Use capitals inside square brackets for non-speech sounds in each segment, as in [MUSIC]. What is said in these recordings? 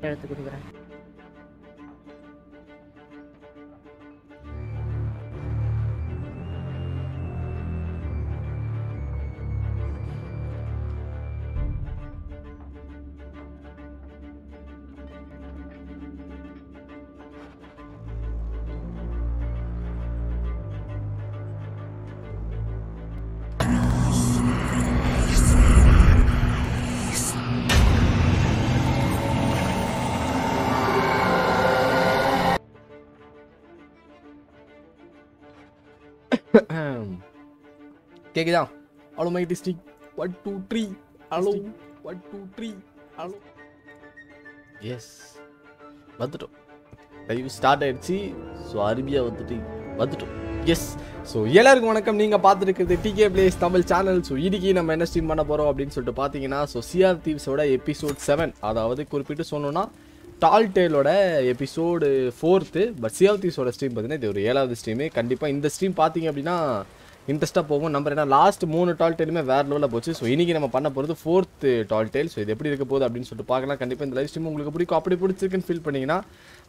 எடுத்து கொடுக்குறேன். கேக்குதா? Hello my district one two three hello one two three hello yes வந்துட்டோம். லைவ் ஸ்டார்ட் ஆயிடுச்சு. ஸோ அருமையாக வந்துட்டு வந்துட்டோம். எஸ் ஸோ எல்லாருக்கும் வணக்கம். நீங்கள் பார்த்துருக்குறது DK plays Tamil channel so இன்னைக்கு நம்ம என்ன ஸ்ட்ரீம் பண்ண போகிறோம் அப்படின்னு சொல்லிட்டு பார்த்தீங்கன்னா ஸோ சிஆர் தீவ்ஸோட எபிசோட் செவன் அதாவது குறிப்பிட்டு சொன்னோன்னா tall டேலோட episode fourth but sea of தீவ்ஸோட stream பார்த்தீங்கன்னா இது ஒரு ஏழாவது ஸ்ட்ரீமு கண்டிப்பாக இந்த ஸ்ட்ரீம் பார்த்தீங்க அப்படின்னா இன்ட்ரெஸ்ட்டாக போகும். நம்பர் ஏன்னா லாஸ்ட் மூணு டால் டெயிலுமே வேறு லெவலில் போச்சு. ஸோ இன்றைக்கி நம்ம பண்ண போகிறது ஃபோர்த்து டால் டெயில் ஸோ இது எப்படி இருக்க போகுது அப்படின்னு சொல்லிட்டு பார்க்கலாம். கண்டிப்பாக இந்த லைவ் ஸ்ட்ரீம் உங்களுக்கு பிடிக்கும். அப்படி பிடிச்சிருக்குன்னு ஃபீல் பண்ணிங்கன்னா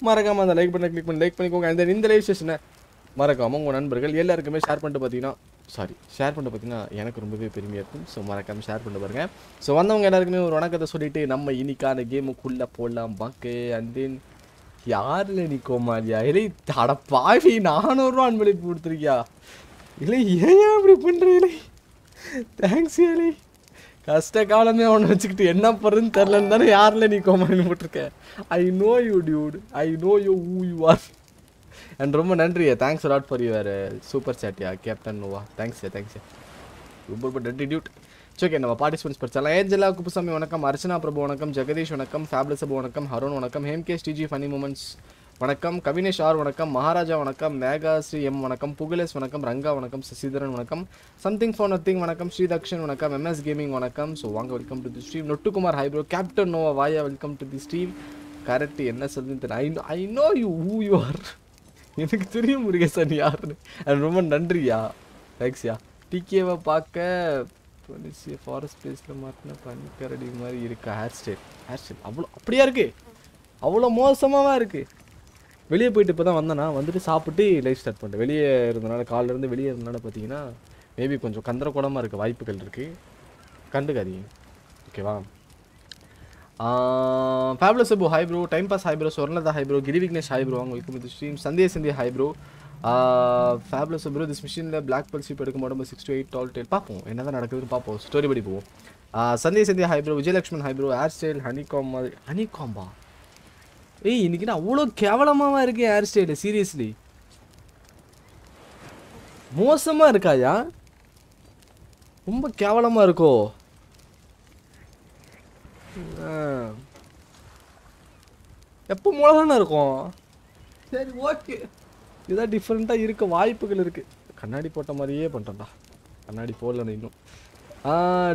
மறக்காமல் அந்த லைக் பண்ண கிளிக் பண்ணி லைக் பண்ணிக்கோங்க. அந்த இந்த லைவ் ஸ்டேஷனை மறக்காமல் உங்கள் நண்பர்கள் எல்லாருக்குமே ஷேர் பண்ணிட்டு பார்த்தீங்கன்னா சாரி ஷேர் பண்ணிட்டு பார்த்தீங்கன்னா எனக்கு ரொம்பவே பெருமையாக இருக்கும். ஸோ மறக்காமல் ஷேர் பண்ணிட்டு பாருங்கள் ஸோ வந்தவங்க எல்லாருக்குமே ஒரு வணக்கத்தை சொல்லிட்டு நம்ம இன்னிக்கான கேமுக்குள்ளே போடலாம் பாக்கு அண்ட் தென் யாரில் நீ கோமாளியா இல்லை அட பாவி நானூறுரூவா அன்பளிப்பு கொடுத்துருக்கியா? இல்லை ஏன் அப்படி பண்ணுற இல்லை தேங்க்ஸ் இலை. கஷ்ட காலமே அவனை வச்சுக்கிட்டு என்ன பண்ணுறதுன்னு தெரிலன்னு தானே யாரில் நீ கோமாளின்னு போட்டிருக்க? I know you dude I know you who you are and ரொம்ப நன்றியா thanks lot for your super சாட்டியா captain Nova thanks thanks ரொம்ப ரொம்ப நன்றி டியூட் ஓகே நம்ம பார்ட்டிசிபென்ட்ஸ் படிச்சாலாம். ஏஞ்சலா குப்புசாமி வணக்கம். அர்ச்சனா பிரபு வணக்கம். ஜெகதீஷ் வணக்கம். ஃபேப்லஸ் வணக்கம். ஹரோன் வணக்கம். ஹேம்கே டிஜி ஃபனி மூமெண்ட்ஸ் வணக்கம். கவினேஷ் ஆர் வணக்கம். மகாராஜா வணக்கம். மேகா ஸ்ரீ எம் வணக்கம். புகழேஷ் வணக்கம். ரங்கா வணக்கம். சசிதரன் வணக்கம். சம்திங் ஃபார் நத்திங் வணக்கம். ஸ்ரீதக்ஷன் வணக்கம். எம்எஸ் கேமிங் வணக்கம். ஸோ வாங்க வெல்கம் டு தி ஸ்ட்ரீம் நொட்டுகுமார் ஹைப்ரோ கேப்டன் நோவா வாயா welcome to the stream correct. என்ன சொல்லுன்னு தெரியல. I I know you who you are எனக்கு தெரியும் முருகேசன் யாருன்னு. அது ரொம்ப நன்றியா தேங்க்ஸ்யா டிகேவை பார்க்க ஃபாரஸ்ட் பிளேஸில் மாட்டினா பனிக்கரடி மாதிரி இருக்கு? ஹேர் ஸ்டைல் ஹேர் ஸ்டைல் அவ்வளோ அப்படியா இருக்குது அவ்வளோ மோசமாவா இருக்குது வெளியே போயிட்டு இப்போ தான் வந்தேனா வந்துட்டு சாப்பிட்டு லைஃப் ஸ்டார்ட் பண்ணிட்டேன். வெளியே இருந்தனால காலைல இருந்து வெளியே இருந்தனால பார்த்தீங்கன்னா மேபி கொஞ்சம் கந்தரக்கூடமாக இருக்க வாய்ப்புகள் இருக்குது கண்டுக்காதீங்க. ஓகேவா fabulous Abu hi bro time pass hi bro Sornatha hi bro Giri Vignesh hi bro உங்களுக்கு இது stream Sandhya Sandhya hi bro fabulous bro this மிஷினில் பிளாக் பல் சீப் எடுக்கும் உடம்பு six to eight tall tale பார்ப்போம். என்ன தான் நடக்குதுன்னு பார்ப்போம். ஸ்டோரி படி போவோம். Sandhya Sandhya hi bro Vijayalakshman hi bro hair style honeycomb மாதிரி ஹனிகாம்பா ஏய் இன்னைக்கு நான் அவ்வளோ கேவலமாவா இருக்கு ஹேர் ஸ்டைலு சீரியஸ்லி மோசமாக இருக்காயா? ரொம்ப கேவலமாக இருக்கோ? எப்போ மூளை தானே இருக்கும்? சரி ஓகே. இதான் டிஃப்ரெண்ட்டாக இருக்க வாய்ப்புகள் இருக்குது கண்ணாடி போட்ட மாதிரியே பண்ணுறேன்டா கண்ணாடி போடல இன்னும்.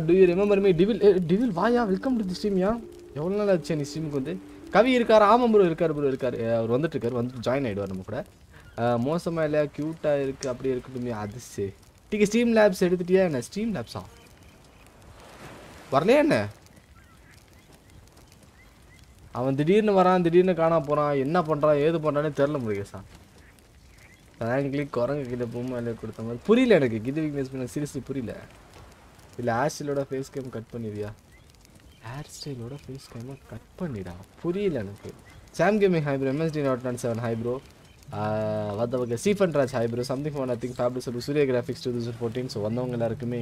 டு யூ ரிமெம்பர் மீ டிவில் டிவில் வாயா? வெல்கம் டு தி ஸ்ட்ரீம்யா எவ்வளோ நாள் ஆச்சு நீ ஸ்ட்ரீமுக்கு வந்து? கவி இருக்கார் ஆமாம் ப்ரோ இருக்கார் ப்ரோ இருக்கார். அவர் வந்துட்டுருக்கார் வந்து ஜாயின் ஆகிடுவார் நம்ம கூட. மோசமாக இல்லையா? க்யூட்டாக இருக்குது அப்படி இருக்கட்டும் அது சரி டிக்கி லேப்ஸ் எடுத்துட்டியா என்ன? ஸ்டீம் லேப்ஸா வரலையா என்ன? அவன் திடீர்னு வரான் திடீர்னு காணா போகிறான் என்ன பண்ணுறான் ஏது பண்ணுறானே தெரில முருகேசா ரேங்க்லி குரங்கு கிட்ட பொம்மை இல்லையா கொடுத்த மாதிரி புரியல எனக்கு கிது வீக்னஸ் பண்ண சீரியஸ்லி புரியல. இல்லை ஆஷிலோட ஃபேஸ் கேம் கட் பண்ணிடுவியா ஹேர் ஸ்டைலோட ஃபேஸ் கேமை கட் பண்ணிடா. புரியல எனக்கு. Sam gaming hi bro MSD not not seven hi bro வந்தவங்க சீஃபன் Raj hi bro something one I think Fabry's Surya graphics two thousand fourteen so வந்தவங்க எல்லாருக்குமே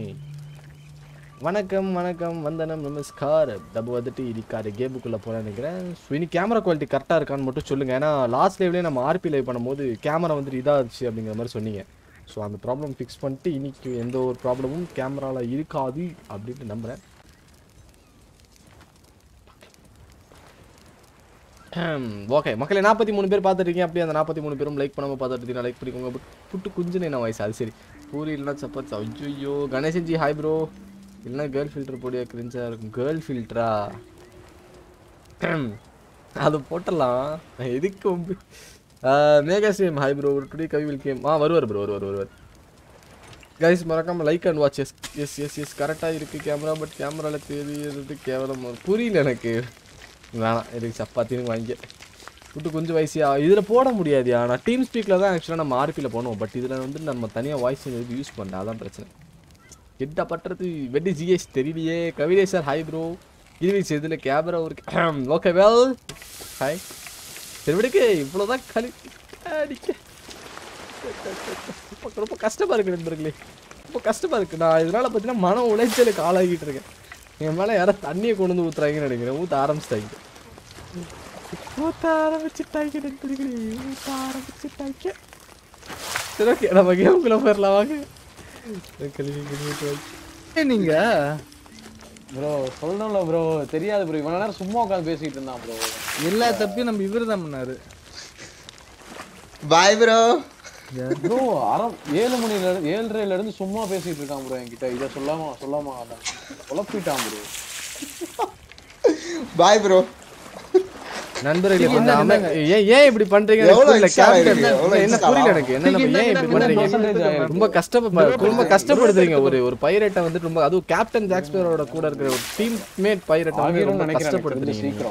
வணக்கம் வணக்கம். வந்தனம் நமஸ்கார். டப்பு வந்துட்டு இருக்காரு கேமுக்குள்ளே போகிறேன் நினைக்கிறேன். ஸோ இனி கேமரா குவாலிட்டி கரெக்டாக இருக்கான்னு மட்டும் சொல்லுங்கள் ஏன்னா லாஸ்ட் லைவ்லேயே நம்ம ஆர்பி லைவ் பண்ணும்போது கேமரா வந்துட்டு இதாகிடுச்சு அப்படிங்கிற மாதிரி சொன்னீங்க. ஸோ அந்த ப்ராப்ளம் ஃபிக்ஸ் பண்ணிட்டு இன்றைக்கி எந்த ஒரு ப்ராப்ளமும் கேமராவில் இருக்காது அப்படின்ட்டு நம்புகிறேன் ஓகே மக்களே நாற்பத்தி மூணு பேர் பார்த்துருக்கீங்க. அப்படியே அந்த நாற்பத்தி மூணு பேரும் லைக் பண்ணாமல் பார்த்துட்டு லைக் பண்ணிக்கோங்க. பட் புட்டு குஞ்சுனே நான் வயசு? அது சரி. பூரி இல்லைனா சப்பாத்தி. ஐயோ கணேசன் ஜி ஹாய் ப்ரோ இல்லைனா கேர்ள் ஃபில்டர் போடியா கிரிஞ்சாக இருக்கும். கேர்ள் ஃபில்டரா அது போட்டலாம் எதுக்கு வந்து Megha Sam hi bro today கவிவில் game ஆ வருவார் ப்ரோ வருவார் வருவார். கைஸ் மறக்காம like and watch yes yes yes yes கரெக்டாக இருக்குது கேமரா பட் கேமராவில் தெரியறது கேவலம் புரியல எனக்கு. வேணாம் இதுக்கு சப்பாத்தின்னு வாங்கி விட்டு கொஞ்சம் வயசியா இதில் போட முடியாதுயா. நான் டீம் ஸ்பீக்கில் தான் ஆக்சுவலாக நம்ம ஆர்பியில் போனோம் பட் இதில் வந்து நம்ம தனியாக வாய்ஸ் யூஸ் பண்ணல அதான் பிரச்சனை. கிட்ட பட்டுறது வெட்டி ஜிஎஸ் தெரியலையே. கவிதை சார் ஹாய் ப்ரோ இருவி இதில் கேமரா ஒரு ஓகே வெல் [CLEARS THROAT] ஹாய் திருவிடுக்கு இவ்வளோ இவ்வளோதான் கழி அடிக்க. ரொம்ப- கஷ்டமாக இருக்குது நண்பர்களே. ரொம்ப கஷ்டமாக இருக்குது நான் இதனால் பார்த்தீங்கன்னா மன உளைச்சலுக்கு ஆளாகிட்டு இருக்கேன். என் மேலே யாரோ தண்ணியை கொண்டு வந்து ஊற்றுறாங்கன்னு நினைக்கிறேன். ஊற்ற ஆரம்பிச்சிட்டாங்க. ஊற்ற ஆரம்பிச்சுட்டாங்க நண்பர்களே ஊற்ற ஆரம்பிச்சுட்டாங்க. சரி ஓகே நம்ம கேமுக்குள்ளே போயிடலாம் வாங்க. கழுவி நீங்க? ப்ரோ சொல்லணும்ல ப்ரோ தெரியாது ப்ரோ இவ்வளவு நேரம் சும்மா உட்காந்து பேசிட்டு இருந்தான் ப்ரோ எல்லா தப்பையும் நம்ம இவரு தான் பண்ணாரு. பாய் ப்ரோ ப்ரோ அரை ஏழு மணில இருந்து ஏழரைல இருந்து சும்மா பேசிட்டு இருக்கான் ப்ரோ என்கிட்ட. இதை சொல்லாம சொல்லாம குழப்பிட்டான் ப்ரோ பாய் ப்ரோ நண்பர்களே ஏன் ஏன் இப்படி பண்றீங்க? என்ன புரியல எனக்கு. என்ன நம்ம ஏன் இப்படி பண்றீங்க. ரொம்ப கஷ்டப்ப ரொம்ப கஷ்டப்படுத்துறீங்க ஒரு ஒரு பைரட்டை வந்து ரொம்ப அதுவும் கேப்டன் ஜாக்ஸ்பியரோட கூட இருக்கிற ஒரு டீம் மேட் பைரட்டை வந்து ரொம்ப கஷ்டப்படுத்துறீங்க.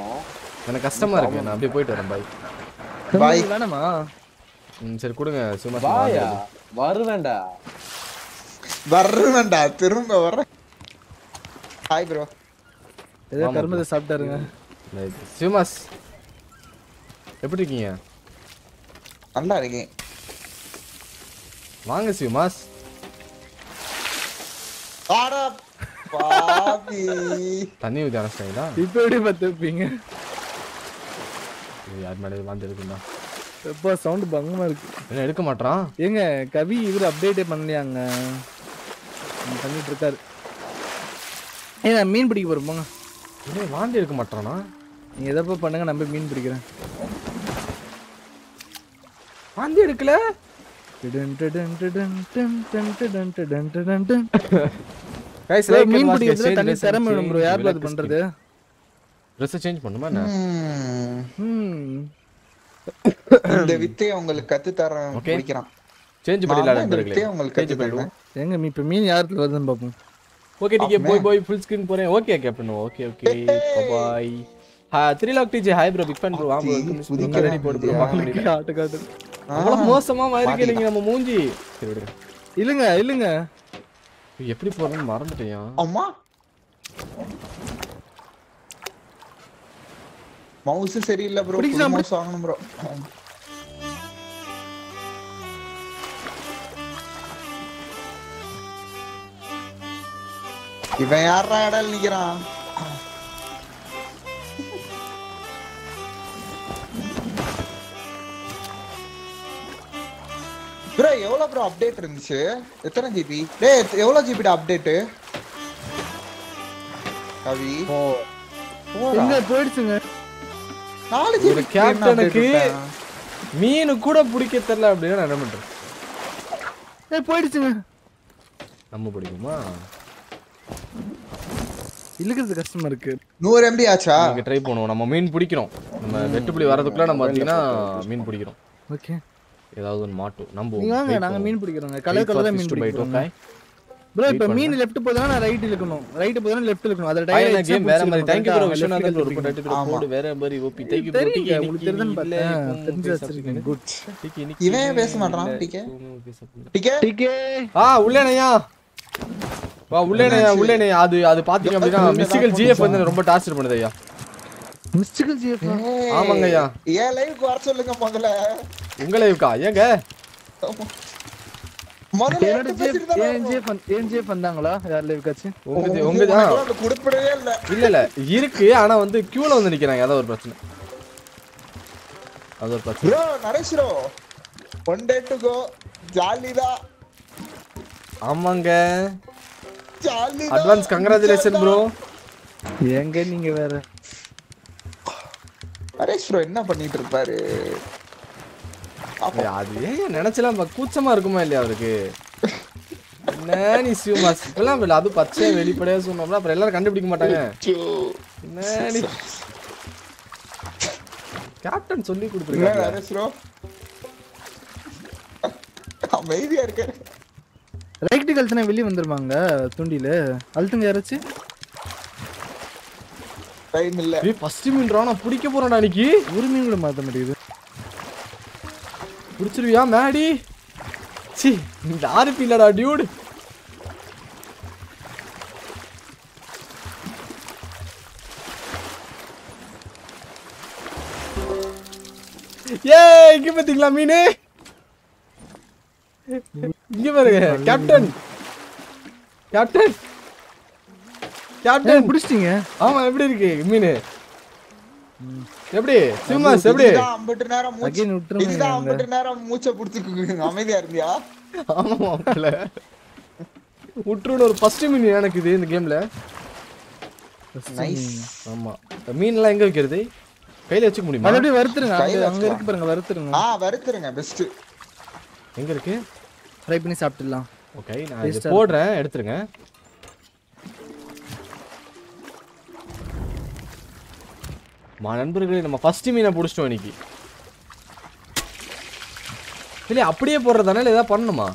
எனக்கு கஷ்டமா இருக்கு. நான் அப்படியே போயிட்டு வரேன். பாய் பாய் வேணாமா? ம் சரி கொடுங்க. சும்மா வாயா. வருவேன்டா. வர்றேன்டா திரும்ப வர்றேன் ஹாய் ப்ரோ ஏதோ கருமத்தை சாப்பிட்டாருங்க. சிவமாஸ் எப்படி இருக்கீங்க? நல்லா இருக்கேன். வாங்க சிவமாஸ் ஆடா பாபி தண்ணி ஊற்றி அனுப்பிச்சிட்டீங்களா இப்ப எப்படி பார்த்துப்பீங்க யார் மேலே வந்து இருக்குண்டா எப்பா சவுண்ட் பங்கமா இருக்கு. என்ன எடுக்க மாட்டான் ஏங்க கவி இவர் அப்டேட்டே பண்ணலையாங்க? பண்ணிட்டு இருக்காரு. ஏ நான் மீன் பிடிக்க போறேன் போங்க. வாந்தி எடுக்க மாட்டானா நீங்க எதப்போ பண்ணுங்க நம்ம மீன் பிடிக்கிறேன். வாந்தி எடுக்கல? மீன் பிடிக்கிறது தனி பண்றது? ட்ரெஸ் சேஞ்ச் பண்ணுமா என்ன? இந்த வித்தையை உங்களுக்கு கத்து தரேன் Okay. பிடிக்கிறான் சேஞ்ச் இந்த நண்பர்களே. உங்களுக்கு சேஞ்ச் கத்து தரேன் எங்க மீ இப்போ மீன் யாருக்கு வருதுன்னு பார்ப்போம். ஓகே டிகே போய் போய் ஃபுல் ஸ்கிரீன் போறேன். Okay captain okay okay bye ஹா three lock DJ hi bro big fan bro வா ப்ரோ புதிக்க கரடி போடு ப்ரோ முடியல காட்டு. காட்டு அவ்வளவு மோசமா மாறிக்கே நீங்க நம்ம மூஞ்சி. சரி விடுங்க இல்லைங்க இல்லைங்க. எப்படி போறேன்னு மறந்துட்டேன். அம்மா. மவுஸ் சரியில்லை ப்ரோ மவுஸ் வாங்கணும் ப்ரோ இவன் யாரா இடையில நிக்கிறான்? ப்ரோ எவ்வளவு ப்ரோ அப்டேட் இருந்துச்சு? எத்தனை ஜிபி டேய் எவ்வளவு ஜிபி அப்டேட் கவி. எங்க போயிடுச்சுங்க? நாலு கேப்டனுக்கு மீன் கூட பிடிக்க தெரியல அப்படின்னா நான் என்ன பண்றேன் ஏய் போயிடுச்சுங்க. நம்ம பிடிக்குமா? இழுக்கிறது கஷ்டமா இருக்கு. நூறு எம்பி ஆச்சா? நீங்க ட்ரை பண்ணுவோம். நம்ம மீன் பிடிக்கிறோம். நம்ம வெட்டுப்புலி வரதுக்குள்ள நம்ம பாத்தீங்கன்னா மீன் பிடிக்கிறோம். ஓகே. ஏதாவது ஒன்று மாட்டும். நீங்க வாங்க நாங்க நம்புவோம் மீன் பிடிக்கிறோங்க. கலர் கலர் மீன் பிடிக்கிறோம் ப்ரோ இப்போ மீன் லெஃப்ட் போதா நான் ரைட் இழுக்கணும். ரைட் போதா லெஃப்ட் இழுக்கணும். அத பையன கேம் வேற மாதிரி. Thank you bro Viswanathan bro report எடுத்து. போடு. வேற மாதிரி OP thank you bro DK உங்களுக்கு தெரியுதுன்னு பார்த்தேன். தெரிஞ்சு வச்சிருக்கீங்க. குட் டிகே இன்னைக்கு இவன் பேச மாட்டான், டிகே. டிக்கே டிகே. ஆ உள்ளேனையா? வா உள்ளேனையா உள்ளேனையா? அது அது பாத்தீங்க அப்படின்னா மிஸ்டிகல் ஜிஎஃப் வந்து ரொம்ப டார்ச்சர் பண்ணுது ஐயா. மிஸ்டிகல் ஜிஎஃப் ஆமாங்க ஐயா ஏன் லைவுக்கு வர சொல்லுங்க முதல்ல. உங்களே இருக்கா ஏங்க? வந்தாங்களா? யார் லைவ்காச்சு உங்க. உங்க கொடுப்பதே இல்ல. இல்ல இல்ல. இருக்கு ஆனா வந்து கியூல வந்து நிக்கிறாங்க. அதான் ஒரு பிரச்சனை. அது ஒரு பிரச்சனை. Bro Naresh bro one day to go jolly தான் ஆமாங்க. ஜாலி அட்வான்ஸ் கங்க்ராச்சுலேஷன் ப்ரோ எங்க நீங்க வேற? நரேஷ் ப்ரோ என்ன பண்ணிட்டு இருப்பாரு? அது ஏன் நினைச்சலாம் கூச்சமா இருக்குமா இல்லையா அவருக்கு? என்ன நீ சிவமாஸ் இப்பெல்லாம் இல்ல அது பச்சை வெளிப்படையா சொன்னோம்னா அப்புறம் எல்லாரும் கண்டுபிடிக்க மாட்டாங்க. என்ன கேப்டன் சொல்லி கொடுத்துருக்காங்க அமைதியா இருக்காரு ரைட் கழுத்துனா வெளியே வந்துருவாங்க துண்டியில? அழுத்துங்க யாராச்சும் டைம் இல்ல. ஏய் ஃபர்ஸ்ட் மீன்டா நான் பிடிக்க போறேன்டா அன்னைக்கு ஒரு மீன் கூட மாத்த மாட்டேங்குது. பிடிச்சிருவியா மேடி? சி இந்த ஆர்பி இல்லடா டியூட். ஏ இங்க பாத்தீங்களா மீனு? இங்க பாருங்க கேப்டன் கேப்டன் கேப்டன் பிடிச்சிட்டீங்க. ஆமா எப்படி இருக்கு மீனு? எப்படி? சிம்மாஸ் எப்படி? அம்பட்டு நேரம் மூச்சு. இதுதான் அம்பட்டு நேரம் மூச்சை புடிச்சு அமைதியா இருந்தியா? ஆமா மாப்பிள்ள விட்டுருன்னு ஒரு ஃபர்ஸ்ட் மீன் எனக்கு இது இந்த கேம்ல நைஸ் ஆமா. மீன் எல்லாம் எங்க வைக்கிறது? கையில வச்சுக்க முடியுமா? அது அப்படியே வறுத்துருங்க அங்க இருக்கு பாருங்க வறுத்துருங்க. ஆ வறுத்துருங்க பெஸ்ட் எங்க இருக்கு? ஃப்ரை பண்ணி சாப்பிட்டுடலாம். ஓகே நான் இது போடுறேன் எடுத்துருங்க. மா நண்பர்களே நம்ம ஃபர்ஸ்ட் மீனை பிடிச்சிட்டோம் இன்னைக்கு. இல்லை அப்படியே போடுறதானே இல்லை ஏதாவது பண்ணணுமா?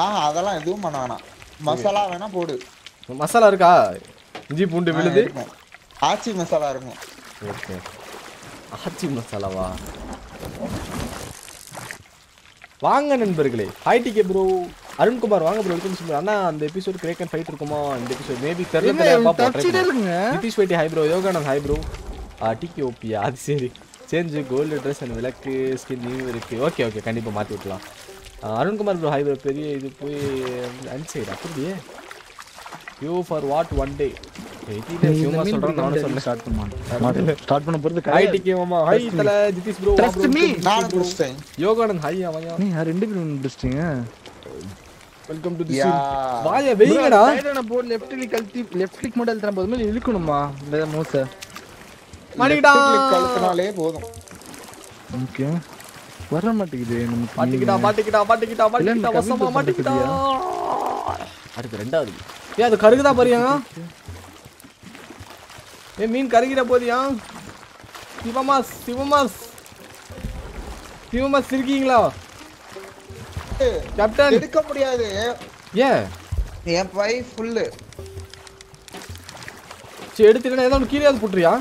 ஆ அதெல்லாம் எதுவும் பண்ண வேணாம். மசாலா வேணா போடு. மசாலா இருக்கா? இஞ்சி பூண்டு விழுது. ஆச்சி மசாலா இருக்கும். ஓகே. ஆச்சி மசாலாவா? வாங்க நண்பர்களே. ஹாய் டிகே ப்ரோ அருண்குமார் வாங்க ப்ரோ வெல்கம் சொல்லு அண்ணா அந்த எபிசோட் கிரேக் அண்ட் ஃபைட் இருக்குமா? இந்த எபிசோட் மேபி தெரியல தெரியல பாப்போம் try Nitish வைட்டி hi bro Yoganand hi bro DK ஓபியா அது சரி. சேஞ்ச் கோல்டு ட்ரெஸ் அண்ட் விளக்கு ஸ்கின் நியூ இருக்கு. ஓகே ஓகே கண்டிப்பாக மாற்றி விட்டலாம். ஆ, அருண்குமார் ப்ரோ ப்ரோ பெரிய இது போய் அன்சைடு அப்படியே? You for what one day Yoganand hi அவன் ரெண்டு பேரும் பிடிச்சிட்டீங்க வெல்கம் டு தி வாய வெயிங்கடா போர்டு லெஃப்ட் கிளிக் அழுத்தி லெஃப்ட் கிளிக் மட்டும் இழுக்கணுமா? இந்த மூசை. அழுத்தினாலே போதும். ஓகே. வர மாட்டேங்குது நமக்கு. மாட்டிக்கிட்டா மாட்டிக்கிட்டா மாட்டிக்கிட்டா மாட்டிக்கிட்டா கவிதை வசமா பண்றது மாட்டிக்கிட்டா அடுத்து ரெண்டாவது. ஏ அது கருகுதா பாரியா ஏ மீன் கருகிட போதியா? சிவமாஸ் சிவமாஸ் சிவமாஸ் இருக்கீங்களா கேப்டன் எடுக்க முடியாது. ஏன்? என் பை ஃபுல்லு சரி எடுத்துட்டேன்னா ஏதோ ஒன்று கீழே போட்டுறியா?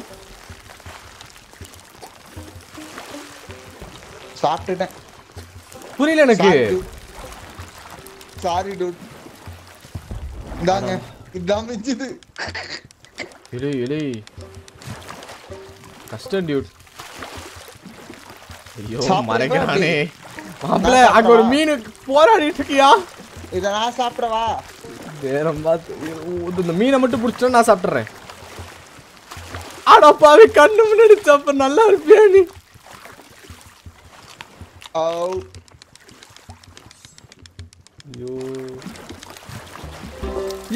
சாப்பிட்டுட்டேன். புரியல எனக்கு. சாரி டூட் இந்தாங்க. இதான் மிஞ்சுது. இலே இலே. கஷ்டம் டியூட் ஐயோ மறைக்கிறானே. மாப்பிள்ள அங்க ஒரு மீன் போராடிட்டு இருக்கியா? இதை நான் சாப்பிடவா? நேரம் பார்த்து இந்த மீனை மட்டும் பிடிச்சா நான் சாப்பிட்றேன் அடப்பாவி கண்ணு முன்னாடி சாப்பிட நல்லா இருப்பியா நீ? ஓ ஐயோ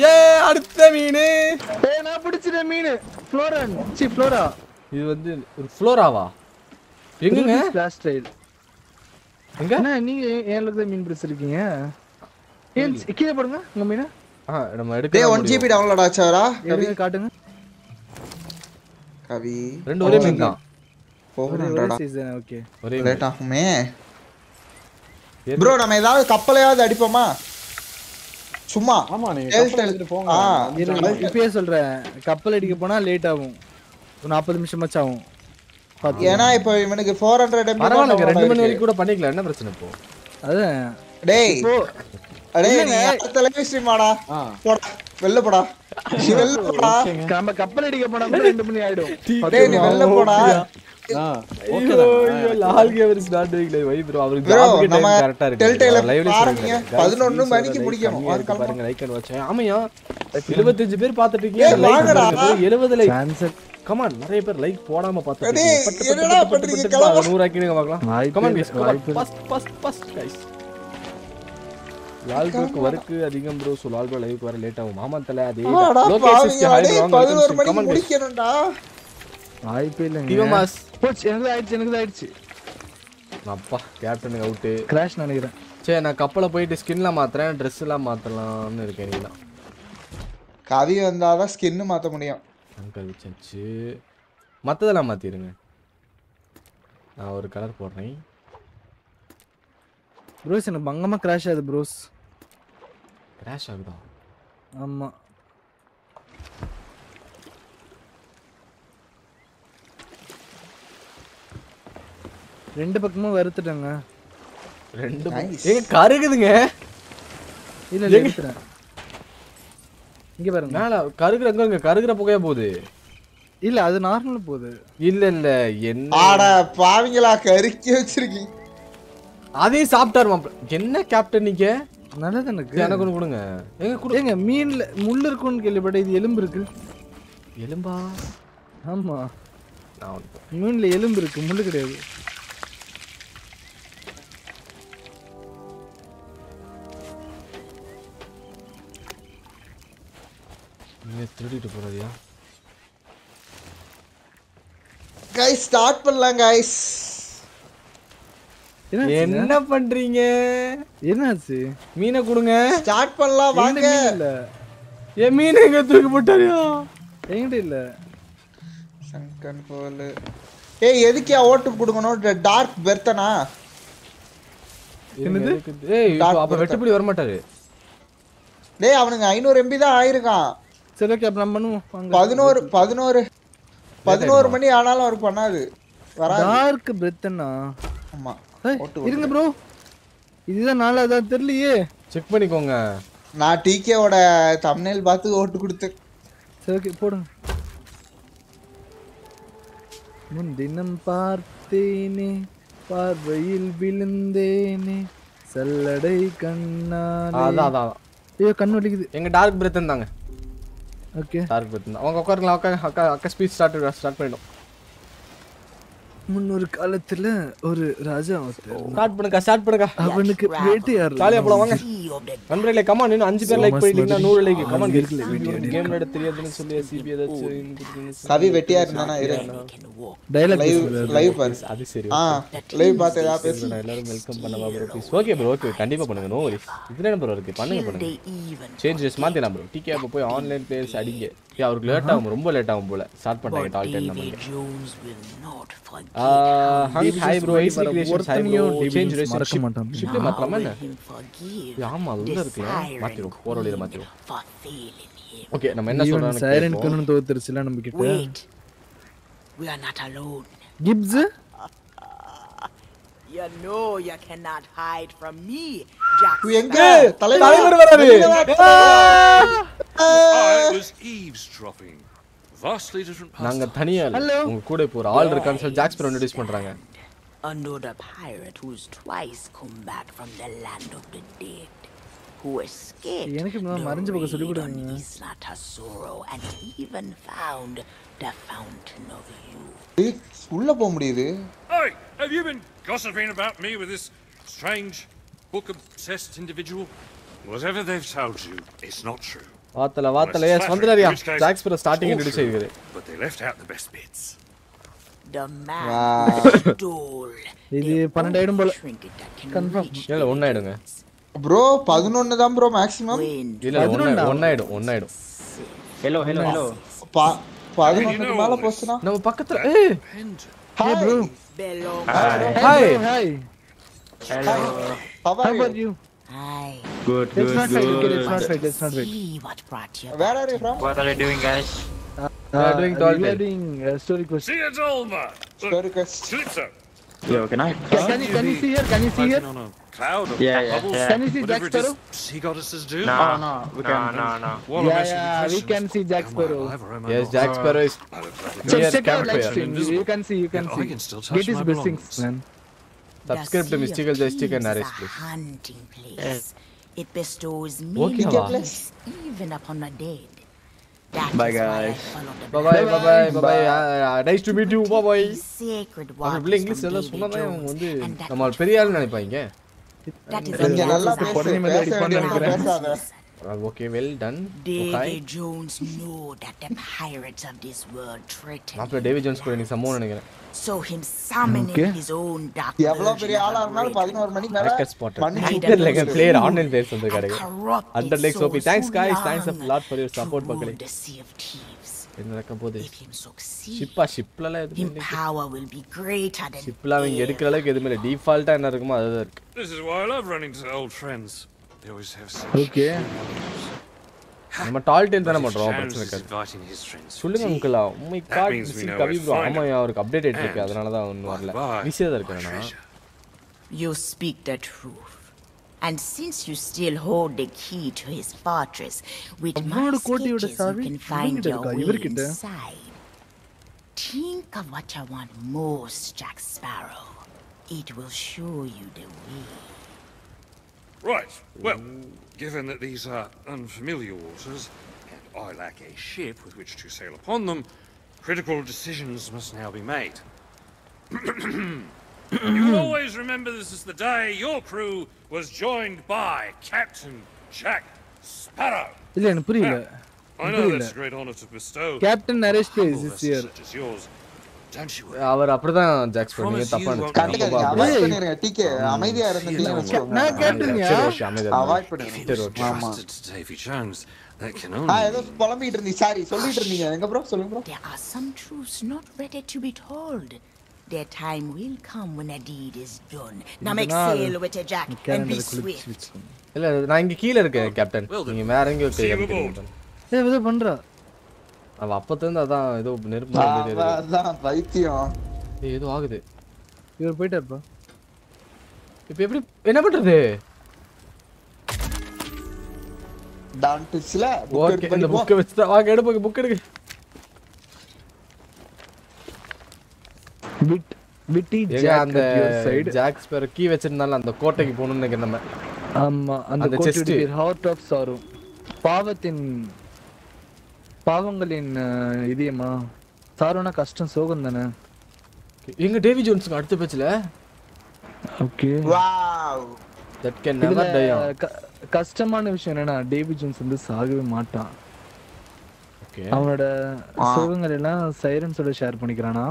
ஏ அடுத்த மீன். ஏய் நான் பிடிச்சிட்டேன் மீன். ஃப்ளோரன் சி ஃப்ளோரா? இது வந்து ஒரு ஃப்ளோராவா? எங்கங்க? ஸ்பிளாஷ் ட்ரைல் எங்க? என்ன நீங்க ஏன் தான் மீன் பிடிச்சிருக்கீங்க? ஏன் கீழே போடுங்க உங்க மீனை. ஆ நம்ம டே எடுக்க ஒன் ஜிபி டவுன்லோட் ஆச்சாரா கவி. காட்டுங்க? கவி. ரெண்டு ஒரே மீன் தான். சீசன் ஓகே ஒரே. லேட் ஆகுமே? ப்ரோ நம்ம ஏதாவது கப்பலையாவது அடிப்போமா? சும்மா. ஆமா நீங்க போங்க. இப்பயே சொல்றேன். கப்பல் அடிக்க போனா லேட் ஆகும். ஒரு நாற்பது நிமிஷமாச்சும் ஆகும். ஏன்னா இப்போ இவனுக்கு ஃபோர் ஹண்ட்ரட் பரவாயில்ல ரெண்டு மணி வரைக்கும் கூட பண்ணிக்கலாம். என்ன பிரச்சனை இப்போ? அதான். டேய். டேய் நீ அடுத்த லைவ் ஸ்ட்ரீம் ஆடா போடா. வெளில போடா. நீ [LAUGHS] வெளில போடா. நம்ம கப்பல் அடிக்க போனா கூட ரெண்டு மணி ஆயிடும். [LAUGHS] டேய் நீ வெளில போடா. லைவ் வை ப்ரோ அவருக்கு Bro, ஜாபுக்கு நம்ம டைம் கரெக்ட்டா இருக்கு Telltale லைவ்ல பாருங்க, 11 மணிக்கு முடிக்கணும். அது கிளம்பணும். பாருங்க லைக் அண்ட் வாட்ச் ஆமையா [LAUGHS] 75 பேர் பார்த்துட்டு இருக்கீங்க ஏய், லைக் வாங்கடா. 70 லைக் சான்சர் கமான் நிறைய பேர் லைக் போடாம பட்டு, என்னடா பண்றீங்க? கிளம்பு. பட்டு, நூறு ஆக்கிடுங்க பார்க்கலாம். Come on guys. First first first guys Lal ப்ரோக்கு work அதிகம் ப்ரோ ப்ரோ லைவுக்கு வர லேட் ஆகும். ஆமா தல அதே லோகேஷ் ஹாய் டேய் ப்ரோ 11 மணிக்கு கமான் கைஸ் முடிக்கணும்டா. வாய்ப்பே இல்லைங்க. டிவமாஸ் போச்சு எனக்கு ஆயிடுச்சு எனக்கு ஆயிடுச்சு அப்பா கேப்டனுக்கு அவுட்டு கிராஷ் நினைக்கிறேன். சரி நான் கப்பலை போயிட்டு ஸ்கின்லாம் மாத்துறேன் ட்ரெஸ் எல்லாம் மாத்தலாம்னு இருக்கேன் நீ தான். கவி வந்தாதான் ஸ்கின் மாத்த முடியும். மற்றதெல்லாம் மாற்றிடுங்க நான் ஒரு கலர் போடுறேன். ப்ரோஸ் எனக்கு பங்கமா கிராஷ் ஆகுது ப்ரோஸ் கிராஷ் ஆகுதா? ஆமா. ரெண்டு பக்கமும் வறுத்துட்டேங்க ரெண்டு. ஏங்க கருகுதுங்க. இல்ல இல்ல எடுத்துறேன். இங்க பாருங்க. மேல கருகுற எங்க இங்க கருகுற புகையா போகுது. இல்ல அது நார்மல் போகுது. இல்ல இல்ல என்ன? ஆட பாவிங்களா கருக்கி வச்சிருக்கீங்க. அதையும் சாப்பிட்டாரு என்ன கேப்டன் நீங்க? நல்லது எனக்கு. எனக்கு ஒண்ணு கொடுங்க. எங்க கொடு ஏங்க மீன்ல முள்ளு இருக்கும்னு கேள்விப்பட்டேன். இது எலும்பு இருக்கு. எலும்பா? ஆமா. மீன்ல எலும்பு இருக்கு முள்ளு கிடையாது. திருடிட்டு போறதையா? கைஸ் ஸ்டார்ட் பண்ணலாம் கைஸ்? என்ன பண்றீங்க? என்னாச்சு? மீனை கொடுங்க. ஸ்டார்ட் பண்ணலாம் வாங்க. இல்ல. என் மீனை எங்க தூக்கி போட்டாரியா என்கிட்ட இல்ல. சங்கன் போல ஏய் எதுக்கே ஓட்டு கொடுக்கணும்? டார்க் பெர்த்தனா என்னது? ஏய் அப்ப வெட்டுப்படி வர மாட்டாரு டேய் அவனுங்க ஐநூறு எம்பி தான் ஆயிருக்கான். சரி ஓகே அப்ப நம்ம பண்ணுவோம். பதினோரு பதினோரு பதினோரு மணி ஆனாலும் அவருக்கு பண்ணாது. வராது. டார்க் பிரெத்தனா ஆமா இருங்க ப்ரோ இதுதான் நாலாதான் தெரியலையே. செக் பண்ணிக்கோங்க. நான் டிகேவோட தம்னேல் பார்த்து ஓட்டு கொடுத்தேன். சரி ஓகே போடுங்க முன்தினம் பார்த்தேனே பார்வையில் விழுந்தேனே சல்லடை கண்ணாலே. அதான் அதான் அதான். ஐயோ கண் வலிக்குது. எங்க டார்க் பிரெத் தாங்க. ஓகே ஸ்டார்ட் பிரெத் அவங்க உட்காருங்களா அக்கா அக்கா அக்கா ஸ்பீச் ஸ்டார்ட் ஸ்டார்ட் பண்ணிடும் முன்னொரு காலத்துல ஒரு ராஜா ஸ்டார்ட் பண்ணுங்க ஸ்டார்ட் பண்ணுங்க அவனுக்கு வேட்டையாடுறது. ஜாலியா போலாம் வாங்க. நண்பர்களே கமான் இன்னும் அஞ்சு பேர் லைக் பண்ணிட்டீங்கன்னா நூறு லைக் கமான் கேம் நட தெரியாதுன்னு சொல்லி சிபி ஏதாச்சும் கவி வெட்டியா இருந்தானா இரு. டைலாக் லைவ் லைவ் பாரு. அது சரி ஆ லைவ் பார்த்து ஏதாவது பேசு. நான் எல்லாரும் வெல்கம் பண்ணவா bro please okay bro okay கண்டிப்பா பண்ணுங்க நோ வரிஸ் இதுல என்ன ப்ரோ இருக்கு? பண்ணுங்க பண்ணுங்க. சேஞ்ச் ஜஸ்ட் மாத்திடலாம் ப்ரோ டிகே அப்போ போய் ஆன்லைன் பிளேயர்ஸ் அடிங்க. அவருக்கு லேட் ஆகும் ரொம்ப லேட் ஆகும் போல. ஸ்டார்ட் பண்ணிட்டாங்க டால் டென் நம்ம hi hi bro ice creations hi bro change race மறக்க மாட்டான் ஷிப்ல மாத்தலாமா என்ன ஏய், ஆமா அது உள்ள இருக்குல்ல மாத்திரும் போற வழியில மாத்திரும் ஓகே நம்ம என்ன ஈவன் சொல்றோம் சைரன் கண்ணு தோத்துருச்சுல நம்ம கிட்ட Wait. We are not alone. Gibbs [LAUGHS] You know you cannot hide from me, Jack. எங்க தலைவர் தலைவர் வராரு I was eavesdropping. நாங்க தனியா இல்ல. உங்க கூட இப்போ ஒரு ஆள் இருக்கான்னு சொல்லி ஜாக்ஸ் ப்ரோ இன்ட்ரோ듀ce பண்றாங்க. Another pirate who's twice come back from the land of the dead, who escaped on Isla Tesoro and even found the fountain of youth. உள்ள Hey, have you been gossiping about me with this strange book-obsessed individual? Whatever they've told you, it's not true. வாத்தல வாத்தல. Yes வந்துறாரியா Jacks bro starting இன்ட்ரோ듀ce ஆயிருக்காரு But they left out the best bits. The man [LAUGHS] இது the பன்னெண்டாயிரம் போல. reach இல்ல ஒன்னாயிடுங்க bro பதினொன்னு தான் ப்ரோ மேக்ஸிமம். இல்ல இல்ல ஒன்னா ஒன்னாயிடும் ஒன்னாயிடும் Hello, hello, hello. பதினொன்னுக்கு மேல போச்சுன்னா? நம்ம பக்கத்துல ஏய். Hi bro. Hi hi Hello. how about you? Hi. Good, good, Let's not good. It's okay, let's not fight, let's not. What brought you Where are you from? What are you doing, guys? Uh, we are doing uh, Dolphin. We are doing uh, story quest. See, it's over. Story quest. Slitzer. Yeah, okay, nice. Can, you, can you see here? Can you see here? Cloud of yeah, yeah. Yeah. Can you see Jack Sparrow? Sea goddesses do? No, oh, no, we can. No, no, no. Yeah, yeah, we can see Jack Sparrow. Yes, Jack Sparrow is. Check, check our live stream. You can see, you can see. I can still Get his blessings, man. Subscribe to Mystical Joystick and Naresh, please. Yeah. It bestows Okay, meaning Hava. even upon the dead. That Bye, is why I guys. followed the Bye bye black bye bye bye bye. Nice to meet you. Bye bye. These sacred அப்படி waters இப்படி English from எல்லாம் Davy சொன்னாதான் அவங்க Jones, வந்து and that நம்ம பெரிய ஆள் நினைப்பாங்க that is கொஞ்சம் a நல்லா desire பேசு உடனே மேல பேச அடிப்பான்னு வேண்டிய நினைக்கிறேன். பேசாத okay well done Davy okay Jones know that the pirates of this world threaten மாப்பிள்ள him. டேவி ஜோன்ஸ் கூட எனக்கு சம்பவம் நினைக்கிறேன் So him summoning Okay. his own dark எவ்வளவு பெரிய version ஆளா of a இருந்தாலும் great பதினோரு மணிக்கு மேல ஹேக்கர் ஸ்பாட்டட் மன்னிச்சு hacker like player online players வந்து and கிடைக்கும் corrupted Under like Sophie. souls Thanks, who guys. Thanks a long lot for your to support, rule மக்களே. the Sea of Thieves. என்ன நடக்க போகுது If him succeed, ஷிப்பா ஷிப்லலாம் him எதுவுமே power will be greater than ஷிப்லாம் அவங்க எடுக்கிற அளவுக்கு எதுவுமே இல்லை டிஃபால்ட்டா என்ன இருக்குமோ அதுதான் இருக்கு This is why I love running to old friends. They always have such Okay. நம்ம டால் டேல் தானே But if பண்றோம் Shans பிரச்சனை is இருக்காது inviting his friends for சொல்லுங்க tea, uncle oh my That god means we this is know Kavi where to bro find ஆமா him. அவருக்கு update ஆயிட்டு இருக்கு And அதனால தான் ஒன்றும் வரல bye-bye, ஈஸியாக தான் my இருக்கு நான் treasure. You speak the truth. And since you still hold the key to his fortress, with my அவனோட கோட்டையோட sketches you சாவி can find இவன்கிட்ட your இருக்கா? way இவர்கிட்ட? inside. Think of what you want most, Jack Sparrow. It will show you the way. Right, mm. well, given that these are unfamiliar waters, and I lack a ship with which to sail upon them, critical decisions must now be made. [COUGHS] you will always remember this is the day your crew was joined by Captain Jack Sparrow. I know that's a great honor to bestow. Captain Naresh is here. Such as yours Don't you worry. அவர் அப்படிதான் Jacks பண்ணி Promise தப்பா you won't கண்டுக்காதீங்க நினைச்சுக்கோங்க avoid பண்ணிருங்க decay அமைதியா இருந்தீங்கன்னு வச்சுக்கோங்க நான் கேப்டன்யா சரி ஓகே அமைதியா அவாய்ட் If பண்ணுங்க he was ஆமா trusted to Davy Jones, that can ah only ஏதோ புலம்பிட்டு இருந்தீங்க சாரி சொல்லிட்டு இருந்தீங்க எங்க ப்ரோ சொல்லுங்க bro There are some truths not ready to be told. Their time will come when a deed is done. Now make sail with your jack and be gallant swift. குளிச்சு இல்ல நான் இங்க கீழ இருக்கேன் கேப்டன் Well then, நீங்க வேற எங்கேயோ see you இருக்கீங்க aboard. ஏ ஏதோ பண்றா அவ அப்பத்துல இருந்து அதான் ஏதோ நெருப்பு. அதான் பைத்தியம். ஏதோ ஆகுது. இவர் போயிட்டாருப்பா இப்போ. எப்படி என்ன பண்றது? டான்டிஸ்ல ஓகே இந்த புக்கை வச்சு தான் வாங்க எடுப்புங்க புக் எடுங்க. விட் விட்டி ஜாக் அந்த சைடு ஜாக்ஸ் பேர் கீ வச்சிருந்தாலும் அந்த கோட்டைக்கு போகணும்னு நினைக்கிறேன் நம்ம. ஆமா அந்த. பேர் ஹார்ட் ஆஃப் சாரோ பாவத்தின் பாவங்களின் இதயமா? சாரோனா கஷ்டம் சோகம் தானே எங்க டேவி ஜோன்ஸ்க்கு அடுத்த பேச்சுல? Okay. Wow. That can never die கஷ்டமான விஷயம் என்னன்னா டேவி ஜோன்ஸ் வந்து சாகவே மாட்டான். ஓகே. அவனோட. சோகங்கள் எல்லாம் சைரன்ஸோட ஷேர் பண்ணிக்கிறானா?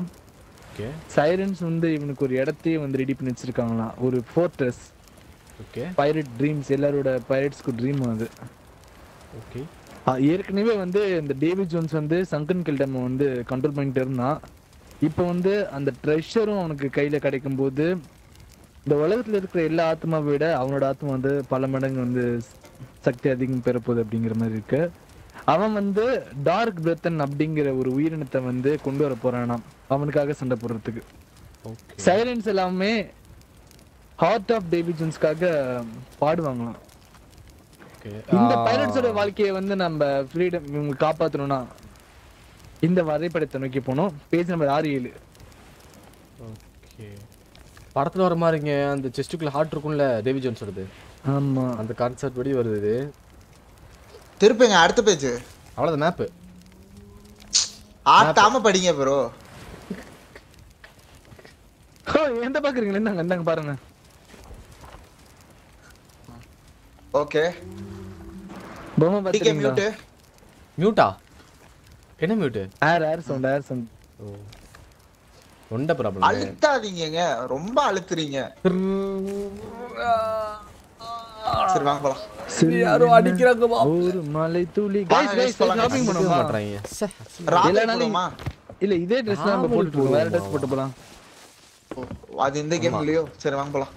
ஓகே. சைரன்ஸ் வந்து இவனுக்கு ஒரு இடத்தையே வந்து ரெடி பண்ணி வச்சிருக்காங்களாம். ஒரு ஃபோர்ட்ரஸ் ஓகே. பைரட் ட்ரீம்ஸ் எல்லாரோட பைரட்ஸ்க்கு ட்ரீம் அது. ஓகே. ஏற்கனவே வந்து இந்த டேவிட் ஜோன்ஸ் வந்து சங்கன் கில்டம் வந்து கண்ட்ரோல் பண்ணிட்டு இருந்தான். இப்போ வந்து அந்த ட்ரெஷரும் அவனுக்கு கையில கிடைக்கும் போது இந்த உலகத்துல இருக்கிற எல்லா ஆத்மாவை விட அவனோட ஆத்மா வந்து பல மடங்கு வந்து சக்தி அதிகம் பெறப்போகுது அப்படிங்கிற மாதிரி இருக்கு. அவன் வந்து டார்க் பிரத்தன் அப்படிங்கிற ஒரு உயிரினத்தை வந்து கொண்டு வர போறானாம். அவனுக்காக சண்டை போடுறதுக்கு. சைலன்ஸ் எல்லாமே ஹார்ட் ஆஃப் டேவிட் ஜோன்ஸ்க்காக பாடுவாங்களாம். இந்த பைரட்ஸோட வாழ்க்கையை வந்து நம்ம ஃப்ரீடம் இவங்க காப்பாத்தணும்னா இந்த வரைபடத்தை நோக்கி போனோம் பேஜ் நம்பர் ஆறு ஏழு. ஓகே. படத்துல வர மாதிரிங்க அந்த செஸ்ட்டுக்குள்ள ஹார்ட் இருக்கும்ல டேவி ஜோன்ஸோடது ஆமா. அந்த கான்செப்ட் படி வருது இது. திருப்பிங்க அடுத்த பேஜ். அவ்வளோதான் மேப்பு ஆட்டாம படிங்க ப்ரோ ஹோ, எந்த பாக்குறீங்களா இந்தாங்க இந்தாங்க பாருங்க. ஓகே. பொம்மை டிகே பாத்துறீங்களா மியூட் மியூட்டா என்ன mute air air sound air sound தொண்டை ப்ராப்ளம் அழுத்தாதீங்கங்க. ரொம்ப அழுத்துறீங்க. சரி வாங்க போலாம். யாரோ அடிக்கிறாங்க ஒரு மலை துளி கைஸ் போலாம், ஷாப்பிங் எல்லா நாளையும் போடுமா இல்ல இதே ட்ரெஸ் நம்ம இருக்கோம். வேற. ட்ரெஸ் போட்டு போலாம். அது இந்த கேம் இல்லையோ? சரி வாங்க போலாம்.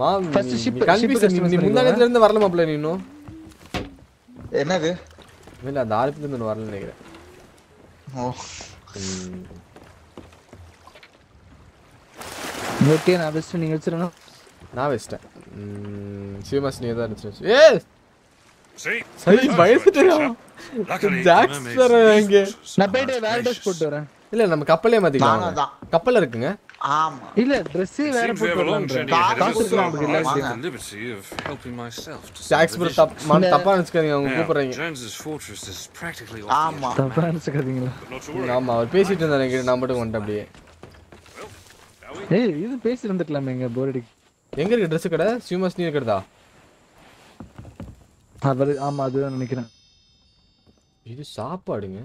மாம், First நீ- ship- நீ நேரத்துல இருந்து வரல மாப்பிள்ள நீ இன்னும். என்னது? இல்ல அந்த பேர்ல இருந்து வரல நினைக்கிறேன். ஓ. ம். ஓகே நான் பெஸ்ட் நீங்க வச்சிருங்க. நான் வச்சிட்டேன் சிவமாஸ் நீ தான் இருந்துச்சு ஏ? சரி. the ஜாக்ஸ் இங்க. நான் போயிட்டு வேற ட்ரெஸ். போட்டு வரேன். இல்ல நம்ம கப்பலே மாத்திக்கலாம். கப்பல்ல இருக்குங்க. ஆமா. இல்ல ட்ரெஸ்ஸே It வேற போட்டு காசு liberty of helping myself to provision. தப் மன தப்பா நினைச்சுக்காதீங்க அவங்க கூப்பிடுறீங்க. Jones's fortress is practically off the ஆமா. தப்பா நினைச்சுக்காதீங்களா. ஆமா அவர் பேசிட்டு இருந்தாரு என்கிட்ட நான் மட்டும் வந்துட்டேன் அப்படியே? ஏய் இது பேசி இருந்துக்கலாமே எங்க போர் அடி எங்க இருக்கு ட்ரெஸ் கடை? சிவமாஸ் நீ இருக்கிறதா அவர் ஆமா அதுதான் நினைக்கிறேன். இது சாப்பாடுங்க.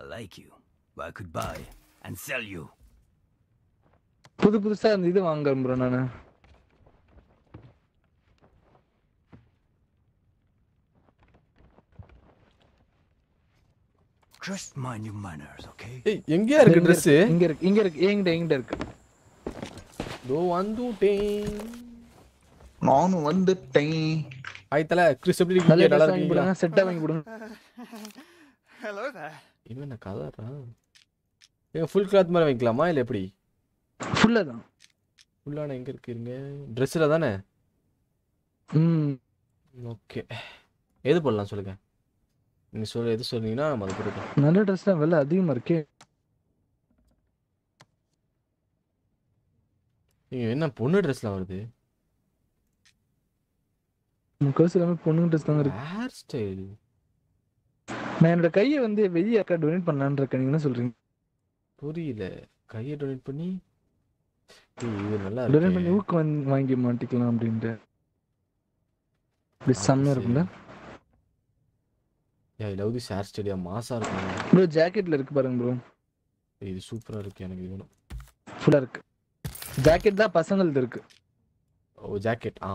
I like you. I could buy and sell you. புது புதுசா இந்த இது வாங்க ப்ரோ நானு. Just mind your manners, okay? ஏய் எங்கயா இருக்கு ட்ரெஸ் இருக்கு, இங்க இருக்கு இங்க இருக்கு என்கிட்ட என்கிட்ட இருக்கு. தோ வந்துட்டேன். நானும் வந்துட்டேன். ஹாய் தல கிறிஸ் எப்படி நல்ல இருக்கீங்க நல்லா வாங்கி இருக்கீங்களா கொடுங்க செட்டா வாங்கி கொடுங்க. Hello there. இவன் என்ன கதறா ஏங்க ஃபுல் கிளாத் மாதிரி வாங்கிக்கலாமா? இல்லை எப்படி? ஃபுல்லா தான். ஃபுல்லான எங்க இருக்கு இருங்க. ட்ரெஸ்ஸில் தானே? ம். ஓகே எது போடலாம் சொல்லுங்க? நீங்க சொல்ல எது சொன்னீங்கன்னா நம்ம அதை போட்டுக்கலாம் நல்ல ட்ரெஸ் தான். விலை அதிகமா இருக்கே. நீங்க என்ன பொண்ணு ட்ரெஸ்லாம் வருது? முக்காசு எல்லாமே பொண்ணுங்க ட்ரெஸ் தான் இருக்கு. ஹேர் ஸ்டைல் நான் என்னோட கையை வந்து வெளியே அக்கா டொனேட் பண்ணலான்னு இருக்கேன். நீங்க என்ன சொல்றீங்க? புரியல. கையை டொனேட் பண்ணி நல்லா பண்ணி வாங்கி மாட்டிக்கலாம் அப்படின்ட்டு. இப்படி செம்மையா இருக்கும்ல? யா லவ் திஸ் ஹேர் ஸ்டைலியா மாசா இருக்கும். ப்ரோ ஜாக்கெட்ல இருக்கு பாருங்க ப்ரோ இது சூப்பரா இருக்கு எனக்கு இது வேணும் ஃபுல்லா இருக்கு. ஜாக்கெட் தான் பசங்களது இருக்கு. ஓ ஜாக்கெட் ஆ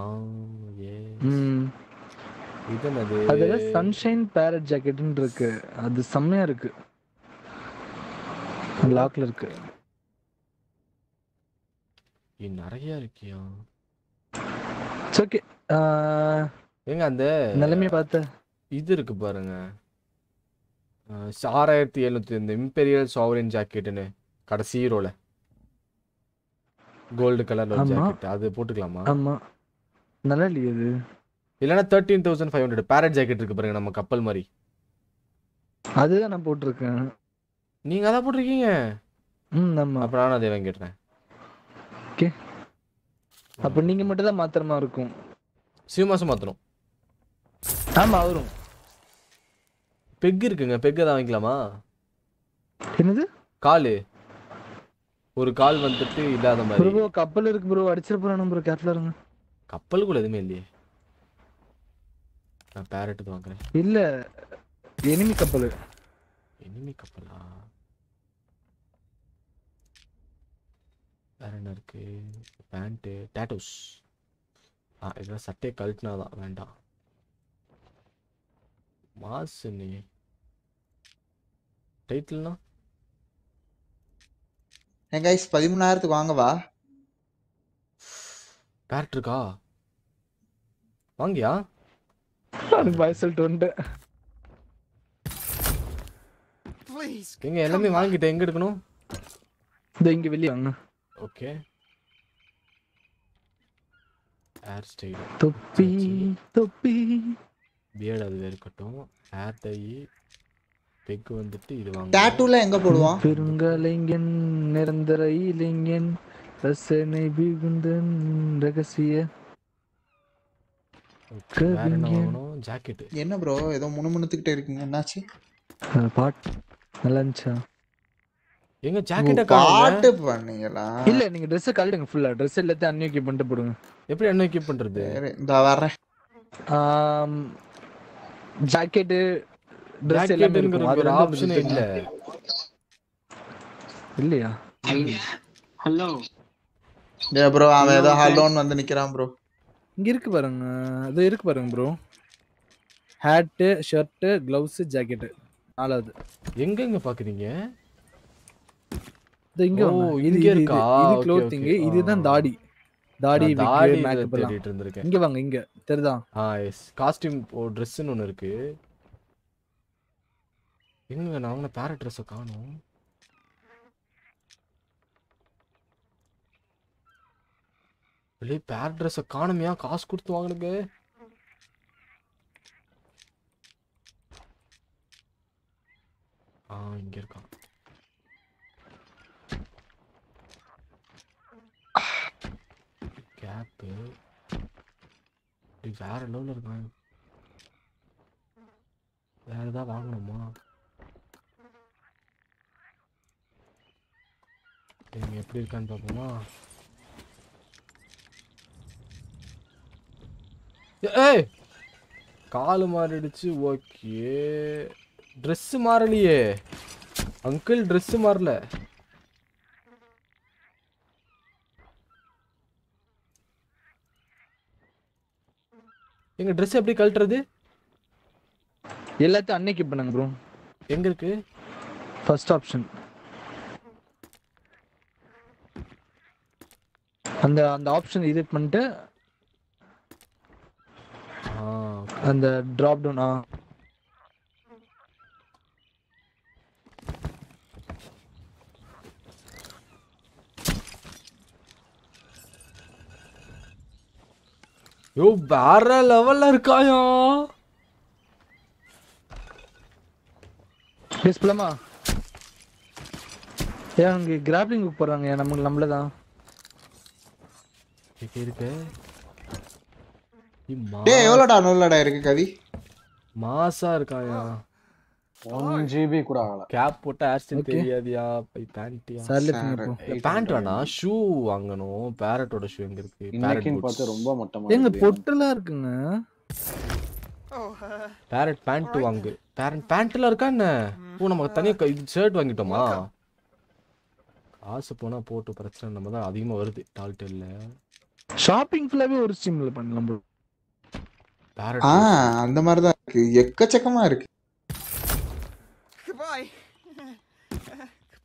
ஏ ம். இது என்னது? அதுல சன்ஷைன் பேரட் ஜாக்கெட்னு இருக்கு. அது செம்மையா இருக்கு. லாக்ல இருக்கு. நிறைய இருக்கியா ஓகே ஏங்க அந்த நிலைமைய பார்த்த இது இருக்கு பாருங்க ஆறாயிரத்தி எழுநூத்தி இந்த இம்பீரியல் சாவரின் ஜாக்கெட்டுன்னு கடைசி ஹீரோல கோல்டு கலர்ல ஒரு. ஜாக்கெட் அது போட்டுக்கலாமா ஆமா நல்லா இல்லையே அது இல்லைன்னா thirteen thousand five hundred parrot jacket இருக்கு பாருங்க நம்ம கப்பல் மாதிரி அதுதான் நான் போட்டிருக்கேன் நீங்க அதான் போட்டிருக்கீங்க ம் ஆமா அப்ப நானும் அதே வாங்கிடுறேன் ஓகே அப்ப நீங்க மட்டும் தான் மாத்திரமா இருக்கும். சிவ மாசம் மாத்தணும். ஆமா வரும். பெக் இருக்குங்க. பெக் தான் வாங்கிக்கலாமா? என்னது? காலு. ஒரு கால் வந்துட்டு இல்லாத மாதிரி. ப்ரோ கப்பல் இருக்கு ப்ரோ. அடிச்சிட போறானு ப்ரோ. கேர்ஃபுல்லா இருங்க. கப்பலுக்குள்ள எதுவுமே இல்லையே. நான் பேரட் வாங்குறேன். இல்ல. எனிமி கப்பல். எனிமி கப்பலா? வேற என்ன இருக்கு? பேண்ட்டு டேட்டூஸ் ஆ இதெல்லாம் சட்டையை கழட்டினாதான். வேண்டாம். மாசு நீ. டைட்டில்னா என் கைஸ் பதிமூணாயிரத்துக்கு வாங்கவா? பேரட் இருக்கா? வாங்கியா? எனக்கு பாய் சொல்லிட்டு வந்துட்டேன். எங்க எல்லாமே வாங்கிட்டேன். எங்க எடுக்கணும்? இந்த இங்க வெளிய வாங்க. ஓகே ஹேர் ஸ்டைல் தொப்பி தொப்பி. பியர்டு அது இருக்கட்டும். ஹேர் டை பெக் வந்துட்டு இது வாங்க. டேட்டூல எங்க போடுவான் பெருங்கலைஞன் நிரந்தர இளைஞன் ரசனை பிகுந்தன் ரகசிய ஜாக்கெட் என்ன ப்ரோ ஏதோ முணுமுணுத்துக்கிட்டே இருக்கீங்க. என்னாச்சு? பாட். நல்லா இருந்துச்சா? எங்க ஜாக்கெட்டை காணுங்க. பண்ணீங்களா இல்ல நீங்க ட்ரெஸ் கழட்டுங்க ஃபுல்லா ட்ரெஸ் எல்லாத்தையும் அன்னியோக்கி பண்ணிட்டு போடுங்க. எப்படி கீப் பண்றது? சரி இந்த வர்றேன். ஜாக்கெட்டு ட்ரெஸ் எல்லாமே இருக்கும். அது ஒரு ஆப்ஷனே இல்ல. இல்லையா? Hello. ஏ ப்ரோ அவன் ஏதோ ஹலோன்னு வந்து நிக்கிறான் ப்ரோ இங்க இருக்கு பாருங்க. அது இருக்கு பாருங்க bro hat shirt gloves jacket நாலாவது. எங்க எங்க பாக்குறீங்க? இது இங்க இங்க இருக்கா? இது Okay, க்ளோத்திங் okay. இதுதான் ஆ. தாடி. தாடி நான் தாடி விக்கு இதை மேக்கப் எல்லாம். தேடிட்டு இருந்திருக்கேன். இங்க வாங்க இங்க. தெரியுதா? ஆ எஸ் காஸ்டியூம் ஓ ட்ரெஸ்ன்னு ஒன்று இருக்கு. எங்க நான் வாங்கின பேரட் ட்ரெஸ்ஸை காணும். வெளியே பேரட் ட்ரெஸ்ஸை காணுமையா? காசு கொடுத்து வாங்கினுக்கு ஆ இங்க இருக்கான். கேப்பு வேற லெவலில் இருக்கான் வேறு எதாவது வாங்கணுமா இவங்க எப்படி இருக்கான்னு பார்ப்போமா ஏ- ஏய் கால் மாறிடுச்சு ஓகே ட்ரெஸ்ஸு மாறலையே. அங்கிள் ட்ரெஸ்ஸு மாறல. எங்க Dress எப்படி கழட்டுறது? எல்லாத்தையும் அன்னைக்கு பண்ணுங்க ப்ரோ எங்க இருக்கு? ஃபர்ஸ்ட் ஆப்ஷன் அந்த அந்த ஆப்ஷன் இது பண்ணிட்டு அந்த டிராப் டவுன் யோ வேற லெவல்ல இருக்காயா? பேஸ் போலாமா ஏன் அங்க கிராப்ளிங் போறாங்க? நமக்கு நம்மள தான் இங்க இருக்கு டேய் எவ்வளோடா நூலடா இருக்கு கவி? மாசா இருக்காயா? ஒன் ஜிபி கூட ஆகல கேப் போட்ட ஆஸ்டின். தெரியாதியா பேண்ட் வேணாம் ஷூ வாங்கணும் பேரட்டோட ஷூ எங்க இருக்கு இன்னைக்குன்னு பார்த்து ரொம்ப மட்டமா எங்க. பொட்டெல்லாம் இருக்குங்க பேரட் பேண்ட் வாங்கு பேரண்ட் பேண்ட்ல இருக்கா என்ன ஓ நமக்கு தனியா ஷர்ட் வாங்கிட்டோமா காசு போனா போட்டு பிரச்சனை நம்ம தான் அதிகமா வருது டால்டெல்ல ஷாப்பிங் ஃபுல்லாவே ஒரு ஸ்ட்ரீம்ல பண்ணலாம் ப்ரோ பேரட் ஆ அந்த மாதிரி தான் இருக்கு எக்கச்சக்கமா இருக்கு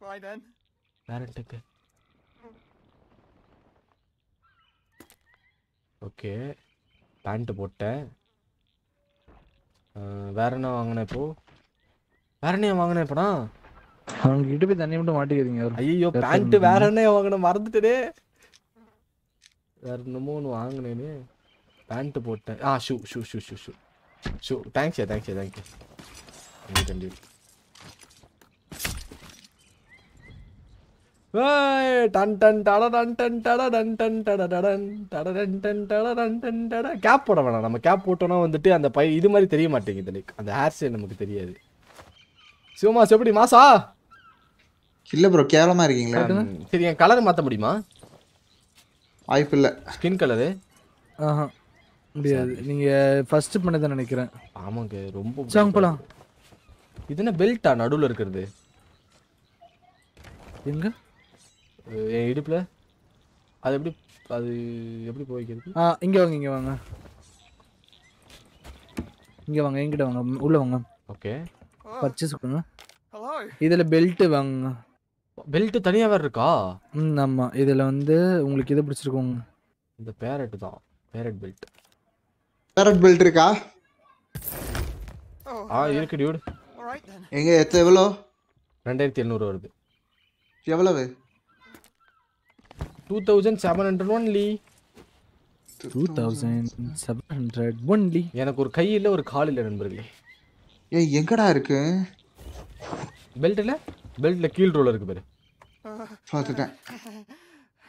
goodbye then. பேரண்ட்டுக்கு ஓகே பேண்ட் போட்டேன். வேற என்ன வாங்கினேன் இப்போ? வேற என்ன வாங்கினேன் இப்போனா அவங்க கிட்ட போய் தண்ணி மட்டும் மாட்டிக்கிறீங்க ஐயோ வேற பேண்ட் ஒண்ணும் வேற என்ன வாங்கினேன் மறந்துட்டேனே. வேற என்னமோ ஒன்று வாங்கினேனே. பேண்ட் போட்டேன். ஆ shoe shoe shoe shoe shoe shoe தேங்க்ஸ்யா தேங்க்ஸ்யா தேங்க்யூ கண்டி கண்டி ஏய், டன் டன் டட டன் டன் டட டன் டன் டட டடன் டட டன் டன் டட டன் டன் டட கேப் போட வேணாம். நம்ம கேப் போட்டோம்னா வந்துட்டு அந்த பை இது மாதிரி தெரிய மாட்டேங்குது லைக் அந்த ஹேர் ஸ்டைல் நமக்கு தெரியாது. சிவமாஸ் எப்படி மாசா? இல்ல ப்ரோ கேவலமா இருக்கீங்களா. சரி என் கலர் மாத்த முடியுமா? வாய்ப்பு இல்ல. ஸ்கின் கலரு ஆஹா முடியாது. நீங்க ஃபர்ஸ்ட் பண்ணதான் நினைக்கிறேன். ஆமாங்க ரொம்ப சாங் போலாம். இது என்ன பெல்ட்டா நடுவுல இருக்கிறது? எங்க? என் இடுப்புல? அது எப்படி அது எப்படி போய்க்கிறது? ஆ இங்க வாங்க இங்க வாங்க. இங்க வாங்க எங்கிட்ட வாங்க உள்ள வாங்க. ஓகே. Purchase hello. இதுல பெல்ட் வாங்குங்க. பெல்ட் தனியா வேற இருக்கா? ம் ஆமா. இதுல வந்து உங்களுக்கு எது பிடிச்சிருக்கோங்க? இந்த பேரட் தான். பேரட் பெல்ட் பேரட் பெல்ட் இருக்கா? Oh, ஆ இருக்கு டியூட். எங்க எத்த எவ்வளோ? ரெண்டாயிரத்தி எழுநூறு வருது. எவ்வளவு? Two thousand seven hundred only two thousand seven hundred only எனக்கு ஒரு கை இல்ல ஒரு கால் இல்ல நண்பர்களே. ஏய் எங்கடா இருக்கு? பெல்ட்ல? பெல்ட்ல கீழ் ரோல இருக்கு பாரு.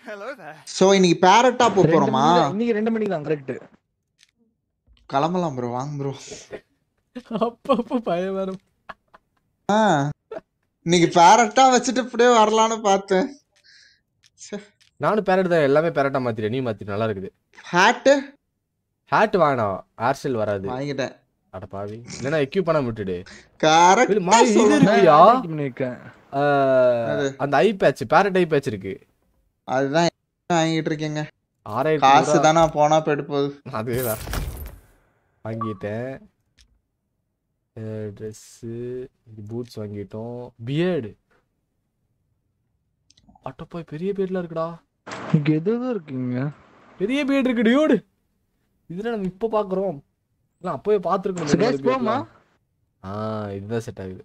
hello there. சோ இன்னைக்கு பேரட்டா போக போறோமா? இன்னைக்கு ரெண்டு மணிக்கு தான் கரெக்ட் கிளம்பலாம் ப்ரோ வாங்க ப்ரோ அப்பப்போ பயம் வரும். ஆ. இன்னைக்கு பேரட்டா வச்சுட்டு இப்படியே வரலான்னு பார்த்தேன். நானும் பேரட் தான் எல்லாமே பேரட்டா மாத்திட்டேன். நீ மாத்திட்டு. நல்லா இருக்குது. ஹேட்டு ஹேட் வேணாம் ஹேர் வராது. வாங்கிட்டேன். அட பாவி. இல்லைன்னா எக்யூப் பண்ண விட்டுடு. கரெக்ட் மா, இது இருக்குயா. அந்த eye patch parrot eye patch இருக்கு. அதுதான் வாங்கிட்டு இருக்கேங்க. ஆறாயிரத்தி காசு? தானே போனா போயிட்டு போகுது. அதேதான். வாங்கிட்டேன். ட்ரெஸ்ஸு பூட்ஸ் வாங்கிட்டோம். பியர்டு அட்டப்பாய் பெரிய பியர்ட்லாம் இருக்குடா. இங்க எதுவும் இருக்குங்க? பெரிய பியர்டு இருக்கு டியூடு இதுல நம்ம இப்போ பார்க்குறோம் இல்லை அப்போவே So guys, பார்த்துருக்கணும் போமா ஆ இதுதான் செட் ஆகுது.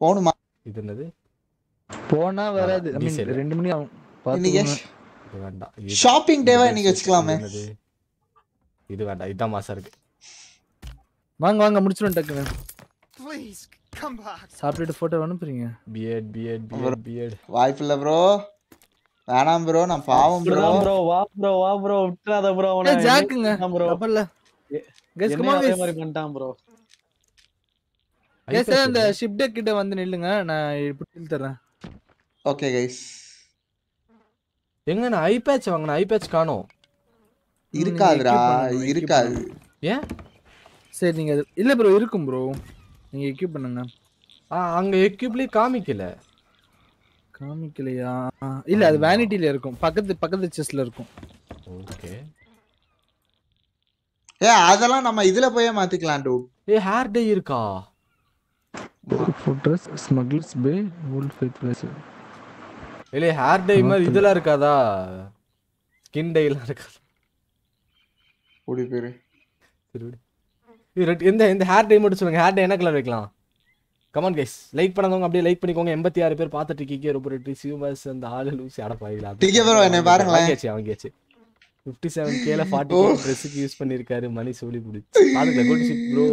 போகணுமா இது என்னது? போனா வராது. ரெண்டு மணி ஆகும். இது வேண்டாம். ஷாப்பிங் டேவா. இன்னைக்கு வச்சுக்கலாமே. இது வேண்டாம். இதுதான் மாசா இருக்கு. வாங்க வாங்க முடிச்சிடும் back. சாப்பிட்டுட்டு போட்டோ அனுப்புறீங்க. பியர்ட் பியர்ட் பியர்ட் பியர்ட் வாய்ப்பு இல்ல ப்ரோ வேணாம் ப்ரோ நான் பாவம் ப்ரோ ப்ரோ வா ப்ரோ வா ப்ரோ விட்டுறாத ப்ரோ அவன. ஜாக்குங்க. ப்ரோ என்ன on, அதே guys. மாதிரி பண்ணிட்டான் ப்ரோ Guys, அந்த ஷிப் டெக் கிட்ட வந்து நில்லுங்க நான் இப்படி தரேன் ஓகே கைஸ் எங்க நான் ஐ பேட்ச் வாங்கினேன் ஐ பேட்ச் காணோம். இருக்காதுடா இருக்காது. ஏன்? சரி நீங்க இல்ல ப்ரோ இருக்கும் ப்ரோ நீங்க எக்யூப் பண்ணுங்க. ஆ அங்க எக்யூப்லயே காமிக்கல. காமிக்கலையா? இல்ல அது வேனிட்டில இருக்கும். பக்கத்து பக்கத்து செஸ்ல இருக்கும். ஓகே. ஏ அதெல்லாம் நம்ம இதுல போயே மாத்திக்கலாம் டூ ஏ ஹேர் டே இருக்கா? Fortress smugglers bay old faith place இல்லையே ஹேர் டே மாதிரி இதெல்லாம் இருக்காதா? ஸ்கின் டேலாம் இருக்காதா? ஓடி பேரு சரி எந்த இந்த ஹேர் டை மட்டும் சொல்லுங்க. ஹேர் டை என்ன கலர் வைக்கலாம்? கமான் கைஸ் லைக் பண்ணதவங்க அப்படியே லைக் பண்ணிக்கோங்க. எண்பத்தி ஆறு பேர் பார்த்துட்டு இருக்கீங்க. ரொம்ப சிவபாஸ் அந்த ஆளு லூசி TK bro, என்னை பாருங்களேன். வாங்கியாச்சு வாங்கியாச்சு. ஃபிஃப்டி செவன் கேல ஃபார்ட்டி ட்ரெஸ்ஸுக்கு யூஸ் பண்ணியிருக்காரு. மணி சொல்லி பிடிச்சி. பாருங்க good ship bro.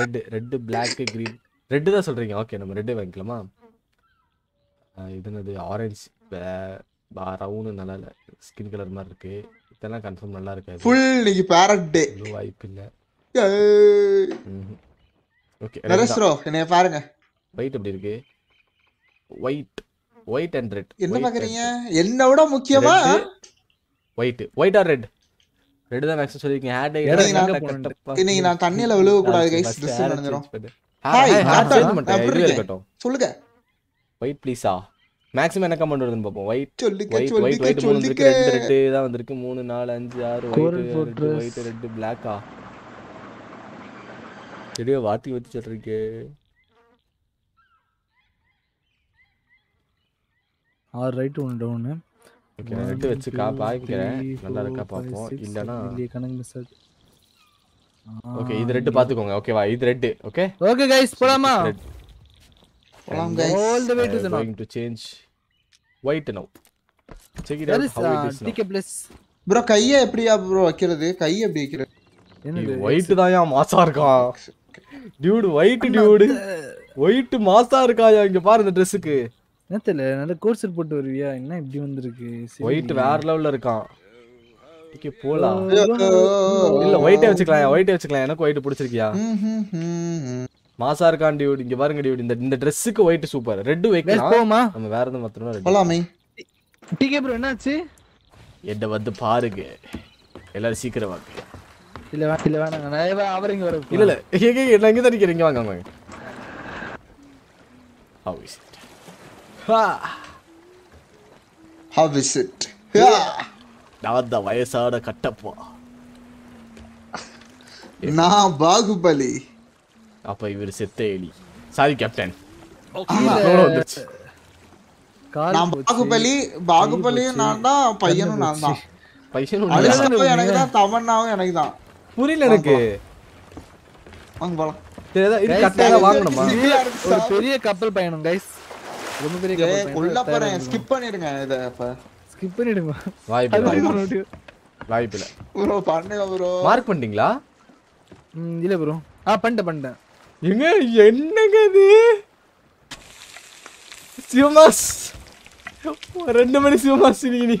Red red black green red தான் சொல்றீங்க. ஓகே நம்ம ரெட்டே வாங்கிக்கலாமா? இது என்னது? ஆரஞ்சு ரவுனு நல்லா இல்லை. ஸ்கின் கலர் மாதிரி இருக்கு. இதெல்லாம் கன்ஃபார்ம் நல்லா இருக்காது. ஃபுல் இன்னைக்கு பேரட் டே வாய்ப்பு இல்லை. ஓகே நரேஷ் ப்ரோ என்னைய பாருங்க. ஒயிட் எப்படி இருக்கு? ஒயிட் ஒயிட் அண்ட் ரெட் என்ன பாக்குறீங்க? என்ன விட முக்கியமா? White white or red red தான் மேக்ஸிமம் சொல்லிருக்கீங்க. ஹேர் டை இன்னைக்கு நான் தண்ணியில விழுக கூடாது கைஸ் ட்ரெஸ் நனைஞ்சிரும் ஹாய் இருக்கீங்க இருக்கட்டும். சொல்லுங்க. ஒயிட் ப்ளீஸா மேக்ஸிமம் என்ன கமெண்ட் வருதுன்னு பார்ப்போம். ஒயிட் ஒயிட் ஒயிட் ஒயிட் மூணு வந்திருக்கு சொல்லுங்க. ரெண்டு ரெட்டு தான் வந்திருக்கு. மூணு நாலு அஞ்சு ஆறு Coral white red Fortress. White red பிளாக்கா சரியா வாத்தி வச்சு சொல்றீங்க. ஆறு ரைட் ஒன்று டவுனு. ஓகே நான் ரெட்டு வச்சு கா பாய்க்கிறேன். நல்லா இருக்கா பார்ப்போம். இல்லைன்னா கணக்கு மிஸ் ஆகுது. ஓகே இது ரெட்டு பார்த்துக்கோங்க. ஓகேவா இது ரெட்டு. ஓகே? ஓகே கைஸ் போலாமா? ரெட் போலாம் guys. All the way to the north going to change white now. Check it out how it is now. DK plus bro கைய எப்படியா ப்ரோ வைக்கிறது? கைய எப்படி வைக்கிறது? என்னது ஒயிட் தான் ஏன் மாசா இருக்கான் டியூடு ஒயிட் டியூடு ஒயிட் மாசா இருக்காயா இங்க பாரு இந்த ட்ரெஸ்ஸுக்கு என்ன தெரியல நல்ல கோட் செட் போட்டு வருவியா? என்ன இப்படி வந்திருக்கு. ஒயிட் வேற லெவல்ல இருக்கான். ஓகே போலாம். இல்ல ஒயிட்டே வச்சுக்கலாம் ஒயிட்டே வச்சுக்கலாம் எனக்கு ஒயிட் பிடிச்சிருக்கியா. மாசா இருக்கான் டியூட் இங்க பாருங்க டியூட் இந்த இந்த ட்ரெஸ்ஸுக்கு ஒயிட் சூப்பர் ரெட் வைக்கலாம். போமா நம்ம வேற எதுவும் மாத்தணும் ரெட் போலாமே டிகே ப்ரோ என்னாச்சு? என்ன வந்து பாருங்க. எல்லாரும் சீக்கிரம் வாங்க. இல்ல வே- இல்ல இவ- அவர் இங்க வர இல்ல இல்ல. இங்க தான் நிக்கிறேன். இங்க வாங்க வாங்க how is it? ha how is it? நான் தான் வயசான கட்டப்பா. [LAUGHS] நான் பாகுபலி. அப்ப இவர் செத்த எலி சாரி கேப்டன் நான். பாகுபலி பாகுபலி நான் தான் பையனும் நான் தான் பையன் ஒண்ணு அலிஸ்டாவும் எனக்கு தான் தமன்னாவும் எனக்கு தான். புரியல எனக்கு. வாங்க போலாம். ஒரு பெரிய கப்பல் பயணம் கைஸ் ரொம்ப பெரிய கப்பல் உள்ள போறேன். ஸ்கிப் பண்ணிடுங்க இத இப்ப ஸ்கிப் பண்ணிடுங்க. வாய்ப்பு வாய்ப்பு இல்ல. ப்ரோ பண்ணுங்க ப்ரோ மார்க் பண்ணிட்டீங்களா? ம், இல்ல ப்ரோ ஆ பண்ணிட்டேன் பண்ணிட்டேன். எங்க? என்னங்க இது? சிவமாஸ். ரெண்டு மணி சிவமாஸ் நீ.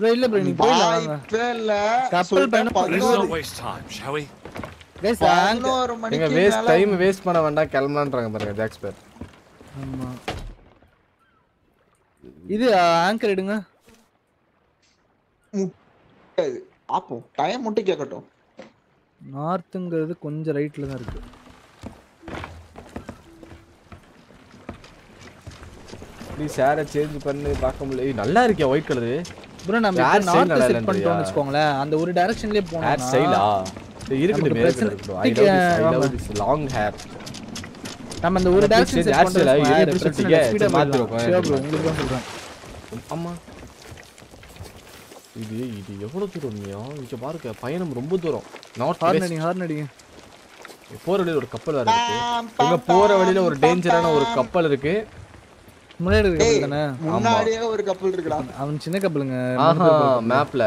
நீ bro இல்ல ப்ரோ நீங்க போயிடலாம் கப்பல் பயணம் waste time, shall we? பதினோரு எங்க மணிக்கு வேஸ்ட் மேல டைம் வேஸ்ட் பண்ண வேண்டாம் கிளம்பலான்றாங்க பாருங்க ஜாக்ஸ் பேர். ஆமா. இது ஆங்கர் எடுங்க. பாப்போம் டைம் மட்டும் கேட்கட்டும். நார்த்துங்கிறது கொஞ்சம் ரைட்ல தான் இருக்கு. ப்ளீஸ் சேரை சேஞ்ச் பண்ணி பார்க்க முடியல. ஏய், நல்லா இருக்கே ஒயிட் கலரு ப்ரோ நம்ம நார்த் செட்? பண்ணிட்டோம்னு வச்சுக்கோங்களேன். அந்த ஒரு டைரக்ஷன்லயே ஹேர் போனோம்னா ஸ்டைலா இருக்கட்டும் I love this long hair நம்ம அந்த ஒரு டைரக்ஷன் செட்? இது பண்றோம் எப்படி? இல்ல. ஸ்பீடா மாத்திரோம் ப்ரோ உங்களுக்கு தான் சொல்றேன். ஆமா. இது இது எவ்வளவு தூரம் நீயா? இங்க பாருங்க பயணம் ரொம்ப தூரம். நார்த் ஹார்ன் அடிங்க ஹார்ன் அடிங்க போற வழியில ஒரு கப்பல் வேற இருக்கு. இங்க போற வழியில ஒரு டேஞ்சரான ஒரு கப்பல் இருக்கு. முன்னாடி தானே? முன்னாடியே ஒரு கப்பல் இருக்குடா. அவன் சின்ன கப்பலுங்க ஆஹா மேப்ல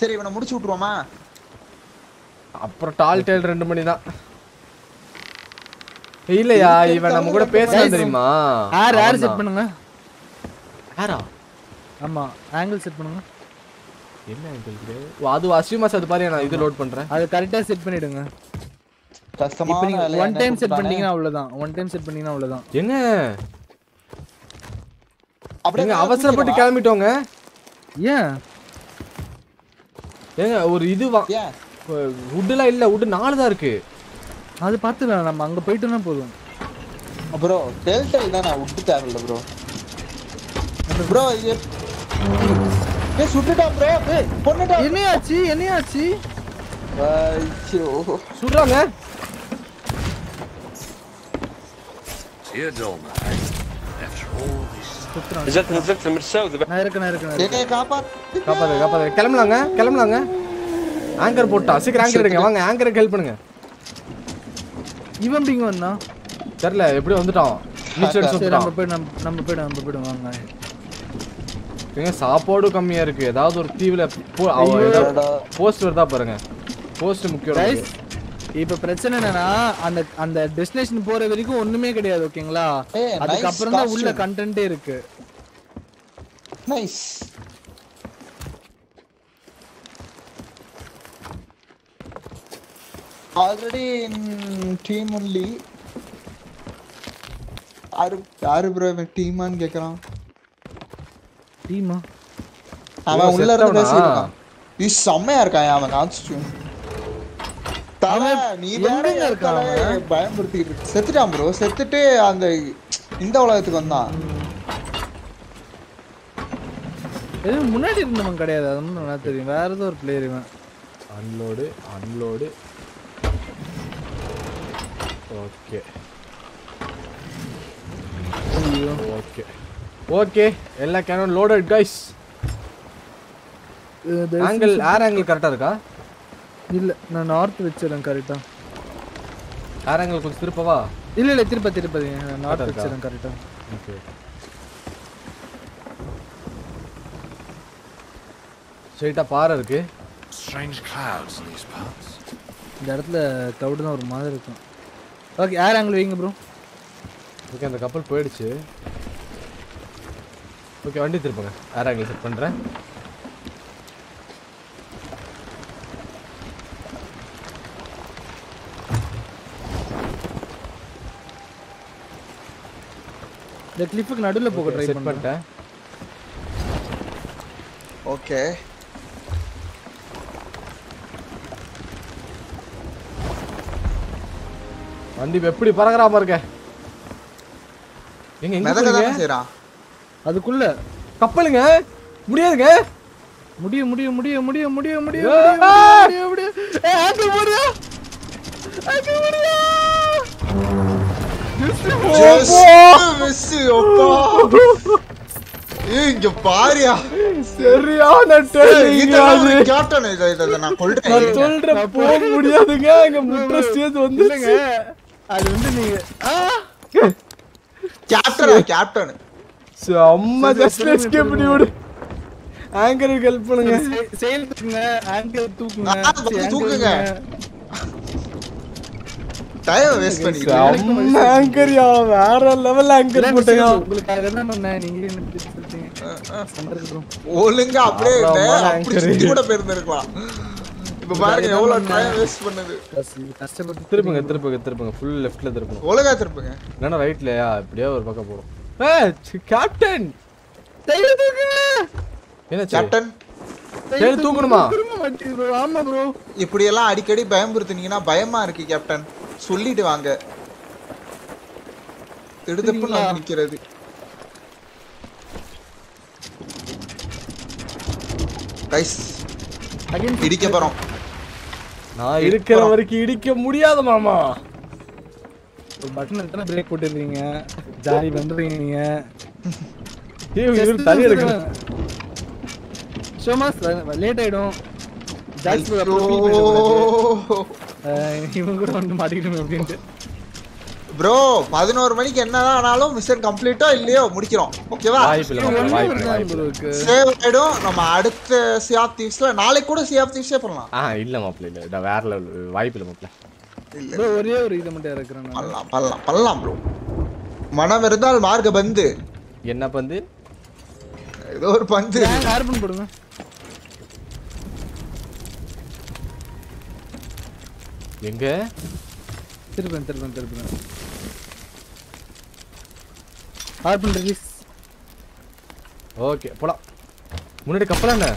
சரி இவனை முடிச்சு விட்டுருவோமா? அப்புறம் டால் டேல் ரெண்டு மணி தான். இல்லையா இவன் நம்ம கூட பேசலாம் தெரியுமா? ஹேர் ஹேர் செட் பண்ணுங்க? ஹேரா ஆமா ஆங்கிள் செட் பண்ணுங்க. என்ன angle இது? அது அசியூமாஸ் அது பாரு நான் இது லோட் பண்றேன். அது கரெக்டா செட் பண்ணிடுங்க. One time set? பண்ணீங்கன்னா அவ்வளவுதான். ஒன் டைம் செட் பண்ணீங்கன்னா அவ்வளவுதான். என்ன? அப்படியே அவசரப்பட்டு? கிளம்பிட்டோங்க. ஏன்? ஏங்க ஒரு இது வா வுட்டுலாம் இல்ல வுட் நாலு தான் இருக்கு. அது பார்த்துக்கலாம் நம்ம அங்க போயிட்டோம்னா போதும். ப்ரோ டெல்டல் தான் நான் விட்டு தேவையில்ல ப்ரோ ப்ரோ இது ஏய் சுட்டுட்டான் ப்ரோ பொண்ணுட்டான் என்னையாச்சு என்னையாச்சு? ஐயோ. சுடுறாங்க. Dear Dolma, after all. this نزلت نزلت المرساة وذبحت நான் இருக்கேன் நான் இருக்கேன் நான் இருக்கேன். என்னைய காப்பாத்து காப்பாது காப்பாது கிளம்பலாங்க கிளம்பலாங்க ஆங்கர் போட்டான் சீக்கிரம் ஆங்கர் எடுங்க வாங்க ஆங்கருக்கு ஹெல்ப் பண்ணுங்க இவன் பிங்க வந்தான் தெரியல எப்படியோ வந்துட்டான் நீச்சல் சரி சுத்துறான் நம்ம போய் நம்ம நம்ம போய்டு நம்ம போய்டு வாங்க ஏங்க சாப்பாடு கம்மியா இருக்கு ஏதாவது ஒரு தீவுல போஸ்ட் வருதா பாருங்க போஸ்ட் முக்கியம் Guys, நமக்கு. இப்ப பிரச்சனை என்னன்னா அந்த அந்த டெஸ்டினேஷன் போற வரைக்கும் ஒண்ணுமே கிடையாது ஓகேங்களா? அதுக்கப்புறம் தான் உள்ள. கண்டென்ட்டே இருக்கு. நைஸ் ஆல்ரெடி டீம் ஒன்லி யாரு யாரு ப்ரோ இவன் டீமான்னு கேக்குறான்? டீமா அவன் உள்ள இருந்து இது செம்மையா இருக்கான் அவன் கான்ஸ்டியூம் தலை நீ வேற எங்கங்க இருக்கான் இருக்கான் பயன்படுத்திட்டு இருக்கு. செத்துட்டான் ப்ரோ செத்துட்டு அந்த இந்த உலகத்துக்கு வந்தான். எதுவும் முன்னாடி இருந்தவன் கிடையாது. அது மட்டும் நல்லா தெரியும். வேற ஏதோ ஒரு பிளேயர் இவன். Unload unload okay okay okay எல்லா கேனும் loaded guys angle air angle கரெக்டா இருக்கா? இல்ல நான் நார்த் வச்சிடறேன் கரெக்டா ஏர் ஆங்கிள் கொஞ்சம் திருப்பவா? இல்ல இல்ல திருப்ப திருப்பதி நார்த் இருக்கா? வச்சிடறேன் கரெக்டா ஓகே ஸ்ட்ரைட்டா பாறை இருக்கு. Strange clouds in these parts. இந்த இடத்துல கிளவுட் தான் ஒரு மாதிரி இருக்கும். ஓகே ஏர் ஆங்கிள் வைங்க ப்ரோ ஓகே அந்த கப்பல் போயிடுச்சு. ஓகே வண்டி திருப்புங்க. ஏர் ஆங்கிள் செட் பண்றேன்? இந்த கிளிப்புக்கு நடுவுல போக ட்ரை பண்ணிட்டேன். ஓகே வண்டி எப்படி பறக்குறாம இருக்க? எங்க எங்க செய்றான். அதுக்குள்ள. கப்பலுங்க? முடியாதுங்க? முடியும் முடியும் முடியும் முடியும் முடியும் ஏய்! முடியும் முடியும் ஏய்! ஆங்கிள் போடுயா ஆங்கிள் ஏய் இங்க பாரியா. சரியான captain இது, இது, நான் நான் கொல்றேன். சொல்றேன் போக முடியாதுங்க. எங்க முற்ற ஸ்டேஜ் வந்து இல்லைங்க அது வந்து நீங்க ஆ? கேப்டனா கேப்டன் செம்ம ஜஸ்ட் எஸ்கேப் பண்ணி விடு ஆங்கருக்கு ஹெல்ப் பண்ணுங்க. செயல் தூக்குங்க. ஆங்கிள் தூக்குங்க. தூக்குங்க. டைம் வேஸ்ட் செம்ம ஆங்கரியா வேற லெவல் ஆங்கர் போட்டேங்க உங்களுக்காக தான் என்ன. ஒழுங்கா அப்படியே அப்புறம் இருந்தேன், அம்மா அப்படி anchor. சுத்தி கூட போயிருந்திருக்கலாம். இப்ப பாருங்க எவ்வளவு டைம் வேஸ்ட் பண்ணுது. கஷ்ட- கஷ்டப்பட்டு திருப்புங்க திருப்புங்க திருப்புங்க. ஃபுல் லெஃப்ட்ல திருப்புங்க. ஒழுங்கா திருப்புங்க. இல்லைன்னா ரைட்லயா இப்படியே ஒரு பக்கம் போடும் ஏ கேப்டன் தூக்குங்க என்ன கேப்டன் செயல் தூக்கணுமா? திரும்ப மாட்டேங்குது bro. ஆமா ப்ரோ இப்படி எல்லாம் அடிக்கடி பயமுறுத்துனீங்கன்னா பயமா இருக்கு கேப்டன் சொல்லிட்டு வாங்க. நிக்கிறது. கைஸ் அகைன் இடிக்க போறோம். நான் இருக்கிற வரைக்கும் இடிக்க முடியாது மாமா. ஒரு பட்டன் எத்தனை பிரேக் போட்டுருக்கீங்க ஜாலி பண்றீங்க நீங்க. ஏய், இவரு தள்ளி எடுக்கணும் ஷோமாஸ் லேட் ஆயிடும். இவன் கூட வந்து மாட்டிக்கிட்டோம் அப்படின்ட்டு. ப்ரோ பதினோரு மணிக்கு என்னதான் ஆனாலும் மிஷன் கம்ப்ளீட்டோ இல்லையோ முடிக்கிறோம். ஓகேவா? சேவ் ஆயிடும். நம்ம அடுத்த சி ஆஃப் தீவ்ஸ்ல நாளைக்கு கூட சி ஆஃப் தீவ்ஸே பண்ணலாம். ஆ இல்ல நான் வேற லெவல் வாய்ப்பு இல்லை மாப்பிள்ள. இல்ல ப்ரோ ஒரே ஒரு இதை மட்டும் இறக்குறேன் நான். பண்ணலாம் பண்ணலாம் பண்ணலாம் ப்ரோ மனம் இருந்தால் மார்க்க பந்து. என்ன பந்து? ஏதோ ஒரு பந்து. ஹார்பன் போடுங்க எங்க? திருப்பேன் திருப்பேன் திருப்பேன். ஹார்பன் ரிலீஸ் ஓகே போலாம். முன்னாடி கப்பல் என்ன?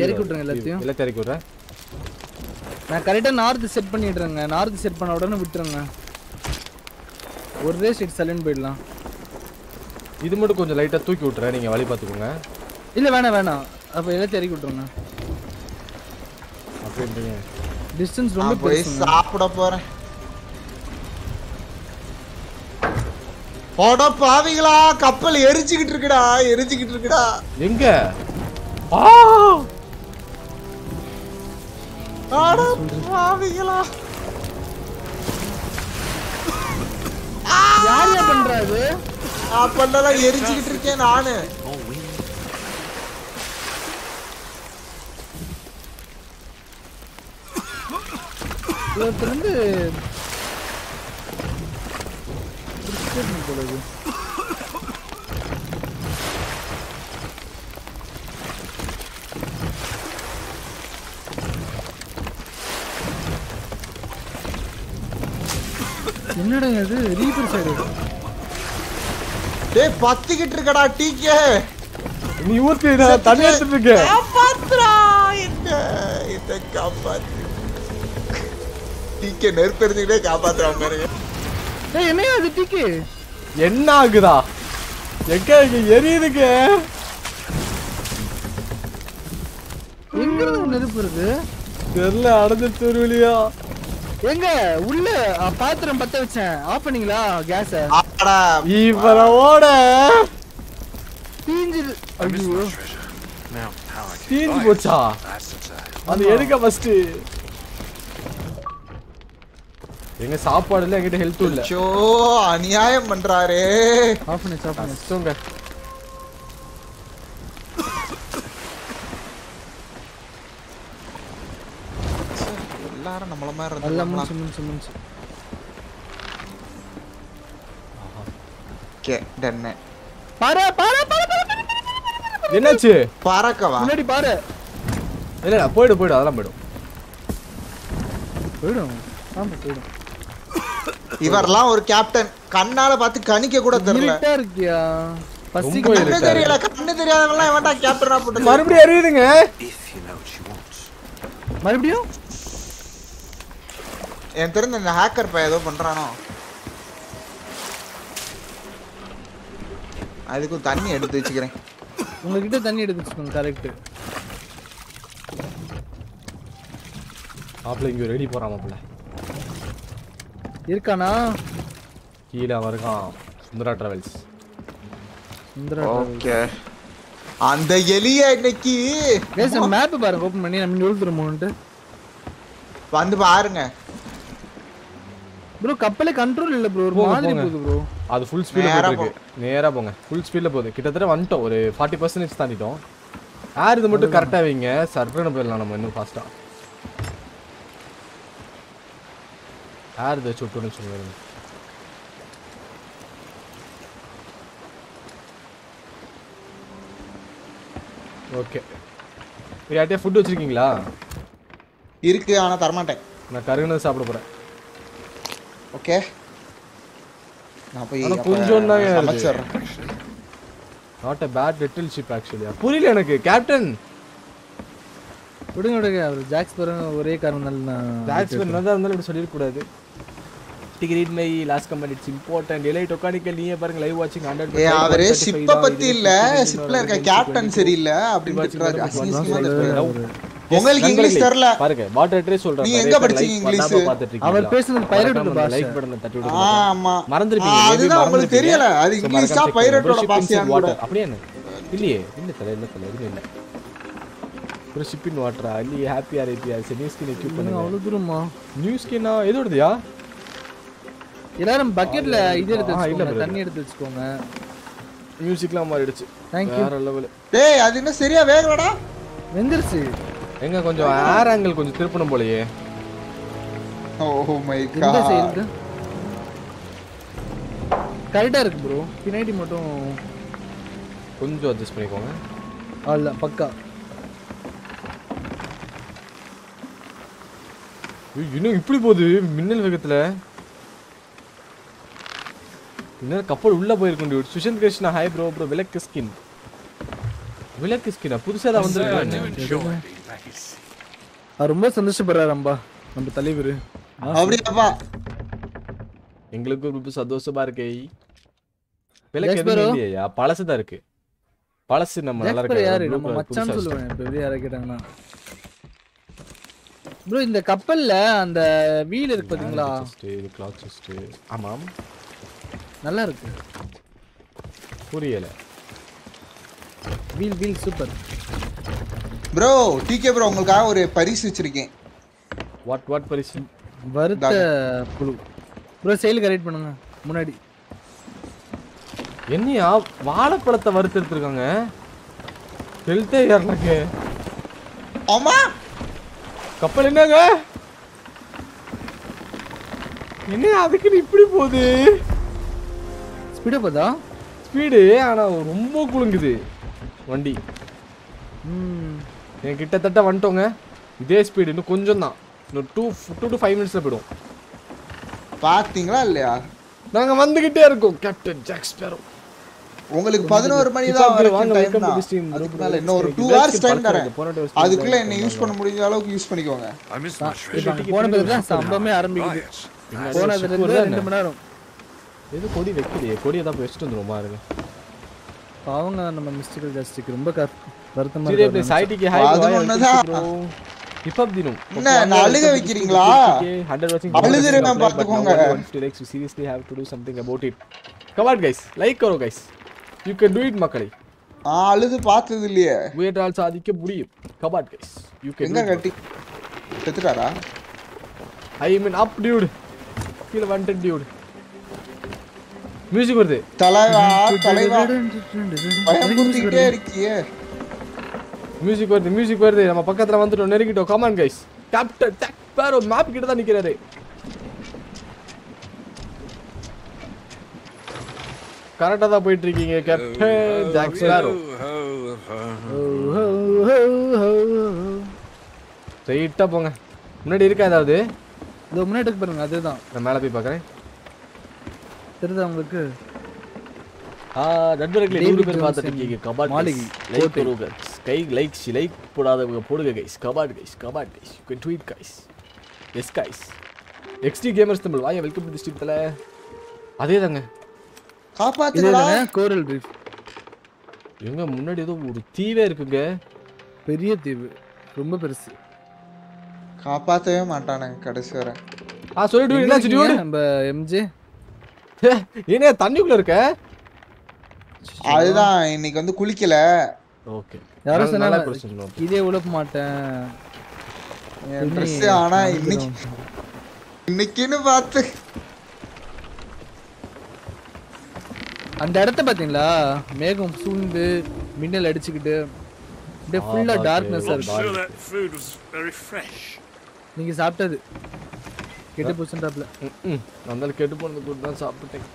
இறக்கி விட்டுருங்க எல்லாத்தையும். எல்லாத்தையும் இறக்கி விட்றேன். நான் கரெக்டாக நார்த் செட் பண்ணிடுறேங்க. நார்த் செட் பண்ண உடனே விட்டுருங்க. ஒரே சைட் சைலண்ட் போயிடலாம். இது மட்டும் கொஞ்சம் லைட்டா தூக்கி விட்டுறேன். நீங்க வழி பார்த்துக்கோங்க. இல்லை வேணாம் வேணாம். அப்போ எல்லாத்தையும் இறக்கி விட்டுருங்க. அப்படின்றீங்க. டிஸ்டன்ஸ் ரொம்ப நான் போய் சாப்பிட போறேன். போட பாவிங்களா கப்பல் எரிச்சுக்கிட்டு இருக்குடா எரிச்சுக்கிட்டு இருக்குடா. எங்க? ஆ! ஆட பாவிகளா. யார் பண்றாரு அப்பெல்லாம் எரிஞ்சுக்கிட்டு இருக்கேன் நானு. ஒருத்தர் வந்து கிறிஸ்டியன் போல இது. என்னடா இது? ரீபர் சைடு டேய் பத்திக்கிட்டு இருக்கடா டீக்கே நீ ஊத்து நான் தண்ணி எடுத்துட்டு இருக்கேன். காப்பாத்துறா என்ன என்ன காப்பாத்து. டீக்கே நெருப்பு எரிஞ்சுக்கிட்டே காப்பாத்துறான் பாருங்க ஏய் என்னையா அது டிக்கு என்ன ஆகுதா எங்க இங்க எரியுதுங்க? எங்க இருந்து நெருப்பு வருது தெரியல அடைஞ்சிட்டு வருவிலையா எங்க? உள்ள பாத்திரம் பத்த வச்சேன். ஆஃப் பண்ணீங்களா கேஸ இவரோட தீஞ்சிரு. தீஞ்சு போச்சா. அது எடுக்க ஃபர்ஸ்ட் எங்க சாப்பாடுல என்கிட்ட ஹெல்த்தும் இல்ல. சோ அநியாயம் பண்றாரே. ஆஃப் பண்ணி ஆஃப் பண்ணி கஷ்டங்க எல்லாரும் நம்மள மாதிரி இருந்தா முடிச்சு முடிச்சு முடிச்சு ஓகே டன்னு பாரு பாரு பாரு என்னாச்சு? பறக்கவா முன்னாடி பாரு. இல்லடா போயிடு போயிடு அதெல்லாம் போயிடும் போயிடும். ஆமா போயிடும். இவரெல்லாம் ஒரு கேப்டன் கண்ணால பார்த்து கணிக்க கூட தெரியல. இருக்கியா? கண்ணு தெரியல. கண்ணு தெரியாதவங்கலாம் இவன்டா கேப்டனா போட்டு மறுபடியும் want. மறுபடியும்? எனக்கு தெரிஞ்ச இந்த ஹேக்கர் பையன் ஏதோ பண்றானோ. அதுக்கும் தண்ணி எடுத்து வச்சுக்கிறேன். உங்ககிட்ட தண்ணி எடுத்து வச்சுக்கோங்க கரெக்ட் மாப்பிள்ள இங்க ரெடி போறான் மாப்பிள்ள. இருக்கானா? கீழே அவன் இருக்கான் சுந்தரா டிராவல்ஸ் இந்திரா ஓகே. அந்த எலிய இன்னைக்கு கேஸ் மேப் பாருங்க ஓபன் பண்ணி நம்ம எழுதுறோமோன்ட்டு வந்து பாருங்க. ப்ரோ கப்பலே கண்ட்ரோல் இல்ல ப்ரோ ஒரு மாதிரி. போகுது ப்ரோ அது ஃபுல் ஸ்பீட்ல இருக்கு நேரா போங்க. ஃபுல் ஸ்பீட்ல போகுது. கிட்டத்தட்ட வந்துட்டோம். ஒரு ஃபார்ட்டி பர்சன்டேஜ் தாண்டிட்டோம். ஏர் இது மட்டும் கரெக்டா வைங்க. சர்ப்ரன போயிடலாம் நம்ம இன்னும் ஃபாஸ்டா ஏர் இதை வச்சு விட்டோம்னு சொல்லுங்க ஓகே. யார்கிட்டயே ஃபுட் வச்சிருக்கீங்களா? இருக்கு ஆனா தரமாட்டேன். நான் கருகுனது சாப்பிட போறேன். ஓகே. நான் போய் கொஞ்சம் தாங்க not a bad little ship ஆக்சுவலியா புரியல எனக்கு. கேப்டன் விடுங்க விடுங்க. அவர் ஜாக்ஸ் ஒரே காரணம் தான் டாக்ஸ் பண்ணா இருந்தாலும் இப்படி சொல்லிடக்கூடாது. Decreed my last comment it's important எலை டொக்கானிக்கல் நீயே பாருங்க லைவ் வாட்சிங் ஹண்ட்ரட் ஏ அவரு ஷிப்ப பத்தி இல்ல. ஷிப்ல இருக்க கேப்டன் சரியில்லை அப்படின்னு. உங்களுக்கு இங்கிலீஷ் தெரியல. பாருங்க வாட்டர் ட்ரே சொல்றேன் நீங்க எங்க படிச்சீங்க இங்கிலீஷ்? அவர் பேசுனது pirate பாஷை. லைக் பட்டனை தட்டி விடுங்க ஆமா. மறந்துருப்பீங்க அதுதான் உங்களுக்கு. தெரியல. அது இங்கிலீஷா. பைரட்டோட பாஷையான்னு. கூட. அப்படியே என்ன? இல்லையே இல்ல தல இல்ல தல எதுவுமே இல்ல. ஒரு ஷிப் இன் வாட்டரா இல்லையே ஹாப்பி ஆர்ஐபியா சரி நியூ ஸ்கின் எக்யூப் பண்ணுங்க. அவ்வளவு தூரமா? நியூ ஸ்கின்னா எதோடதுயா எல்லாரும் பக்கெட்ல இது எடுத்து வச்சுக்கோங்க. தண்ணி எடுத்து வச்சுக்கோங்க. மியூசிக்லாம் மாறிடுச்சு. Thank you. வேற லெவல் டேய் அது என்ன சரியா வேகலடா. வெந்துருச்சு. எங்க கொஞ்சம் ஏர் ஆங்கிள் கொஞ்சம் திருப்பணும் போலயே. ஓ மை காட் சைடு கரெக்டா இருக்கு? ப்ரோ பின்னாடி மட்டும். கொஞ்சம் அட்ஜஸ்ட் பண்ணிக்கோங்க. அல்ல பக்கா. இன்னும் இப்படி போகுது மின்னல் வேகத்துல. இன்னும் கப்பல் உள்ள போயிருக்கும் dude. Sushant Krishna hi bro bro விளக்கு ஸ்கின் விளக்கு ஸ்கின்னா புதுசா தான் வந்திருக்கு ரொம்ப சந்தோஷப்படுறாரு அம்பா நம்ம தலைவர் அப்படியாப்பா எங்களுக்கு ரொம்ப சந்தோஷமா இருக்கே விளக்கு எதுவுமே? இல்லையா பழசு தான் இருக்கு பழசு நம்ம நல்லா ஜாக்பர் யாரு இருக்கு நம்ம மச்சான் சொல்லுவேன் இப்ப வெளிய யாரை கேட்டாங்கன்னா ப்ரோ இந்த கப்பல்ல அந்த வீல் இருக்கு பாத்தீங்களா. ஆமாம் நல்லா இருக்கு புரியல. Wheel wheel super. Bro DK bro உங்களுக்காக ஒரு பரிசு வச்சிருக்கேன். வாட் வாட் பரிசு? வறுத்த புழு. ப்ரோ செயல் கரெக்ட் பண்ணுங்க. முன்னாடி. என்னையா வாழைப்பழத்தை வறுத்து எடுத்துருக்காங்க? ஹெல்த்தே எனக்கு ஆமா. கப்பல் என்னங்க? என்ன அதுக்குன்னு இப்படி போகுது? ஸ்பீடா போதா ஸ்பீடு ஆனா ரொம்ப குலுங்குது. வண்டி. ம். என் கிட்டத்தட்ட வந்துட்டோங்க. இதே ஸ்பீடு இன்னும் கொஞ்சம் தான் இன்னும் டூ டூ டு ஃபைவ் மினிட்ஸில் போயிடும். பாத்தீங்களா இல்லையா? நாங்க வந்துகிட்டே இருக்கோம். கேப்டன் ஜாக் ஸ்பேரோ உங்களுக்கு பதினோரு மணி தான். அதுக்கு மேல. இன்னும் ஒரு டூ ஹவர்ஸ் டைம். தரேன். அதுக்குள்ள என்ன யூஸ் பண்ண முடிஞ்ச அளவுக்கு யூஸ் பண்ணிக்கோங்க. I missed my இப்போ treasure. அங்க போன பிறகு தான் சம்பவமே ஆரம்பிக்குது. போனதுல இருந்து ரெண்டு மணி நேரம். எது கொடி வைக்கலையே. கொடியை தான் போய் வச்சுட்டு வந்துரும் பாருங்க. அவங்க நம்ம மிஸ்டேக்கல் ஜாஸ்டிக் ரொம்ப வருத்தமா சரி அப்படி சைடிக்கு ஹாய் அது ஒண்ணுதான். இப்போ தினம். என்ன, நான் அழுக வைக்கிறீங்களா? அழுதுருவேன் பாத்துக்கோங்க. seriously have to do something about it. Come on guys. Like Karo guys. You can do it மக்களே. அழுது பார்த்தது இல்லையே. உயர்ந்தால் சாதிக்க முடியும். On guys. You can எங்க. கட்டி? செத்துட்டாரா? I mean up dude. feel wanted dude. Music வருது. தலைவா தலைவா. பயமுறுத்திக்கிட்டே இருக்கியே. மியூசிக் வருது மியூசிக் வருது. நம்ம பக்கத்துல வந்துட்டோம் நெருங்கிட்டோம். கமான் கைஸ் கேப்டன் டக் பேரோ மேப் கிட்ட தான் நிக்கிறாரு. கரெக்டா தான் போயிட்டு இருக்கீங்க கேப்டன் ஜாக் ஸ்பேரோ ஸ்ட்ரைட்டா போங்க. முன்னாடி இருக்கா ஏதாவது? இதோ முன்னாடி பாருங்க அதுதான். நான் மேல போய் பார்க்கறேன். ஆ நண்பர்களே நூறு பேர் பார்த்துட்டு இருக்கீங்க. கபாட் மாளிகை, லைக் கோட்டை. போடுங்க கை லைக் லைக் போடாதவங்க போடுங்க கைஸ் கபாட் guys கபாட் guys you can tweet guys yes guys XD gamers Tamil வாங்க வெல்கம் டு தி ஸ்ட்ரீம் தல. அதே தாங்க இதுதானே கோரல் ரீஃப் எங்க முன்னாடி ஏதோ ஒரு தீவே இருக்குங்க. பெரிய தீவு. ரொம்ப பெருசு. காப்பாத்தவே மாட்டானுங்க கடைசி வரை. ஆ என்னாச்சு இருக்கீங்க? டியூட் நம்ம எம்ஜே [LAUGHS] ஏனே தண்ணிக்குள்ள இருக்க? அதுதான் இன்னைக்கு வந்து குளிக்கல. ஓகே. சொன்னாங்க பிரச்சனை இதே உழப்ப மாட்டேன். ட்ரெஸ் ஆனா இன்னைக்கு இன்னைக்குன்னு பார்த்து. அந்த இடத்த பாத்தீங்களா? மேகம் சூழ்ந்து மின்னல் அடிச்சுக்கிட்டு அப்படியே ஃபுல்லா டார்க்னஸா இருக்கு. நீங்க சாப்பிட்டது. கெட்டு போச்சுட்டாப்ல ம் அந்த கெட்டு போனது கூட தான் சாப்பிட்டேன்.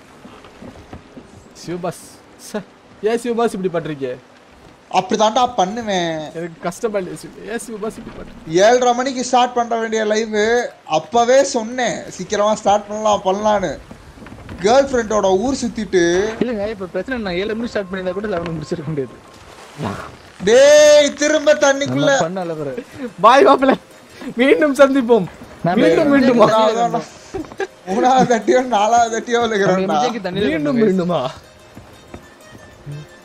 சிவபாஸ் ச ஏன் சிவபாஸ் இப்படி பண்றீங்க? அப்படிதான்டா பண்ணுவேன். எனக்கு கஷ்டமா இல்லையா சிவ ஏன் சிவபாஸ் இப்படி பண்றீங்க ஏழரை மணிக்கு ஸ்டார்ட் பண்ண வேண்டிய லைவ் அப்பவே சொன்னேன் சீக்கிரமா ஸ்டார்ட் பண்ணலாம் பண்ணலான்னு. கேர்ள் ஃப்ரெண்டோட ஊர் சுத்திட்டு இல்லங்க இப்ப பிரச்சனை நான் ஏழு மணி ஸ்டார்ட் பண்ணியிருந்தா கூட லெவன் முடிச்சிருக்க முடியாது. டேய் திரும்ப தண்ணிக்குள்ள பண்ண பாய் மாப்பிள்ள மீண்டும் சந்திப்போம். மீண்டும் மீண்டுமா? மூணாவது தட்டியோ நாலாவது தட்டியோ தண்ணி மீண்டும் மீண்டுமா?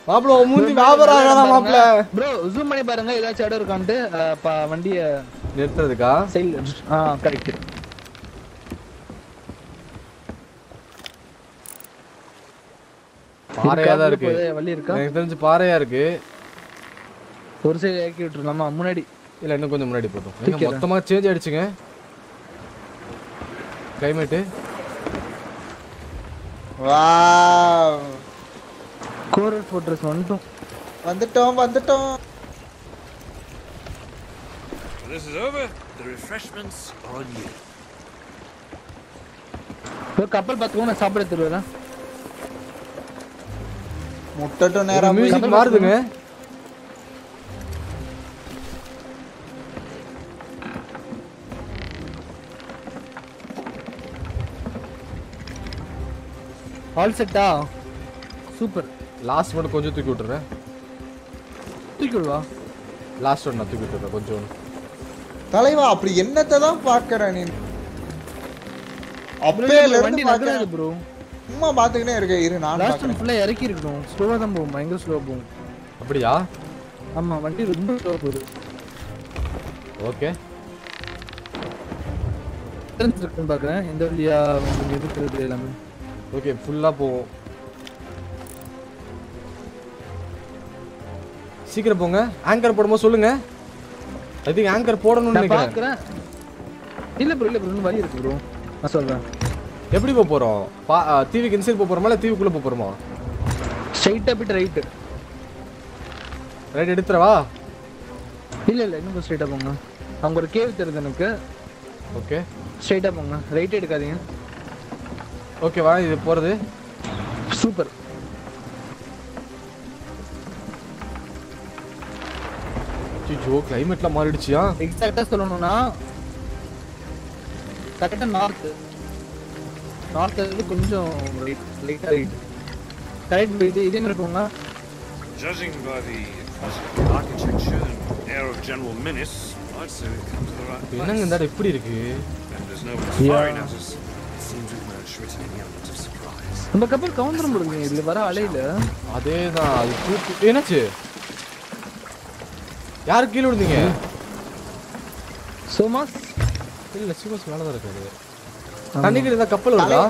உன் மூஞ்சி வியாபாரம் ஆகாதான் மாப்பிள்ள ப்ரோ ஜூம் பண்ணி பாருங்க. ஏதாச்சும் இடம் இருக்கான்ட்டு வண்டிய நிறுத்துறதுக்கா? சைல் ஆ கரெக்ட் பாறையா தான் இருக்கு. வழி இருக்கா? எனக்கு தெரிஞ்சு பாறையா இருக்கு. ஒரு சைடு இறக்கி விட்டுருலாமா முன்னாடி. இல்ல இன்னும் கொஞ்சம் முன்னாடி தூக்கிறேன். மொத்தமா சேஞ்ச் ஆயிடுச்சுங்க. கிளைமேட்டு வாவ் கோரல் ஃபோர்ட்ரஸ் வந்துட்டோம். வந்துட்டோம் வந்துட்டோம். This is over, the refreshments are on you. இப்போ கப்பல் பார்த்துக்கோ நான் சாப்பிட தருவேன் முட்டட்டும் நேரா போய் மியூசிக் மாறுதுங்க. ஆல் செட்டா சூப்பர் லாஸ்ட் மட்டும் கொஞ்சம் தூக்கி விட்டுறேன் தூக்கி விடுவா? லாஸ்ட் ஒன் நான் தூக்கி விட்டுறேன் கொஞ்சம். தலைவா அப்படி என்னத்தை தான் பாக்குற நீ? அப்பேல வண்டி நகராது பாக்குறேன் ப்ரோ சும்மா பாத்துக்கினே இருக்க இரு நான் லாஸ்ட் பாக்குறேன் ஒன் ஃபுல்லாக இறக்கி இருக்கணும். ஸ்லோவாக தான் போகும் பயங்கர ஸ்லோவாக போகும். அப்படியா? ஆமா வண்டி ரொம்ப ஸ்லோவாக போகுது. ஓகே இருக்குன்னு பார்க்குறேன். எந்த வழியா உங்களுக்கு இருக்கிறது எல்லாமே? ஓகே ஃபுல்லா போவோம் சீக்கிரம் போங்க. ஆங்கர் போடும்போது சொல்லுங்க. ஐ திங்க் ஆங்கர் போடணும்னு நான் நினைக்கிறேன். இல்ல ப்ரோ இல்ல ப்ரோ இன்னும் வழி இருக்கு ப்ரோ நான் சொல்றேன். எப்படி போக போறோம்? பா தீவுக்கு இன்சைட் போக போறோமா இல்ல தீவுக்குள்ள போக போறோமா? ஸ்ட்ரைட்டா போயிட்டு ரைட் ரைட் எடுத்துறவா இல்ல இல்ல இன்னும் ஸ்ட்ரைட்டா போங்க. அவங்க ஒரு கேவ் தெரியுது எனக்கு. ஓகே ஸ்ட்ரைட்டா போங்க. ரைட் எடுக்காதீங்க. ஓகேவா இது போறது சூப்பர் ஐயோ கிளைமேட்லாம் மாறிடுச்சியா எக்ஸாக்டா சொல்லணும்னா கரெக்டா நார்த் நார்த்ல இருந்து கொஞ்சம் லைட்டா ரைட் கரெக்ட் இது இதே போங்க Judging by the architecture and air of general menace, I'd say we've come to the right என்னங்க place. இந்த இடம் எப்படி இருக்கு And there's no one firing at us. நம்ம கப்பல் கவுண்டர் முடியுங்க இதுல வர அலையில. அதேதான். அது தூக்கு என்னாச்சு? யாரு கீழே விழுந்தீங்க? சோமாஸ்? இல்ல சிவஸ் மேல தான் இருக்காரு. தண்ணி கீழே ஏதாவது கப்பல் வருதா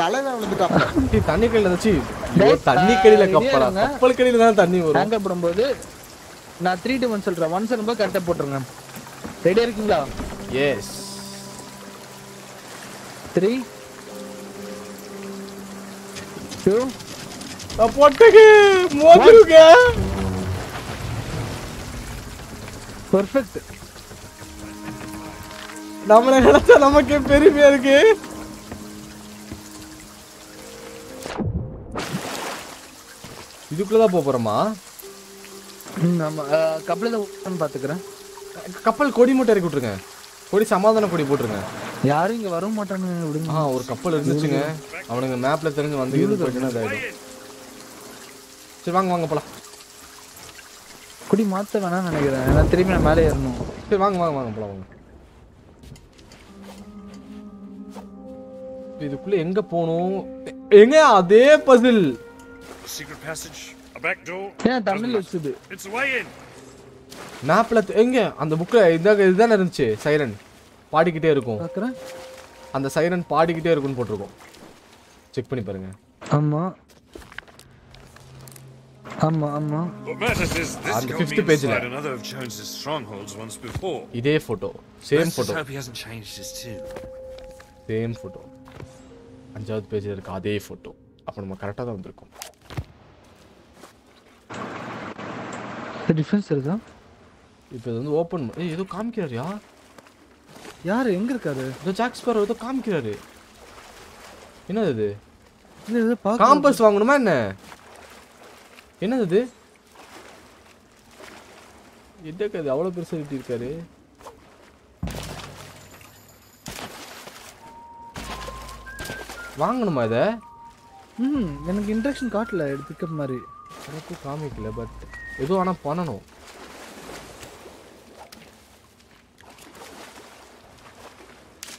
தலைவன் விழுந்துட்டான் தண்ணி ஏதாச்சும் ஐயோ, தண்ணி கடியில கப்பலா. கப்பல் கடியில தான் தண்ணி வரும். ஹேங்கர் போடும்போது நான் த்ரீ டு ஒன் சொல்றேன். ஒன் சொல்லும்போது கரெக்டா போட்டுருங்க. ரெடியா இருக்கீங்களா? எஸ் த்ரீ டூ பொட்டக்கு மோதுருங்க. பர்ஃபெக்ட் நம்மள நினைச்சா நமக்கே பெருமையா இருக்கு. இதுக்குள்ளதான் போக போறோமா? நம்ம கப்பலில் ஓப்பன் பார்த்துக்கிறேன் கப்பல் கொடி மட்டும் இறக்கி விட்டுருங்க. கொடி சமாதான கொடி போட்டுருங்க. யாரும் இங்க வர மாட்டானுங்க விடுங்க. ஆ ஒரு கப்பல் இருந்துச்சுங்க அவனுங்க மேப்ல தெரிஞ்சு வந்து இது போயிட்டுனா இதாயிடும். சரி வாங்க வாங்க போலாம். குடி மாத்த வேணாம்னு நினைக்கிறேன். நான் திரும்பி நான் மேலே ஏறணும். சரி வாங்க வாங்க வாங்க போலாம் வாங்க. இதுக்குள்ள எங்க போகணும்? எங்க அதே பசில்? ஏன் தமிழ் வச்சுது. மேப்ல எங்க? அந்த புக்ல இதாக இதுதானே இருந்துச்சு சைரன் பாடிக்கிட்டே இருக்கும். அந்த சைரன் பாடிக்கிட்டே இருக்கும்னு போட்டிருக்கோம். செக் பண்ணி பாருங்க. ஆமா. ஆமா ஆமா. What matters is this On the got fifth me page inside ல. another of Jones's strongholds once before. இதே photo same photo. Same photo அஞ்சாவது பேஜில் இருக்க அதே போட்டோ அப்போ நம்ம கரெக்டாக தான் வந்திருக்கோம். டிஃபரன்ஸ் இருக்கா இப்போ இது வந்து ஓப்பன் ஏய் ஏதோ காமிக்கிறாருயா யாரு? எங்க இருக்காரு? ஏதோ ஜாக் ஸ்பேரோ ஏதோ காமிக்கிறாரு. என்னது இது? பார்க்க காம்பஸ் வாங்கணுமா என்ன? என்னது இது? என்னக்கு அது அவ்வளோ பெருசாக எழுதி இருக்காரு வாங்கணுமா இதை? ம் எனக்கு இன்ட்ரக்ஷன் காட்டல எடுத்துக்க மாதிரி. எனக்கும் காமிக்கல பட் ஏதோ ஆனால் பண்ணணும்.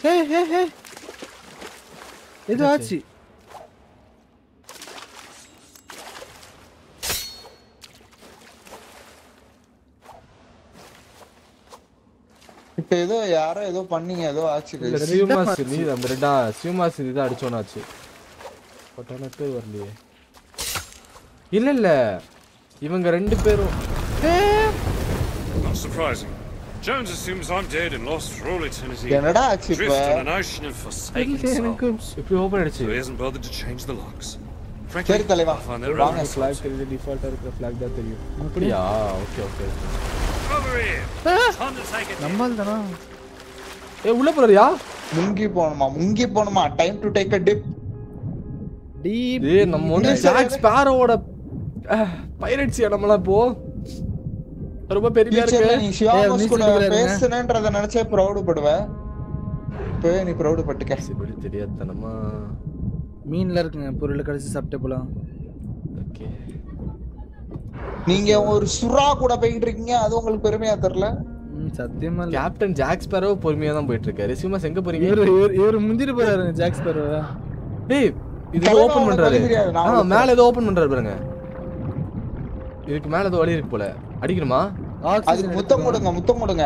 ஹே ஹே ஹே ஏதோ ஆச்சு இப்ப ஏதோ யாரோ ஏதோ பண்ணீங்க ஏதோ ஆச்சு. சிவமாஸ் நீ அந்த ரெண்டா சிவமாஸ் இதுதான் அடிச்சோனாச்சு பட் ஆனால் பேர் வரலையே. இல்ல இல்ல. இவங்க ரெண்டு பேரும். Not surprising. Jones assumes I'm dead and lost for all eternity. என்னடா ஆச்சு இப்ப Drift in an ocean of forsaken souls. இப்படி ஓபன் ஆயிடுச்சு So he hasn't bothered to change the locks. Frankly, சரி தலைவா I find that வாங்க rather flag தெரியுது டிஃபால்ட்டா இருக்கிற ஃபிளாக் தான் தெரியும் அப்படியா okay okay Over here! Time to take it. நம்மால் தானா ஏ உள்ள போறியா முங்கி போகணுமா முங்கி போகணுமா time to take a dip deep ஏய் நம்ம வந்து ஜாக் ஸ்பாரோவோட பைரட்ஸியா நம்மலாம் இப்போ ரொம்ப நீ கூட. பேசுனேன்றத நினைச்சே ப்ரௌடு படுவ இப்பவே நீ ப்ரௌடு பட்டுக்க இப்படி தெரியாதனமா. மீன்ல இருக்குங்க பொருள் கடைசி சாப்பிட்டே போலாம் ஓகே. நீங்க ஒரு சுறா கூட போயிட்டு இருக்கீங்க அது உங்களுக்கு பெருமையா தெரியல? சத்தியமா கேப்டன் ஜாக் ஸ்பாரோ பொறுமையா தான் போயிட்டு இருக்காரு சிவமாஸ் எங்க போறீங்க? இவர் இவர் இவர் முந்திரி போறாருங்க ஜாக்ஸ் பேர் ஏய் இது ஓபன் பண்றாரு. மேல ஏதோ ஓபன் பண்றாரு பாருங்க. இதுக்கு மேல ஏதோ வழி இருக்கு போல. அடிக்கணுமா? அதுக்கு முத்தம் கொடுங்க முத்தம் கொடுங்க.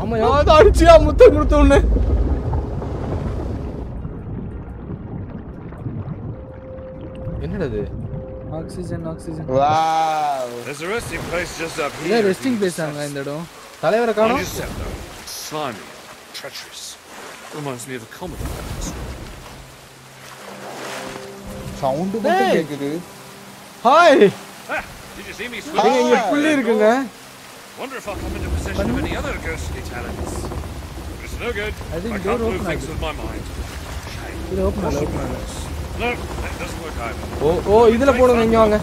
ஆமா யாவது அடிச்சியா? முத்த முத்த ஒண்ணு என்னடா இது? Oxygen oxygen wow There's a resting place just up இல்ல here. ரெஸ்டிங் பிளேஸ் ஆங்க இந்த இடம் தலைவரை On காணோம். your step, though. slimy, treacherous. Reminds me of a comedy. of that sort. Sound மட்டும் டேய். கேக்குது. Hi Ah? இங்க புள்ளி இருக்குங்க Wonder if I'll come into possession of any other ghostly talents. It's no good. I think I can't move open things with my mind. இது open ஆகல open ஆகல No, that doesn't work either. ஓ ஓ இதுல போடுங்க இங்க வாங்க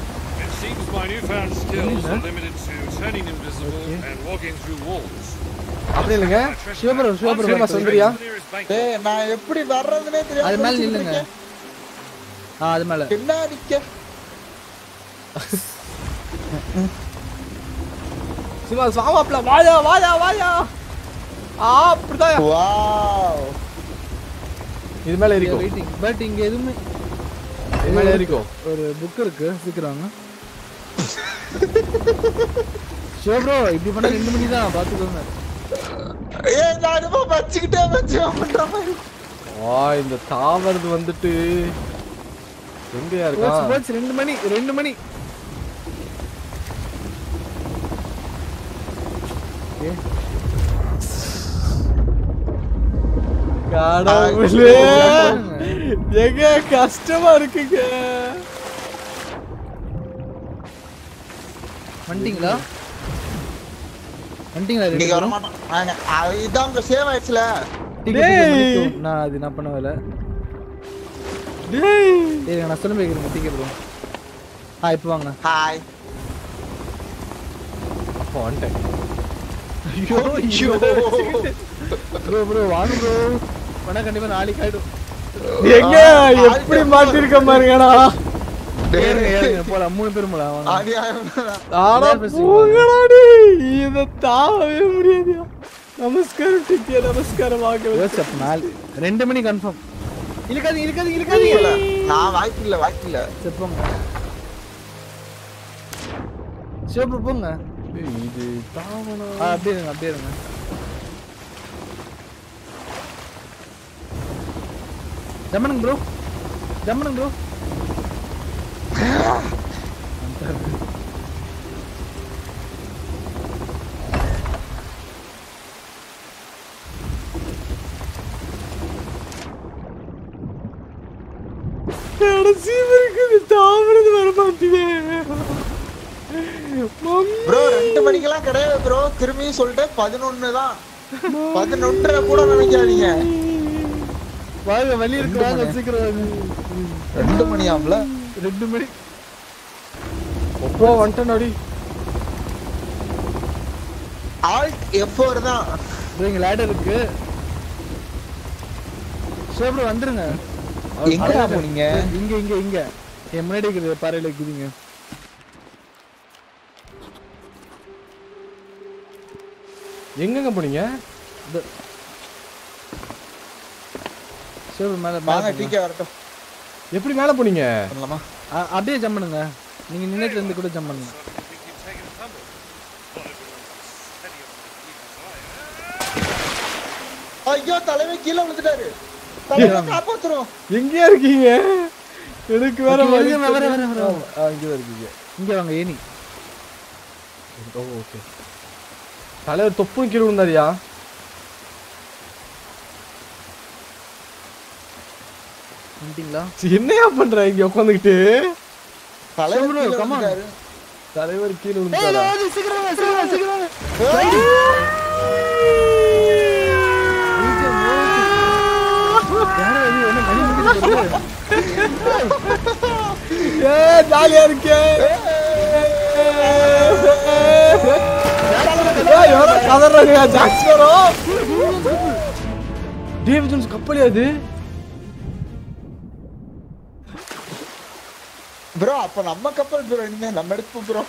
It seems my newfound skills are limited to turning invisible and walking through walls. அப்படி இல்லைங்க Sivapuram Sivapuram Nearest bank. டேய் நான் எப்படி வர்றதுனே அது தெரியாம மேல நில்லுங்க. ஆ அது மேல என்ன நிக்க சிவா சாமாப்ல வாயா வாயா வாயா. ஆ அப்படிதான் வாவ். இது மேல இருக்கும் வெயிட்டிங் பட் இங்க எதுவுமே இது மேல இருக்கும் ஒரு புக் இருக்கு சீக்கிரம். ஷோ ப்ரோ இப்படி பண்ணா ரெண்டு மணி தான். பாத்துக்கோங்க. ஏ நான் என்னமோ வச்சுக்கிட்டே வச்சு பண்ற மாதிரி வா இந்த தாவறது வந்துட்டு எங்கயா போச்சு இருக்கா போச்சு ரெண்டு மணி ரெண்டு மணி. கடவுளே எங்க கஷ்டமா இருக்குங்க. வந்துட்டீங்களா வந்துட்டீங்களா நீங்க வர? மாட்டோம் இதான் உங்க சேவ் ஆயிடுச்சுல. நான் அது டேய். சரி நான் சொல்ல போய்க்கிறேன் டிக்கெட் ப்ரோ ஆ இப்போ வாங்க. ஹாய் அப்போ வந்துட்டேன். ப்ரோ ப்ரோ வாங்க ப்ரோ. பண்ணா கண்டிப்பா நாளைக்கு ஆயிடும். எங்க? எப்படி மாட்டிருக்க பாருங்கடா. போலாம். மூணு பேரும் போலாம் ஆனா போங்கடாடி. இத தாவவே முடியாது. நமஸ்காரம் டிக்கே நமஸ்காரம் ஆக நாலு ரெண்டு மணி கன்ஃபார்ம் இழுக்காதீங்க இழுக்காதீங்க இழுக்காதீங்க. நான் வாய்ப்பு இல்ல வாய்ப்பு இல்ல சரி போங்க. சிவப்பு போங்க. இது தாவணா ஆ அப்படியே இருங்க அப்படியே இருங்க ஜம்மனுங்க ப்ரோ ஜம்மனுங்க ப்ரோ கடைசி வரைக்கும் தாவறது வர மாட்டேங்குது மம்மி ப்ரோ ரெண்டு மணிக்கெல்லாம் கிடையாது ப்ரோ திரும்பியும் சொல்லிட்டு பதினொன்னு தான். பதினொன்றரை கூட நினைக்காதீங்க. வாங்க வழி இருக்கு. வாங்க சீக்கிரம் ரெண்டு மணியாம்ல? ரெண்டு மணி. ஒப்போ வந்துட்டேன் ஆல்ட் எஃப் தான். இங்க லேடர் இருக்கு. சிவப்பு வந்துருங்க. எங்கடா போனீங்க? இங்க இங்க இங்க. என் முன்னாடி இருக்கிற பாறையில இருக்குதுங்க எங்கங்க போனீங்க? சிவப்பு மேல வாங்க மேல டிகே வரட்டும். எப்படி மேல போனீங்க? பண்ணலாமா? அப்படியே ஜம்ப் பண்ணுங்க. நீங்க நின்னுட்டு இருந்து கூட ஜம்ப் பண்ணுங்க. ஐயோ தலைமை கீழே விழுந்துட்டாரு. காப்பாத்துறோம். எங்கயா இருக்கீங்க? எனக்கு வேற. வரேன், வரேன். ஆ, இங்கதான் இருக்கீங்க. இங்க வாங்க ஏனி ஓகே. தலைவர் தொப்புன்னு கீழே விழுந்தாரியா? என்னையா பண்ற? இங்க உட்காந்துக்கிட்டு தலைவர் தலைவர் கீழே விழுந்தாரா சீக்கிரம் வாங்க, ஏ ஜாலியா இருக்கே கதறாங்க ஜாக்ஸ் வரும் டேவிட் ஜோன்ஸ் கப்பலியா அது ப்ரோ அப்ப நம்ம கப்பல் ப்ரோ இனிமே நம்ம எடுத்து ப்ரோ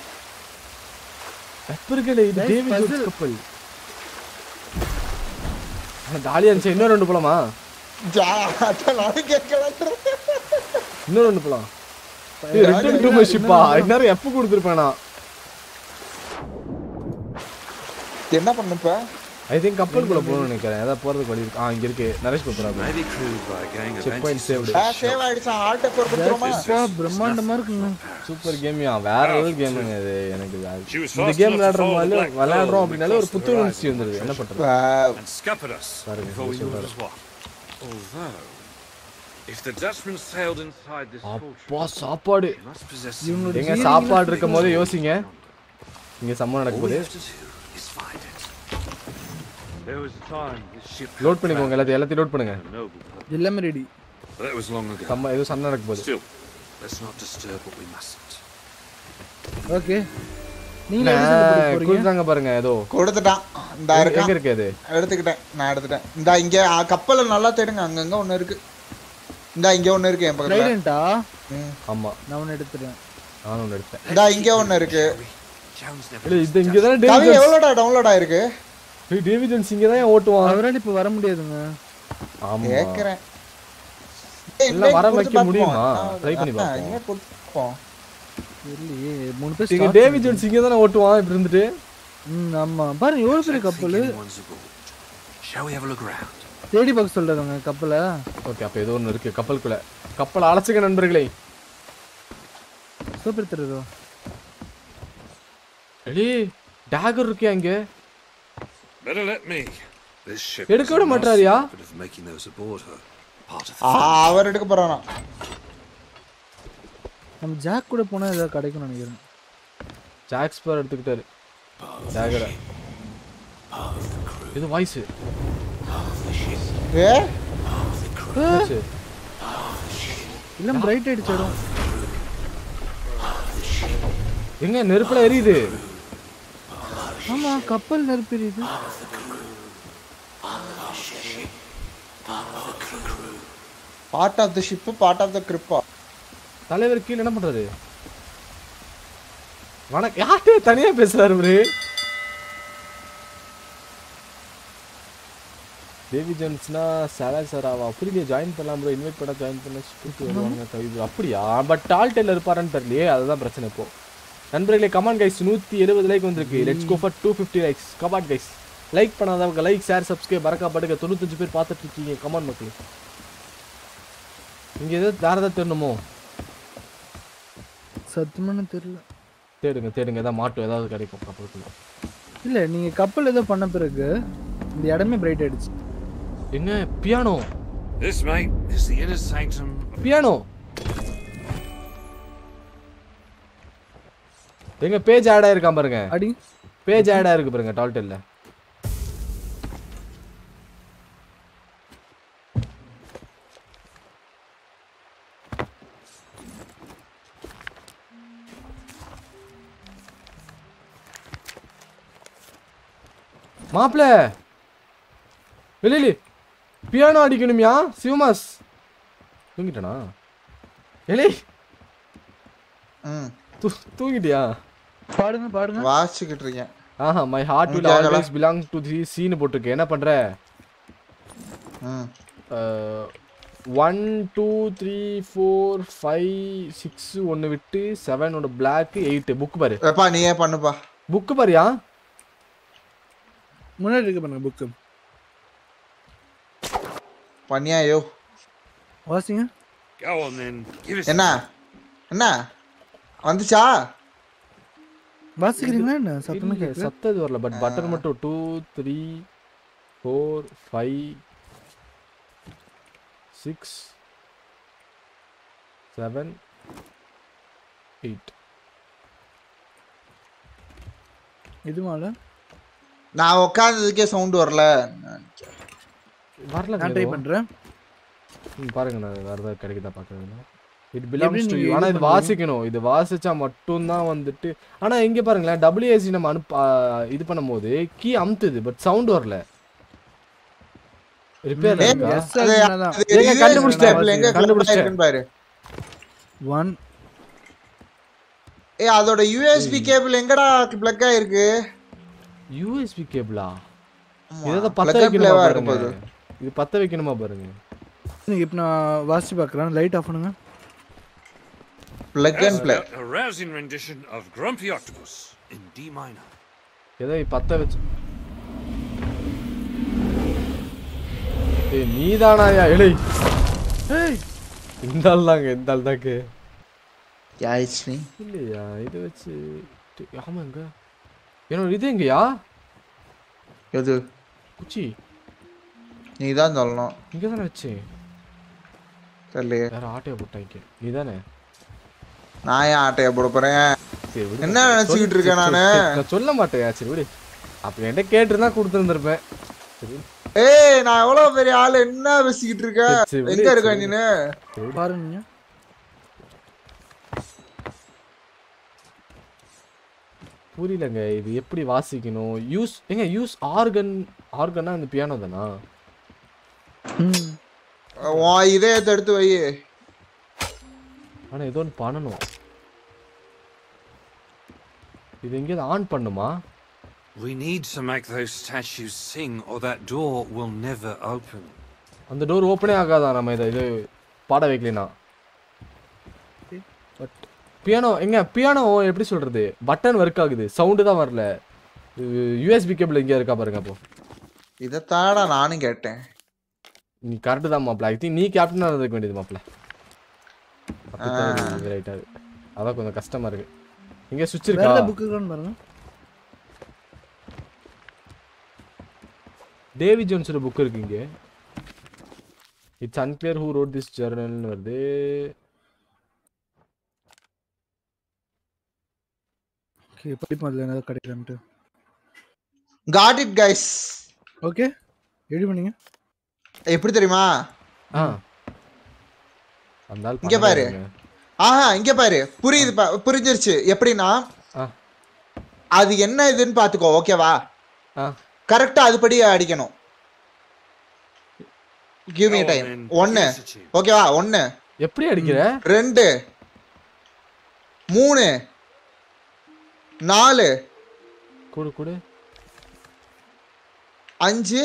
கப்பல்களே இது Nice டேவிட் ஜோன்ஸ் puzzle. கப்பல் ஆனா ஜாலியா இருந்துச்சு இன்னொரு ரெண்டு போலாமா இன்னொரு ரெண்டு போலாம் ரிட்டர்ன் டு மை ஷிப்பா இந்நேரம் எப்போ கொடுத்துருப்பேன் நான் என்ன பண்ண இப்ப? ஐ திங்க் கப்பலுக்குள்ள போகணும்னு நினைக்கிறேன். ஏதாவது போறதுக்கு வழி இருக்கு? ஆ இங்க இருக்கு. Naresh of check point saved ah save ஆயிடுச்சான் ஆல்ட் எஃப் கொடுத்துருமா அப்பா, பிரம்மாண்டமா இருக்குங்க. சூப்பர் கேம்யா வேற லெவல் கேமுங்க இது. எனக்கு இந்த கேம் விளையாடுறோம் Pearl அப்படின்னாலே ஒரு புத்துணர்ச்சி. வந்துருது. என்ன பண்றது. Although, if the Dutchman sailed inside this அப்பா சாப்பாடு. எங்க சாப்பாடு இருக்கும் போது யோசிங்க. இங்க சம்மன் All we நடக்கும்போது have to do is find it. There was a time this ship load பண்ணிக்கோங்க எல்லாத்தையும் எல்லாத்தையும் லோட் பண்ணுங்க. எல்லாமே ready that was long ago. சம்ம ஏதோ சண்டை போது Still, let's not disturb what we mustn't. Okay நீங்க கொடுத்தாங்க பாருங்க ஏதோ. கொடுத்துட்டான். இந்த இருக்கான் எங்க இருக்கு? அது எடுத்துக்கிட்டேன். நான் எடுத்துட்டேன். இந்த இங்க ஆ, கப்பல்ல நல்லா தேடுங்க. அங்கங்க ஒண்ணு இருக்கு. இந்த இங்க ஒண்ணு இருக்கு என் பக்கத்துல. ரைடன்ட்டா ம். ஆமா. நான் ஒன்னு எடுத்துட்டேன் நானும் ஒன்று எடுத்தேன் இந்த இங்க ஒண்ணு இருக்கு. இல்ல இது இங்க தானே டவுன்லோட் ஆயிருக்கு? டேவிட் ஜோன்ஸ் இங்க தான் ஓட்டுவான்? அவரால் இப்ப வர முடியாதுங்க. ஆமா. கேக்குறேன். இல்ல, வர வைக்க முடியுமா? Try பண்ணி கொடுப்போம் இல்லையே மூணு பேர் இங்க start டேவிட் ஜோன்ஸ் இங்க தானே ஓட்டுவான் இப்படி இருந்துட்டு? ம் ஆமா. பாருங்க எவ்வளவு பெரிய கப்பல். Shall we have a look around? தேடி பார்க்க சொல்றாங்க கப்பலை. ஓகே அப்ப ஏதோ ஒண்ணு இருக்கு கப்பலுக்குள்ள. கப்பல் அழைச்சுங்க நண்பர்களே. சூப்பர் தெரியுதோ டேகர் இருக்கே அங்க Better let me. This ship எடுக்க is விட a மாட்டாரியா? of making those aboard her part of the. அவர் எடுக்க போறானா? நம்ம ஜாக் கூட போனா ஏதாவது கிடைக்கும்னு நினைக்கிறேன். ஜாக்ஸ்பர் எடுத்துக்கிட்டாரு. டேகரை இது வாய்ஸ் ஏ? இல்ல பிரைட் ஆயிடுச்சு இடம். எங்க நெருப்புல எரியுது? ஆமா கப்பல் நெருப்பிரியுது part of the ship part of the கிரிப்பா தலைவர் கீழே என்ன பண்றது? வணக்கம் யார்கிட்ட தனியா பேசுறாரு ப்ரோ தேவி ஜோன்ஸ்னா சரா சராவா புரியல ஜாயின் பண்ணலாம் ப்ரோ இன்வைட் பண்ணா ஜாயின் பண்ண ஸ்கூலுக்கு வருவாங்க bro. அப்படியா? பட் டால்டெல்ல இருப்பாரான்னு தெரியலையே அதுதான் பிரச்சனை இப்போ. நண்பர்களே கமான் கைஸ் நூற்றி எழுபது லைக் வந்திருக்கு. Let's go for two fifty likes come on guys like பண்ணாதவங்க லைக் ஷேர் சப்ஸ்கிரைப் பறக்கா படுக்க தொண்ணூத்தஞ்சு பேர் பார்த்துட்டு இருக்கீங்க. கமான் மக்களே. இங்க ஏதாவது வேற ஏதாவது தெரியணுமோ? சத்தியமான தெரியல. தேடுங்க தேடுங்க. ஏதாவது மாட்டும் ஏதாவது கிடைக்கும். கப்பலுக்குள்ள இல்ல நீங்க கப்பல் ஏதோ பண்ண பிறகு இந்த இடமே பிரைட் ஆயிடுச்சு. என்ன? Piano? This, mate, is the inner sanctum. எங்க பேஜ் ஆட் ஆயிருக்கான் பாருங்க. அடி. பேஜ் ஆட் ஆயிருக்கு பாருங்க டால்டெல்ல மாப்ள வெளியில பியானோ அடிக்கணுமியா சிவமாஸ். தூங்கிட்டனா? எலே! தூங்கிட்டியா? பாடுங்க பாடுங்க. வாசிச்சுக்கிட்டு இருக்கேன் ஆஹா my heart will. Always belong to the scene போட்டிருக்கு. என்ன பண்ற? One two three four five six ஒன்று விட்டு செவனோட பிளாக் எயிட்டு புக் பாரு. எப்பா நீயே பண்ணுப்பா? புக்கு பாரியா? முன்னாடி இருக்கு பாருங்க புக்கு பண்ணியா யோ வாசிங்க. என்ன? என்ன? வந்துச்சா? வாசிக்கிறீங்களா என்ன? சத்தமா இல்ல, கேட்குது சத்தது வரல. பட் பட்டன் மட்டும் two three four five six seven eight இதுமால நான் உட்காந்ததுக்கே சவுண்ட் வரல. வரல நான் ட்ரை பண்றேன். ம், பாருங்க நான் வேற ஏதாவது கிடைக்குதா பார்க்கறதுல இட் பிலாங்ஸ் டு நீங்க ஆனா இது? வாசிக்கணும். இது வாசிச்சா மட்டும்தான் வந்துட்டு ஆனா இங்க பாருங்களேன் டபிள்யூஎஸ்சி நம்ம அனுப்ப இது பண்ணும்போது கீ அமுத்துது பட் சவுண்ட் வரல. ரிப்பேர் கண்டுபிடிச்சிட்டேன். பாரு ஒன் ஏ அதோட யூஎஸ்பி கேபிள் எங்கடா பிளக் ஆயிருக்கு? யூஎஸ்பி கேபிளா இதை பத்த வைக்கணுமா பாருங்க. போது இது பத்த வைக்கணுமா பாருங்க? இப்போ நான் வாசிச்சு பார்க்குறேன். லைட் ஆஃப் பண்ணுங்க. Plug That's and play a, a rousing rendition of Grumpy Octopus in D minor. ஏதோ பத்த வச்சு. ஏய் நீதானாயா எழு ஏய் இந்த ஆள் தாங்க இந்த ஆள் தாங்க. யாயிச்சு இல்லையா? இது வச்சு ஆமாங்க என்னோட இது எங்கயா? எது? குச்சி. நீ தான் சொல்லணும். இங்க தானே வச்சேன். தெரியலையே. வேற ஆட்டையை போட்டாங்க நீ தானே நான் ஏன் ஆட்டைய போட போறேன். என்ன நினைச்சுக்கிட்டு இருக்கேன் நானு? சொல்ல மாட்டேன் சரி விடு. அப்ப என்கிட்ட கேட்டிருந்தா கொடுத்துருந்துருப்பேன். ஏய் நான் எவ்வளவு பெரிய ஆளு? என்ன பேசிக்கிட்டு இருக்க? எங்க இருக்க. நீனு. பாருங்க புரியலங்க இது எப்படி வாசிக்கணும்? யூஸ் ஏங்க யூஸ் ஆர்கன் ஆர்கன்னா இந்த பியானோ தானா? இதயத்தை எடுத்து வை. ஆனா ஏதோ ஒன்று பண்ணணும். இது எங்கேயாவது ஆன் பண்ணுமா? We need to make those statues sing, or that door will never open. அந்த டோர் ஓப்பனே ஆகாதா நம்ம இதை இது பாட வைக்கலைனா. பட் பியானோ எங்க பியானோ எப்படி சொல்றது? பட்டன் ஒர்க் ஆகுது. சவுண்டு தான் வரல. யூஎஸ்பி கேபிள் எங்கேயா இருக்கா பாருங்க அப்போ. இதைத்தாடா நானும் கேட்டேன். நீ கரெக்டு தான் மாப்பிள. ஐ திங்க் நீ கேப்டனாக இருக்க வேண்டியது மாப்பிள. ரைட்டாக அதான் கொஞ்சம் கஷ்டமா இருக்கு. இங்கே சுவிட்ச் வேற இருக்கா புக்கு இருக்கான்னு பாருங்க. டேவி ஜோன்ஸோட புக் இருக்கு இங்கே. It's unclear who wrote this journalனு வருது. ஓகே படிப்போம் அதில் என்ன கிடைக்கலான்ட்டு காட் இட் கைஸ் ஓகே எப்படி பண்ணீங்க? எப்படி தெரியுமா? ஆ. அந்த இங்க பாரு. ஆஹா இங்க பாரு. புரியுது பா- புரிஞ்சிருச்சு. எப்படின்னா அது என்ன இதுன்னு பாத்துக்கோ ஓகேவா கரெக்டா அதுபடி அடிக்கணும். கிவ் மீ டைம் ஒன்னு. ஓகேவா ஒன்னு எப்படி அடிக்கிற? ரெண்டு. மூணு. நாலு. கொடு கொடு. அஞ்சு.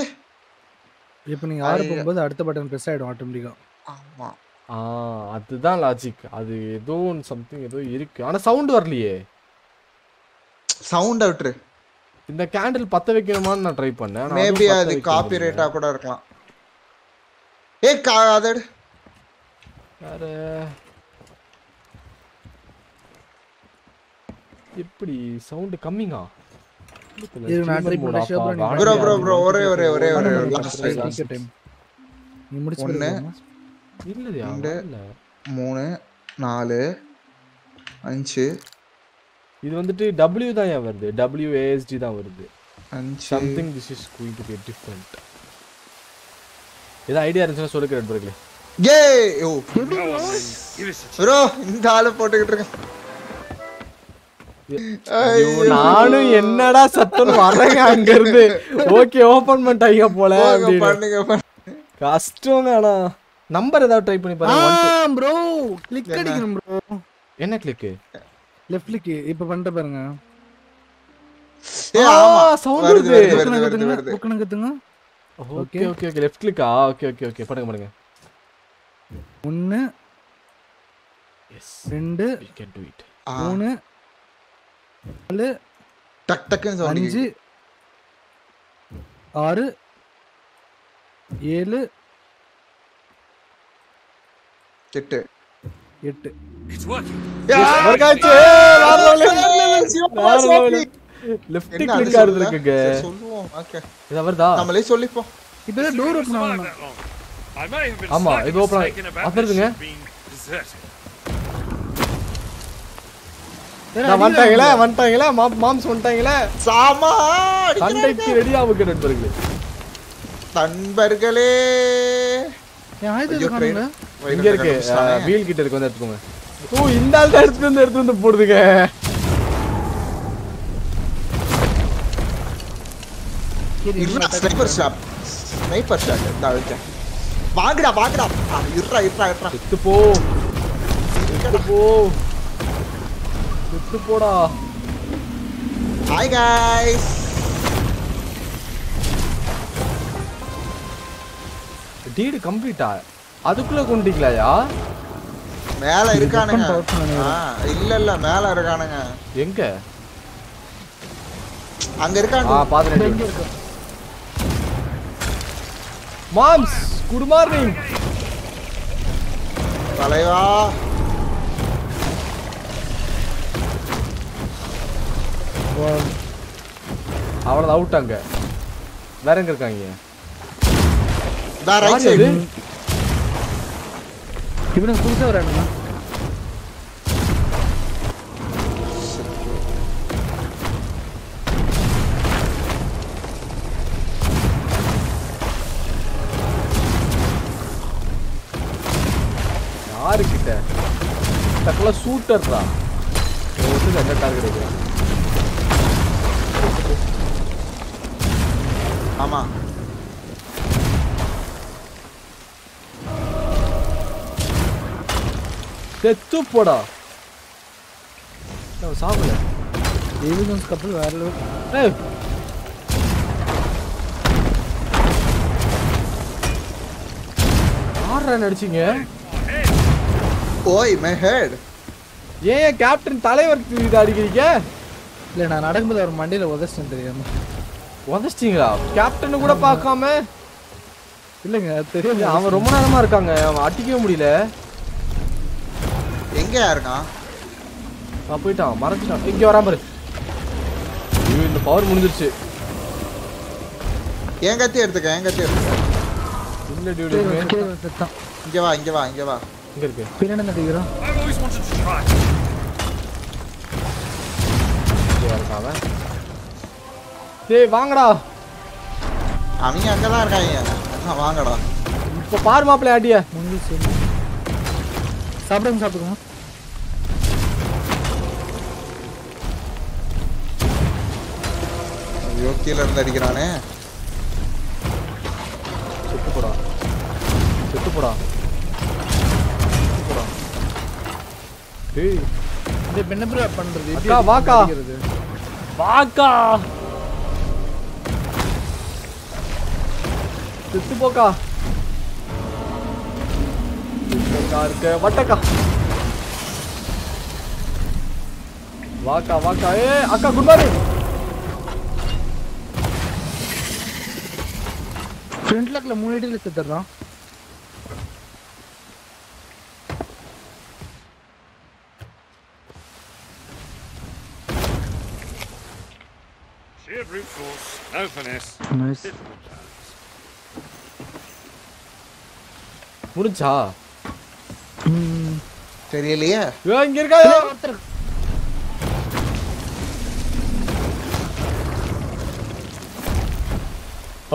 இப்போ நீங்கள் ஆறு. போகும்போது அடுத்த பட்டன் ப்ரெஸ் ஆகிடும் ஆட்டோமேட்டிக்காக அதுதான் லாஜிக் அது ஏதோ சம்திங் ஏதோ இருக்கு. ஆனா சவுண்ட் வரலையே. சவுண்ட் விட்டுரு இந்த கேண்டில் பத்த வைக்கணுமான்னு நான் ட்ரை பண்ணேன். ஆனா மேபி அது காப்பி. ரேட்டா கூட இருக்கலாம். ஏ கா அது எடு. வேற. எப்படி சவுண்ட் கம்மிங்கா ஒரே ஒரே ஒரே ஒரே time. நீ முடிச்சு. இல்லையா? ரெண்டு. இல்ல மூணு நாலு அஞ்சு. இது வந்துட்டு W தான் ஏன் வருது? தான் something this is going to be different idea இருந்துச்சுன்னா சொல்லுங்க நண்பர்களே ஏ ஓ Go on then, give us a tune. Bro இந்த ஆளு போட்டுக்கிட்டு இருக்கேன். ஐயோ, நானும் என்னடா சத்தம் வர்றேங்க அங்க இருந்து ஓகே [LAUGHS] ஓபன் பண்ணிட்டாங்க போல. கஷ்டங்க ஆனா நம்பர் ஏதாவது ட்ரை பண்ணி பாருங்க. ப்ரோ கிளிக் அடிக்கணும் ப்ரோ என்ன கிளிக்கு லெஃப்ட் கிளிக் இப்போ பண்ணிட்டு பாருங்க. ஏ, ஆமா. சவுண்ட் வருது, வருது கத்துங்க ஓகே ஓகே. ஓகே லெஃப்ட் கிளிக்கா ஓகே ஓகே ஓகே. பண்ணுங்க பண்ணுங்க. ஒன்று எஸ் ரெண்டு. வி கேன் டு இட் மூணு. நாலு. டக் டக்குன்னு sound அஞ்சு. ஆறு. ஏழு எட்டு எட்டு It's working. வர்க்காச்சு லெஃப்ட் என்ன அது கிளிக்கா சொல்லல? இருக்குங்க சரி, சொல்லுவோம் ஓகே இது வருதா நம்மளே சொல்லிப்போம் டோர் ஆகணும் ஆமா, இது வந்துட்டாங்களே வந்துட்டாங்களே மாம்ஸ் வந்துட்டாங்களே. சாமா சண்டைக்கு ரெடி ஆகுங்க நண்பர்களே. நண்பர்களே. என் ஆயுதத்தை ஐயோ, காணுங்க train. இங்க இருக்கு வீல் கிட்ட இருக்கு வந்து எடுத்துக்கோங்க ஓ இந்த ஆள் தான் எடுத்துட்டு வந்து எடுத்து வந்து போடுதுங்க ஸ்னைப்பர் ஷாட் ஸ்னைப்பர் ஷாட் இந்த வச்சேன் வாங்குடா வாங்குடா ஆ, இருடா இருடா இருடா செத்து போ செத்து போ செத்து போடா ஹாய் गाइस டீடு கம்ப்ளீட்டா அதுக்குள்ள கொண்டீங்களாயா? மேல இருக்கானுங்க. ஆ, இல்ல இல்ல மேல இருக்கானுங்க. எங்க? அங்க ஆ இருக்கானுங்க பாத்து இங்க இருக்கு மாம்ஸ் குட் மார்னிங் தலைவா. அவ்வளோ அவுட் அங்க. வேற எங்க இருக்காங்க? தான் ரைட் சைடு? இவனுக்கு புதுசா வரானுங்க யாரு கிட்ட தக்கல சூட்டர்ரா வந்து என்ன டார்கெட் வைக்கிறான் செத்து போடா நான் சாப்பிடல. டேவிட் ஜோன்ஸ் கப்பல் வேற level. ஏய்! யாரா நடிச்சீங்க ஓய் மை ஹெட். ஏன் கேப்டன் தலைவர் இது அடிக்கிறீங்க? இல்ல நான் நடக்கும்போது அவர் மண்டையில உதச்சிட்டேன் தெரியாம. உதச்சிட்டீங்களா? கேப்டன் கூட பார்க்காம? இல்லைங்க ஏய், அவன் ரொம்ப நேரமா இருக்காங்க. அவன் அடிக்கவே முடியல. எங்க இருக்கான் நான் போயிட்டான் மறைச்சிட்டான் இங்க வராம பாரு. ஐயோ இந்த பவர் முடிஞ்சிருச்சு. என் கத்தி எடுத்துக்க என் கத்தி எடுத்துக்க. இல்ல டியூடி இங்க வா இங்க வா இங்க வா. இங்க இருக்கு. பின்னாடி நடிக்கிறோம் டேய் வாங்கடா. அவங்க அங்கதான் இருக்காங்க வாங்கடா. இப்ப பாரு மாப்பிள்ளை ஆட்டிய முடிஞ்சு சாப்பிடுங்க சாப்பிடுங்க கீழ இருந்து அடிக்கிறானே. செத்து போடா. செத்து போடா. செத்து போடா. டேய். இந்த இப்ப என்ன bro பண்றது? அக்கா, வாக்கா. வாக்கா. செத்து போக்கா. செத்துக்கா இருக்க வட்டக்கா வாக்கா வாக்கா ஏ அக்கா குட் மார்னிங் ஃப்ரண்ட் லாக்ல மூணு அடியில செத்துறான் Sheer brute force, no finesse. Nice முடிஞ்சா தெரியலையே. இங்க இருக்கா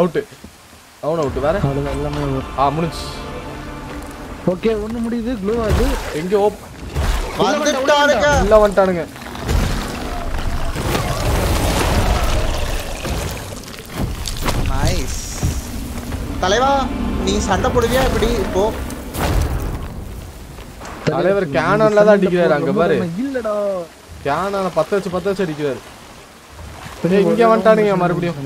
அவுட் அவன் அவுட் வேற? எல்லாமே ஆ முடிஞ்சு ஓகே ஒண்ணு முடியுது. க்ளோ ஆகுது எங்க ஓப் வந்துட்டானுங்க. உள்ள வந்துட்டானுங்க. நைஸ் தலைவா நீ சண்டை போடுவியா? இப்படி இப்போ தலைவர் கேனான்ல தான் அடிக்கிறாரு அங்க பாரு. இல்லடா. கேனான பத்த வச்சு பத்த வச்சு அடிக்கிறாரு. இங்க வந்துட்டானுங்க மறுபடியும்.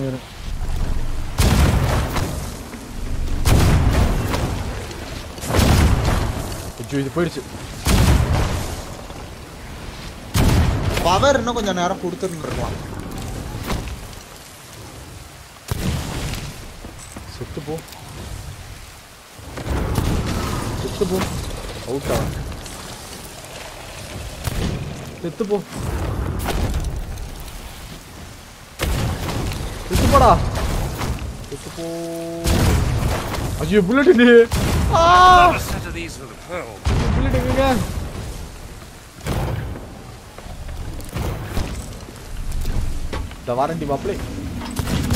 இது போயிடுச்சு. பவர் இன்னும் கொஞ்சம் நேரம் கொடுத்துருந்துருக்கலாம். செத்து போ செத்து போ அவுட்டா செத்து போ செத்து போடா செத்து போ ஐயோ புல்லட் இல்லையே ஆ Another set of these for the pearl. Bullet எங்க இந்த வாரண்டி மாப்பிளை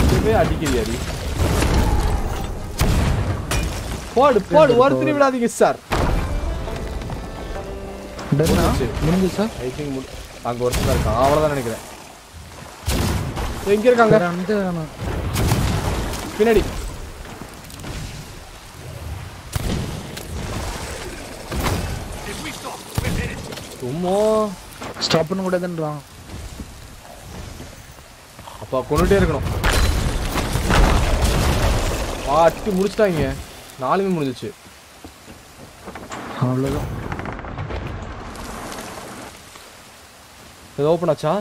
இதுவே அடிக்கிறியா நீ போடு போடு ஒருத்தர் விடாதீங்க சார். டன்னா முடிஞ்சுச்சா. ஐ திங்க் அங்க ஒருத்தர் தான் இருக்கான் அவ்வளவுதான் நினைக்கிறேன். எங்க இருக்காங்க. வந்து பின்னாடி. சும்மா. ஸ்டாப் பண்ண கூடாதுன்றான் அப்பா கொண்டுட்டே இருக்கணும். பாட்டு முடிச்சிட்டாங்க. நாலுமே முடிஞ்சிச்சு. அவ்வளவுதான். இது ஓப்பன் ஆச்சா?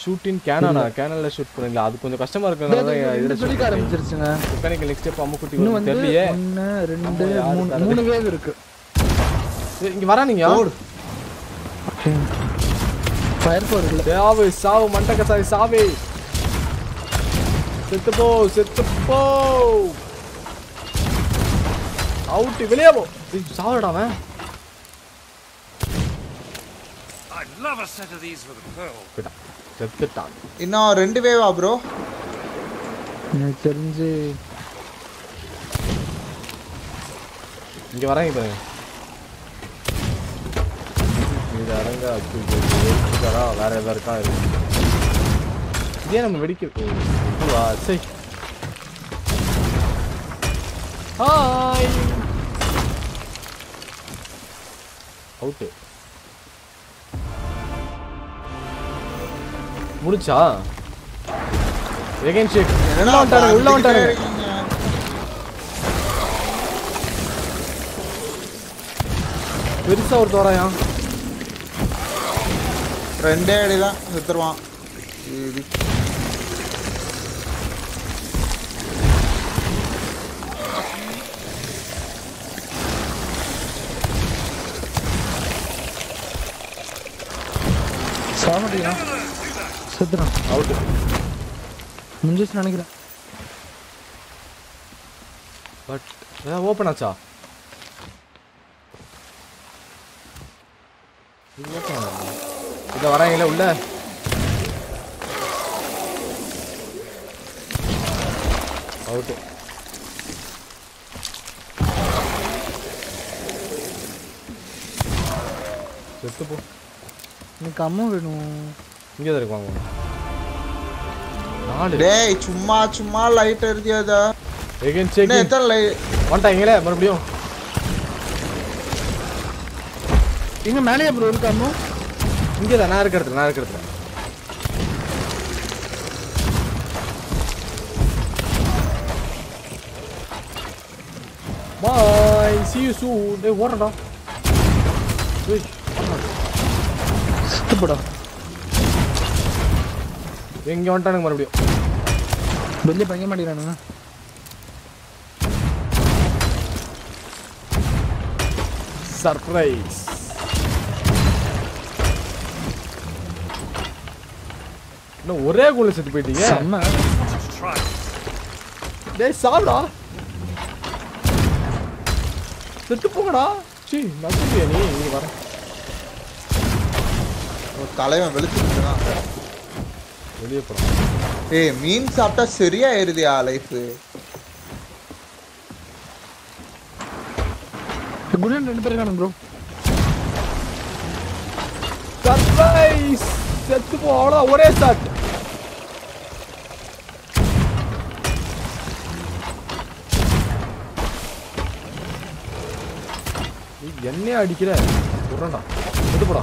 ஷூட் இன் கேனானா கேனல்ல ஷூட் பண்ணுங்களா? அது கொஞ்சம் கஷ்டமா இருக்கறனால தான் இதுல சொல்லிக்க ஆரம்பிச்சிருச்சுங்க. மெக்கானிக்கல் நெக்ஸ்ட் ஸ்டெப் அம்முக்குட்டி வந்து தெரியலையே. ஒன்னு ரெண்டு ஆமா, யாரு மூணு தரது? மூணு வேவ் இருக்கு. இங்க வரா நீங்க? ஃபயர் பவர் இல்ல. சாவு சாவு மண்டக்க சாவி. சாவி செத்து போ செத்து போ. அவுட் வெளியே போ. சாவுடா அவன். I'd love a set of these with a pearl. செத்துட்டான் இன்னும் ரெண்டு வேவா ப்ரோ எனக்கு தெரிஞ்சு இங்க வராங்க பாருங்க இது அரங்க அச்சு இருக்காரா வேற ஏதாவது இருக்கா இருக்கு இதே நம்ம வெடிக்க ஓ, வா சரி ஹாய் அவுட்டு முடிச்சா? எகைன் ஷேக் உள்ள வந்துட்டானுங்க உள்ள வந்துட்டானுங்க பெருசா ஒரு தோராயா ரெண்டே அடி தான் செத்துருவான் இது. சாமட்டியா? செத்துறான் அவுட்டு முடிஞ்சிச்சு நினைக்கிறேன். பட் ஏதாவது ஓப்பன் ஆச்சா? இத வராங்கல்ல உள்ள. அவுட்டு செத்து போ. எனக்கு அம்மா வேணும். இங்கே தான் இருக்குவாங்க நாலு. டேய் சும்மா சும்மா லைட் எரியாதா எகைன் செக் எத்தனை லைட் வந்துட்டாங்களே மறுபடியும். எங்க மேலேயே ப்ரோ இருக்கு அம்மா இங்கே தான் நான் இருக்க இடத்துல நான் இருக்க இடத்துல பாய் see you soon. டேய் ஓடுறடா ஏய் செத்துப்படா. எங்க வந்துட்டானுங்க மறுபடியும். வெளியே பைய மாட்டேங்கிறானுங்க சர்ப்ரைஸ் இன்னும் ஒரே கோல செத்து போயிட்டீங்க. டேய் சாவுடா செத்து போங்கடா. சீ நசுங்கியா நீ? இங்க வர. ஒரு தலைவன் வெளுத்துருக்கான் வெளியே போறோம் ஏய் மீன் சாப்பிட்டா சரியா ஏறுதியா லைஃப் குணன் ரெண்டு பேரும் இருக்கானுங்க ப்ரோ சர்ப்ரைஸ் செத்து போ அவ்வளோ ஒரே ஷாட் என்னைய அடிக்கிற? விட்றா செத்து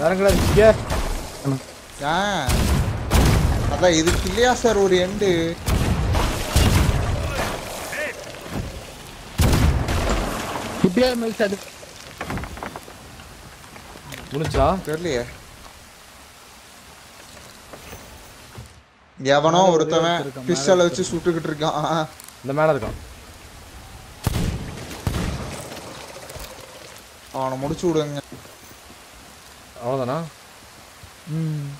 வேறங்களா இருக்கீங்க ஏன் அதான் இதுக்கு இல்லையா சார் ஒரு எண்டு இப்பயே மேல் சாடு முடிச்சா தெரியலையே. எவனோ ஒருத்தவன் பிஸ்டலை வச்சு சுட்டுக்கிட்டு இருக்கான். இந்த மேல இருக்கான். அவனை முடிச்சு விடுங்க. அவ்வளோதானா ம்.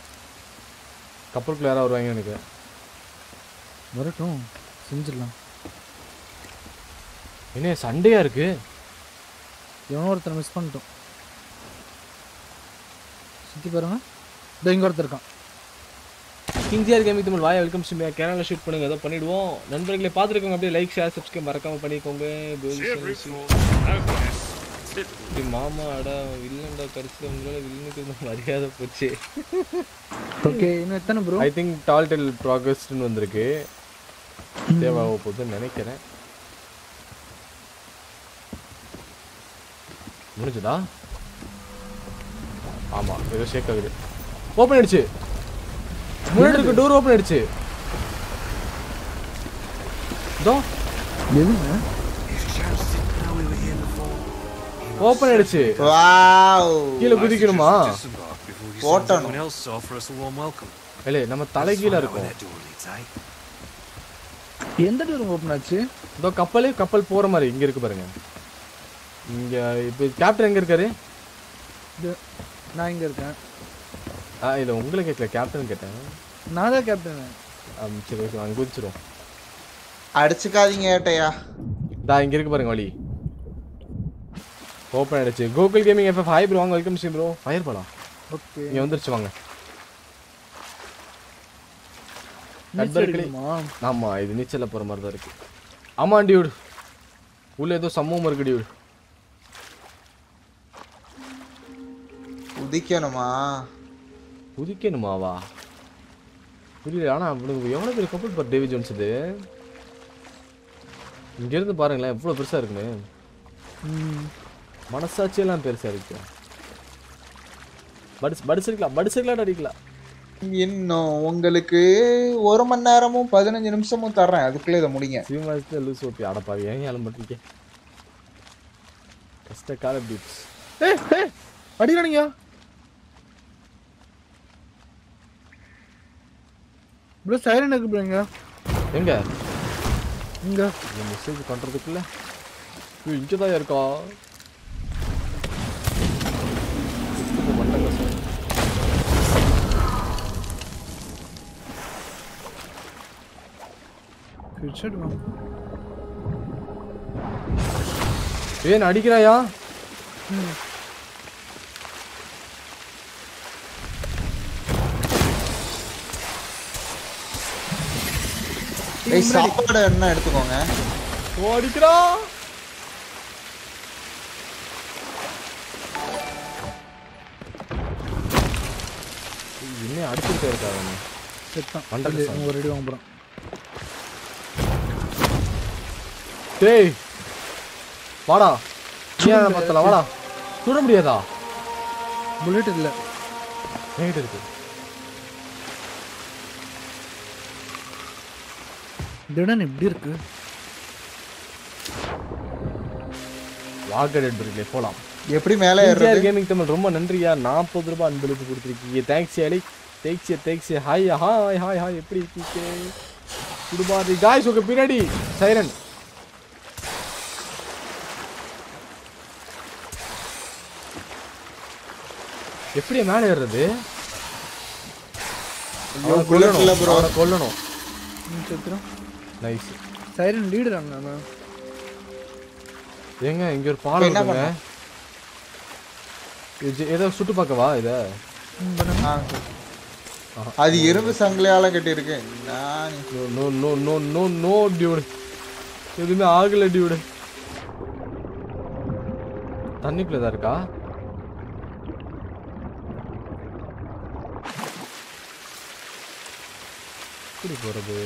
கப்பலுக்குள்ள யாராவது வருவாங்க எனக்கு வரட்டும் செஞ்சிடலாம். என்ன சண்டையா இருக்கு? எவனோ ஒருத்தனை மிஸ் பண்ணிட்டோம். சுற்றி பாருங்க. இதோ இங்க ஒருத்தர் இருக்கான். King GR gaming Tamil. Why welcome to கேனலில் ஷூட் பண்ணுங்க. ஏதோ பண்ணிடுவோம். நண்பர்களை பார்த்துருக்கோங்க அப்படியே லைக் ஷேர் சப்ஸ்கிரைப் மறக்காம பண்ணிக்கோங்க. See a brute force. No finesse. Typical. இப்படி மாமா அடா வில்லன்டா கடைசியில் உங்களால வில்லனுக்கு இருந்த மரியாதை போச்சு. ஓகே இன்னும் எத்தனை bro I think tall tale ப்ராக்ரஸ்ன்னு வந்திருக்கு. தேவாக போகுதுன்னு நினைக்கிறேன். முடிஞ்சதா? ஆமா ஏதோ ஷேக் ஆகுது. ஓப்பன் ஆயிடுச்சு. முன்னாடி இருக்க டோர் ஓப்பன் ஆயிடுச்சு. இதோ. எதுங்க? ஓபன் ஆயிடுச்சு. வாவ். கீழே குதிக்கணுமா? Welcome. இல்ல நம்ம out where இருக்கும். eh? எந்த டோர் ஓப்பன் ஆச்சு? இதோ கப்பலே கப்பல் போற மாதிரி இங்க இருக்கு பாருங்க. இங்க இப்போ கேப்டன் எங்க இருக்காரு? நான் இங்க இருக்கேன். ஆ இல்ல உங்களை கேட்கல கேப்டன் கேட்டேன். நான் தான் கேப்டன் சரி ஓகே அங்க குதிச்சிரும் அடிச்சுக்காதீங்க ஏட்டையா. தா இங்க இருக்கு பாருங்க வழி. ஓப்பன் ஆயிடுச்சு. Gokul gaming FF hi bro வாங்க வெல்கம் சி ப்ரோ ஃபயர் போலாம் ஓகே இங்க வந்துருச்சு வாங்க? ஆமா இது நீச்சல்ல போற மாதிரி தான் இருக்கு. ஆமா டியூட் உள்ள ஏதோ சம்பவம் இருக்கு டியூட் உதிக்கணுமா? குதிக்கணுமாவா புரியல ஆனா அவனுக்கு எவ்வளவு பெரிய கப்பல் பார் டேவி ஜோன்ஸ் இது? இங்க இருந்து பாருங்களேன் எவ்வளவு பெருசா இருக்குன்னு. மனசாட்சியெல்லாம் பெருசா இருக்கு. படுஸ் படுசிருக்கலாம் படுசிருக்கலாம் அடிக்கலாம் இன்னும் உங்களுக்கு ஒரு மணி நேரமும் பதினஞ்சு நிமிஷமும் தர்றேன். அதுக்குள்ள இதை முடிங்க. சீமாசத்துல லூஸ் ஓப்பி. அடப்பாவி ஏன் ஏலம் கஷ்ட கால பீட்ஸ் ஏய் ஏய் அடிக்கிறானுங்க ப்ரோ சைரன் இருக்கு ப்ரோ இங்க? எங்க? இங்க. இந்த மெசேஜ் பண்றதுக்குள்ள. ஐயோ, இங்கதான் இருக்கா? வாங்க ஏன் அடிக்கிறாயா? ஏய் சாப்பாடு என்ன எடுத்துக்கோங்க. ஓ அடிக்கிறா? என்ன அடிச்சுட்டே இருக்கா அவன் செத்தான். ஒரு அடி வாங்க டேய் வாடா. ஏன் பத்தல வாடா. சுட முடியாதா? புல்லட் இல்ல என்கிட்ட இருக்கு. திடன் எப்படி இருக்கு? வாக்கெட் எடுத்துருக்கே போலாம். எப்படி மேலே ஏறுறது? கேமிங் தமிழ் ரொம்ப நன்றியா. நாற்பது ரூபாய் அன்பளிப்பு கொடுத்துருக்கீங்க. Thanks Ali. Thanks thanks hi hi hi hi எப்படி இருக்கீங்க? குடுபாரி காய்ஸ் உங்க பின்னாடி. சைரன் எப்படி மேலே ஏறுறது? கொல்லணும். bro. அவனை கொல்லணும். நைஸ் சைரன் லீடுறாங்க அவன் ஏங்க இங்க ஒரு பாலம் இருக்குங்க. இது ஏதோ சுட்டு பார்க்கவா இத. அது இரும்பு சங்கிலியால கட்டியிருக்கு. நான் no? No no no no dude எதுவுமே ஆகல டியூடு தண்ணிக்குள்ள தான் இருக்கா? எப்படி போறது?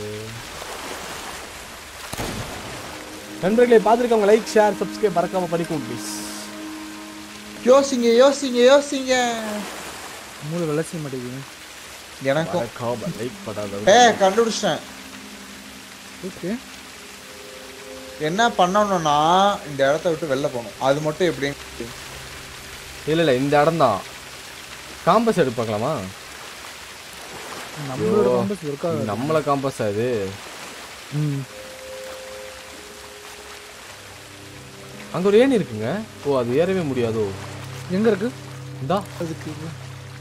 நண்பர்களே பார்த்துருக்கவங்க லைக் ஷேர் சப்ஸ்கிரைப் மறக்காம பண்ணிக்கோங்க ப்ளீஸ் யோசிங்க யோசிங்க யோசிங்க. மூளை செய்ய மாட்டேங்குது எனக்கும். மறக்காம லைக் பண்ணாத ஏ கண்டுபிடிச்சிட்டேன். ஓகே. என்ன பண்ணணும்னா இந்த இடத்த விட்டு வெளில போகணும். அது மட்டும் எப்படி இல்ல இல்ல இந்த இடம் தான். காம்பஸ் எடுத்து பார்க்கலாமா நம்மளோட ஐயோ, காம்பஸ் ஒர்க் ஆகுது நம்மள காம்பஸ் அது ம். அங்க ஒரு ஏணி இருக்குங்க. ஓ அது ஏறவே முடியாதோ? எங்க இருக்கு? இந்தா. அதுக்கு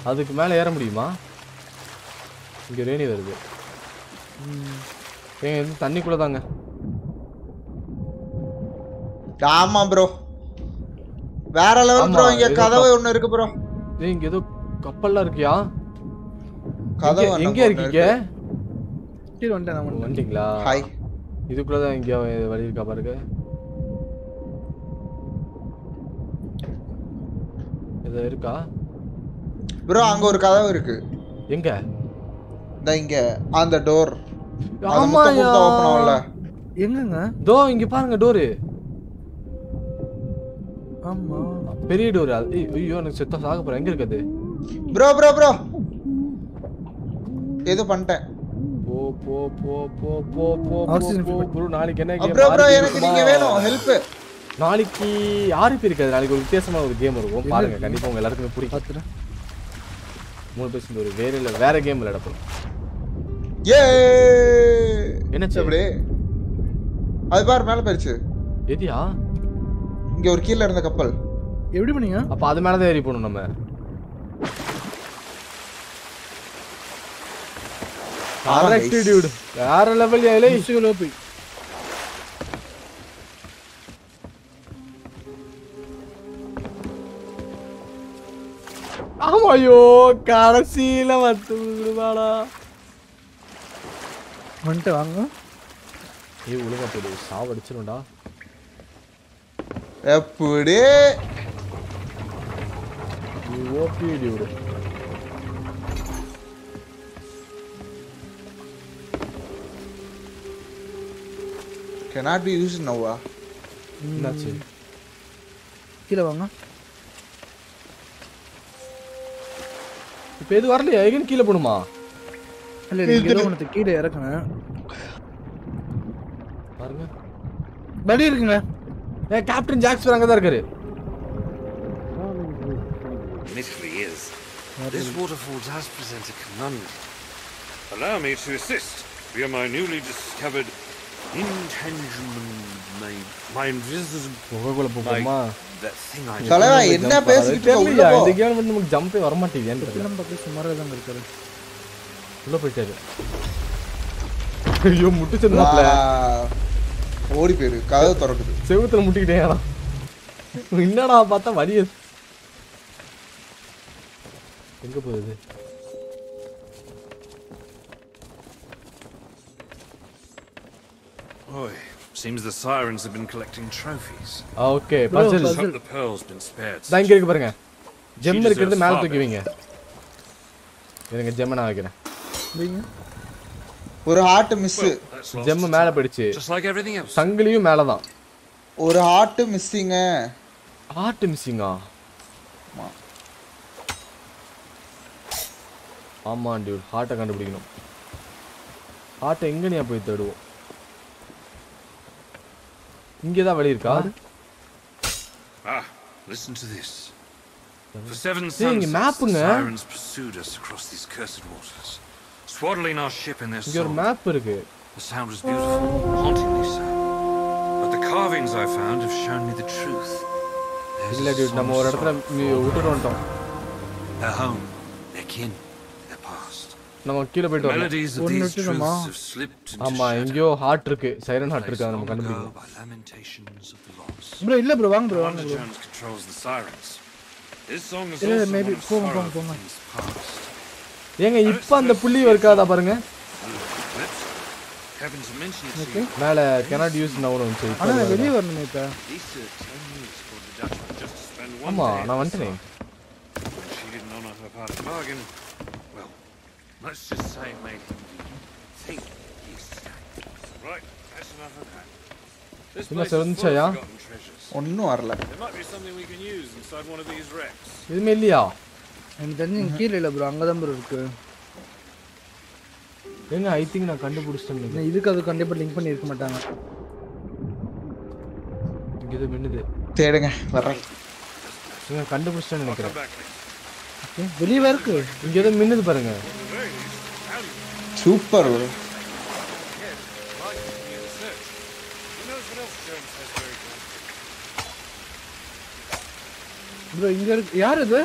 அதுக்கு மேல ஏற முடியுமா? இங்க ஒரு ஏணி வருது. ம். ஏங்க இது தண்ணிக்குள்ள தாங்க. ஆமா ப்ரோ வேற லெவல் ப்ரோ இங்க கதவு ஒண்ணு இருக்கு ப்ரோ இங்க ஏதோ கப்பல்லாம் இருக்கியா? கதவு எங்க- எங்க இருக்கீங்க? கீழே வந்துட்டேன் நான். வந்துட்டீங்களா ஹாய் இதுக்குள்ளதான் எங்கேயோ வழி இருக்கா பாருங்க. இது இருக்கா? ப்ரோ அங்க ஒரு கதவு இருக்கு. எங்க? இந்த இங்க. அந்த டோர் ஆமாயா ஓபன் ஆகல எங்கங்க? தோ இங்க பாருங்க டோரு ஆமா. பெரிய டோர் ஐயோ எனக்கு செத்த சாக போறேன். எங்க இருக்குது ப்ரோ ப்ரோ ப்ரோ ஏதோ பண்ணிட்டேன். போ போ போ போ போ போ போ ப்ரோ நாளைக்கு என்ன ப்ரோ ப்ரோ எனக்கு நீங்க வேணும் ஹெல்ப் நாளைக்கு ஆர்பி இருக்காது. நாளைக்கு ஒரு வித்தியாசமான ஒரு கேம் இருக்கும். பாருங்க கண்டிப்பா உங்க எல்லாருக்குமே பிடிக்கும். மூணு பேர் ஒரு வேற இல்ல வேற கேம் விளையாட போறோம். ஏ! என்னாச்சு? அப்படி அது பாரு மேல போயிருச்சு. எதியா? இங்க ஒரு கீழ இருந்த கப்பல். எப்படி பண்ணீங்க? அப்ப அது மேல தான் ஏறி போகணும் நம்ம. கரெக்ட் டியூட் வேற லெவல் ஏலே போய் ஆமா ஐயோ கடைசியில வந்து விடுவாடா வந்துட்டு வாங்க. ஏய் ஒழுங்கா போடு. சாவடிச்சிரும்டா எப்படி OP dude cannot be used now ah. என்னாச்சு கீழே வாங்க இப்ப எது வரலையா எகன் கீழே போணுமா இல்ல இல்ல ஏதோ ஒன்று கீழே இறக்குனேன் பாருங்க படி இருக்குங்க ஏ கேப்டன் ஜாக்ஸ் அங்க தான் இருக்காரு Admittedly is. This waterfall does present a conundrum. Allow me to assist via my newly discovered போகுமா? தலைவா என்ன பேசிக்கிட்டு? உள்ள போ. இந்த கேம் வந்து நமக்கு ஜம்பே வர மாட்டேங்குது பிள்ளம் பக்கம் சுமாராக தான் இருக்காரு. உள்ள போயிட்டாரு. ஐயோ முட்டுச்சிருந்தாப்ல. ஓடி போயிரு. கதவு திறக்குது. செவுத்துல முட்டிக்கிட்டேன் என்னடா பார்த்தா வரி எங்க போகுது? Oi, seems the sirens have been collecting trophies. Okay Bro, puzzle Let's hope the pearl's been spared. தான் இங்க இருக்கு பாருங்க ஜெம் இருக்கிறது மேல தூக்கி வைங்க இருங்க ஜெம்ம நான் வைக்கிறேன் வைங்க ஒரு heart miss Well, that's lost. Gem to மேல time, போயிடுச்சு Just like everything else. சங்கிலியும் மேல தான் ஒரு ஹார்ட் மிஸ்ஸிங்க ஹார்ட் மிஸ்ஸிங்கா ஆமா டியூட் ஹார்ட்டை கண்டுபிடிக்கணும் ஹார்ட்டை எங்க நீ போய் தேடுவோம் இங்கே தான் வழி இருக்கா Ah, listen to this. For seven Hey, இங்க sunsets, map the ங்க. sirens pursued us across these cursed waters, swaddling our ship in their இங்க ஒரு song. மேப் இருக்கு The sound was beautiful, hauntingly so. But the carvings I found have shown me the truth. There's இல்ல a Dude நம்ம song ஒரு of இடத்துல sorrow me- for விட்டுட்டு வந்துட்டோம் Their home, their kin, their past. நம்ம கீழே போயிட்டு into ஆமா எங்கேயோ ஹார்ட் இருக்கு சைரன் ஹார்ட் இருக்கு நம்ம கண்டுபிடிக்கணும். ப்ரோ இல்ல ப்ரோ வாங்க ப்ரோ வாங்க ப்ரோ of போங்க, போங்க, போங்க. ஏங்க இப்ப அந்த புள்ளி இருக்காதா பாருங்க. மேல cannot யூஸ் நவுன் இப்ப ஆனா வெளியே? வரணுமே இப்ப uh, ஆமா நான் வந்துட்டேனே let's just say made him think he escaped. Right, that's enough of that. This place is full of forgotten treasures. ஒன்னும் வரல There might be something we can use inside one of these wrecks. எதுவுமே இல்லையா எனக்கு தெரிஞ்சு கீழே இல்ல bro அங்கதான் bro இருக்கு ஏங்க ஐ திங்க் நான் கண்டுபிடிச்சிட்டேன் இன்னும் இதுக்கு அது கண்டிப்பா லிங்க் பண்ணி இருக்க மாட்டாங்க இங்க இது மின்னுது தேடுங்க வர்றேன் ஏங்க கண்டுபிடிச்சிட்டேன்னு நினைக்கிறேன் வெளியவா இருக்கு இங்க ஏதோ மின்னுது பாருங்க Very useful. சூப்பர் ப்ரோ இங்க இருக்கு. யார் இது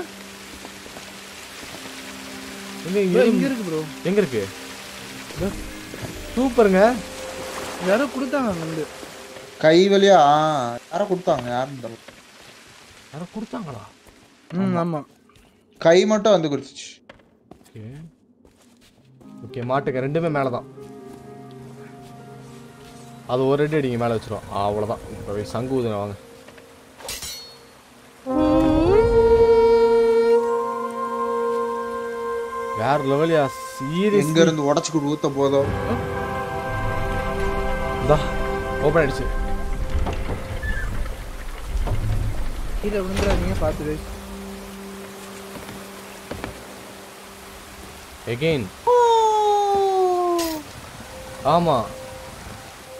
எங்க இங்க இங்க இருக்கு ப்ரோ எங்க இருக்கு? சூப்பருங்க. யாரோ கொடுத்தாங்க வந்து கை வழியா யாரோ கொடுத்தாங்க யாருன்னு தெரியல. யாரோ கொடுத்தாங்களா? ம் ஆமா. கை மட்டும் வந்து கொடுத்துச்சு ஓகே ஓகே மாட்டுக்க ரெண்டுமே மேலே தான் அது ஒரு அடி அடிங்க மேலே வச்சிரும் அவ்வளோதான் இப்போ போய் சங்கு ஊதுன வாங்க. வேற லெவலியா சீரியஸ். எங்க இருந்து உடச்சு ஊத்த போதோ இந்தா ஓப்பன் ஆயிடுச்சு. கீழே விழுந்துடாதீங்க பார்த்து எகெயின் ஆமா.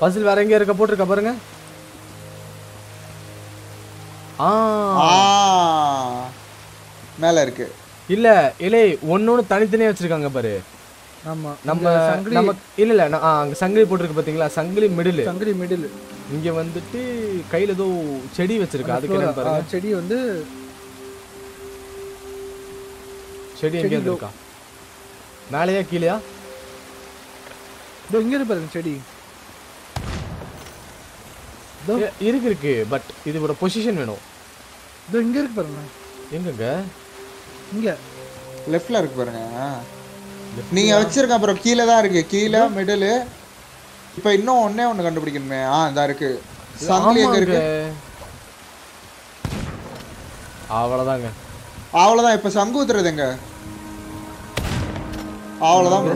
பசில் வேற எங்க இருக்க போட்டிருக்கா பாருங்க. மேல இருக்கு. இல்ல இலே ஒன்னொன்னு தனித்தனியா வச்சிருக்காங்க பாரு. ஆமா நம்ம நம்ம இல்ல இல்ல அங்க சங்கிலி போட்டிருக்கு பாத்தீங்களா? சங்கிலி மிடில். சங்கிலி மிடில். இங்க வந்துட்டு கையில ஏதோ செடி வச்சிருக்கா. அதுக்கு என்னன்னு பாருங்க. செடி வந்து செடி இதோ. இருக்கா? மேலையா கீழயா? இதோ இங்க இருக்கு பாருங்க செடி. இருக்கு இருக்கு பட் இதோட பொசிஷன் வேணும். இதோ இங்க இருக்கு பாருங்க. எங்கங்க? இங்க. லெஃப்ட்ல இருக்கு பாருங்க. நீங்க வச்சிருக்க அப்புறம் கீழே தான் இருக்கு. கீழே மிடில் இப்போ இன்னும் ஒண்ணே ஒண்ணு கண்டுபிடிக்கணுமே. ஆ இதா இருக்கு. சங்கிலி எங்க இருக்கு. அவ்வளவுதாங்க. அவ்வளவுதான். இப்ப சங்கு ஊத்துறது எங்க? அவ்வளவுதான்.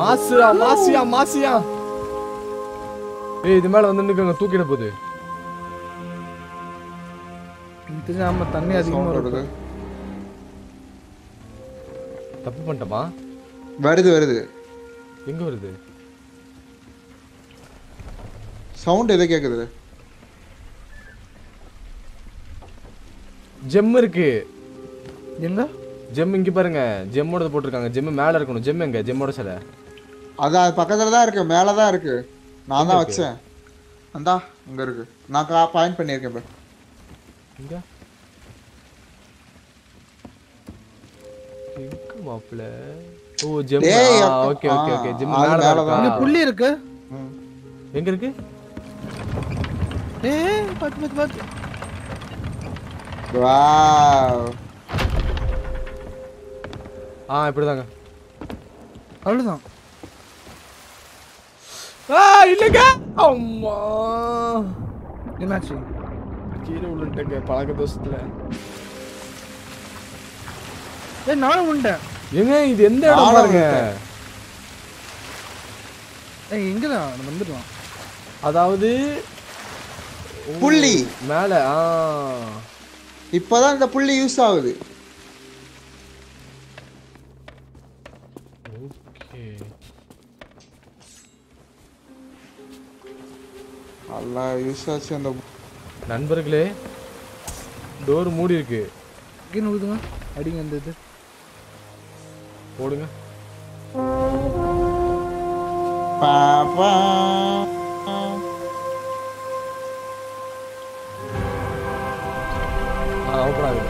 மாசியா மாசியா மாசியா. ஏய் இது மேல வந்து நிக்கங்க தூக்கிட போகுது. தெரிஞ்சு ஆமா தண்ணி அதிகமா வருது. தப்பு பண்ணிட்டோமா? வருது வருது. எங்க வருது? சவுண்ட் எதை கேக்குது ஜெம் இருக்கு. எங்க? ஜெம் இங்க பாருங்க. ஜெம்மோட போட்டிருக்காங்க. ஜெம் மேல இருக்கணும். ஜெம் எங்க? ஜெம்மோட சிலை. அதான் அது பக்கத்துல தான் இருக்கு. மேல தான் இருக்கு. நான் தான்? வச்சேன். அந்தா இங்க இருக்கு. நான் பாயிண்ட் பண்ணியிருக்கேன் இப்ப இங்க? எங்க மாப்ள ஓ gem okay okay okay gem மேல தான். இங்க இருக்கா? புள்ளி இருக்கு. எங்க இருக்கு? ஏய் பாத்து பாத்து பாத்து. வாவ் ஆ இப்படிதாங்க. அவ்வளவுதான். ஆ இல்லங்க. அம்மா. என்னாச்சு? கீழே விழுந்துட்டேங்க பழக்க தோசத்துல ஏய் நானும் உண்டேன் ஏங்க இது எந்த இடம் பாருங்க. ஏய் எங்கதான் வந்துடலாம் அதாவது புள்ளி. மேல ஆ. இப்பதான் இந்த புள்ளி யூஸ் ஆகுது. நல்லா யூஸ் ஆச்சு அந்த நண்பர்களே டோர் மூடி இருக்கு அகைன் விழுதுங்க அடிங்க அந்த இது. போடுங்க. பாப்பா. ஓப்பன் ஆகுது.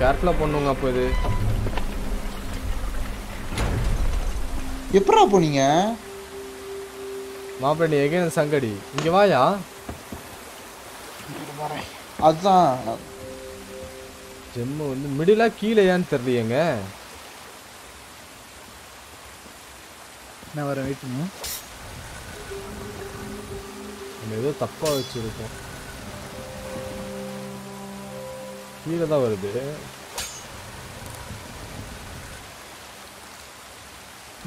கேர்ஃபுல்லாக பண்ணுங்க அப்போ இது. எப்படா போனீங்க? மாப்பிள்ளை நீ எகைன் சங்கடி? இங்க வாயா. அதுதான். ஜெம்மு வந்து மிடிலா கீழேயான்னு தெரியலையேங்க. நான் வரேன் வெயிட் பண்ணுங்க நம்ம ஏதோ தப்பா வச்சிருக்கோம். கீழே தான் வருது.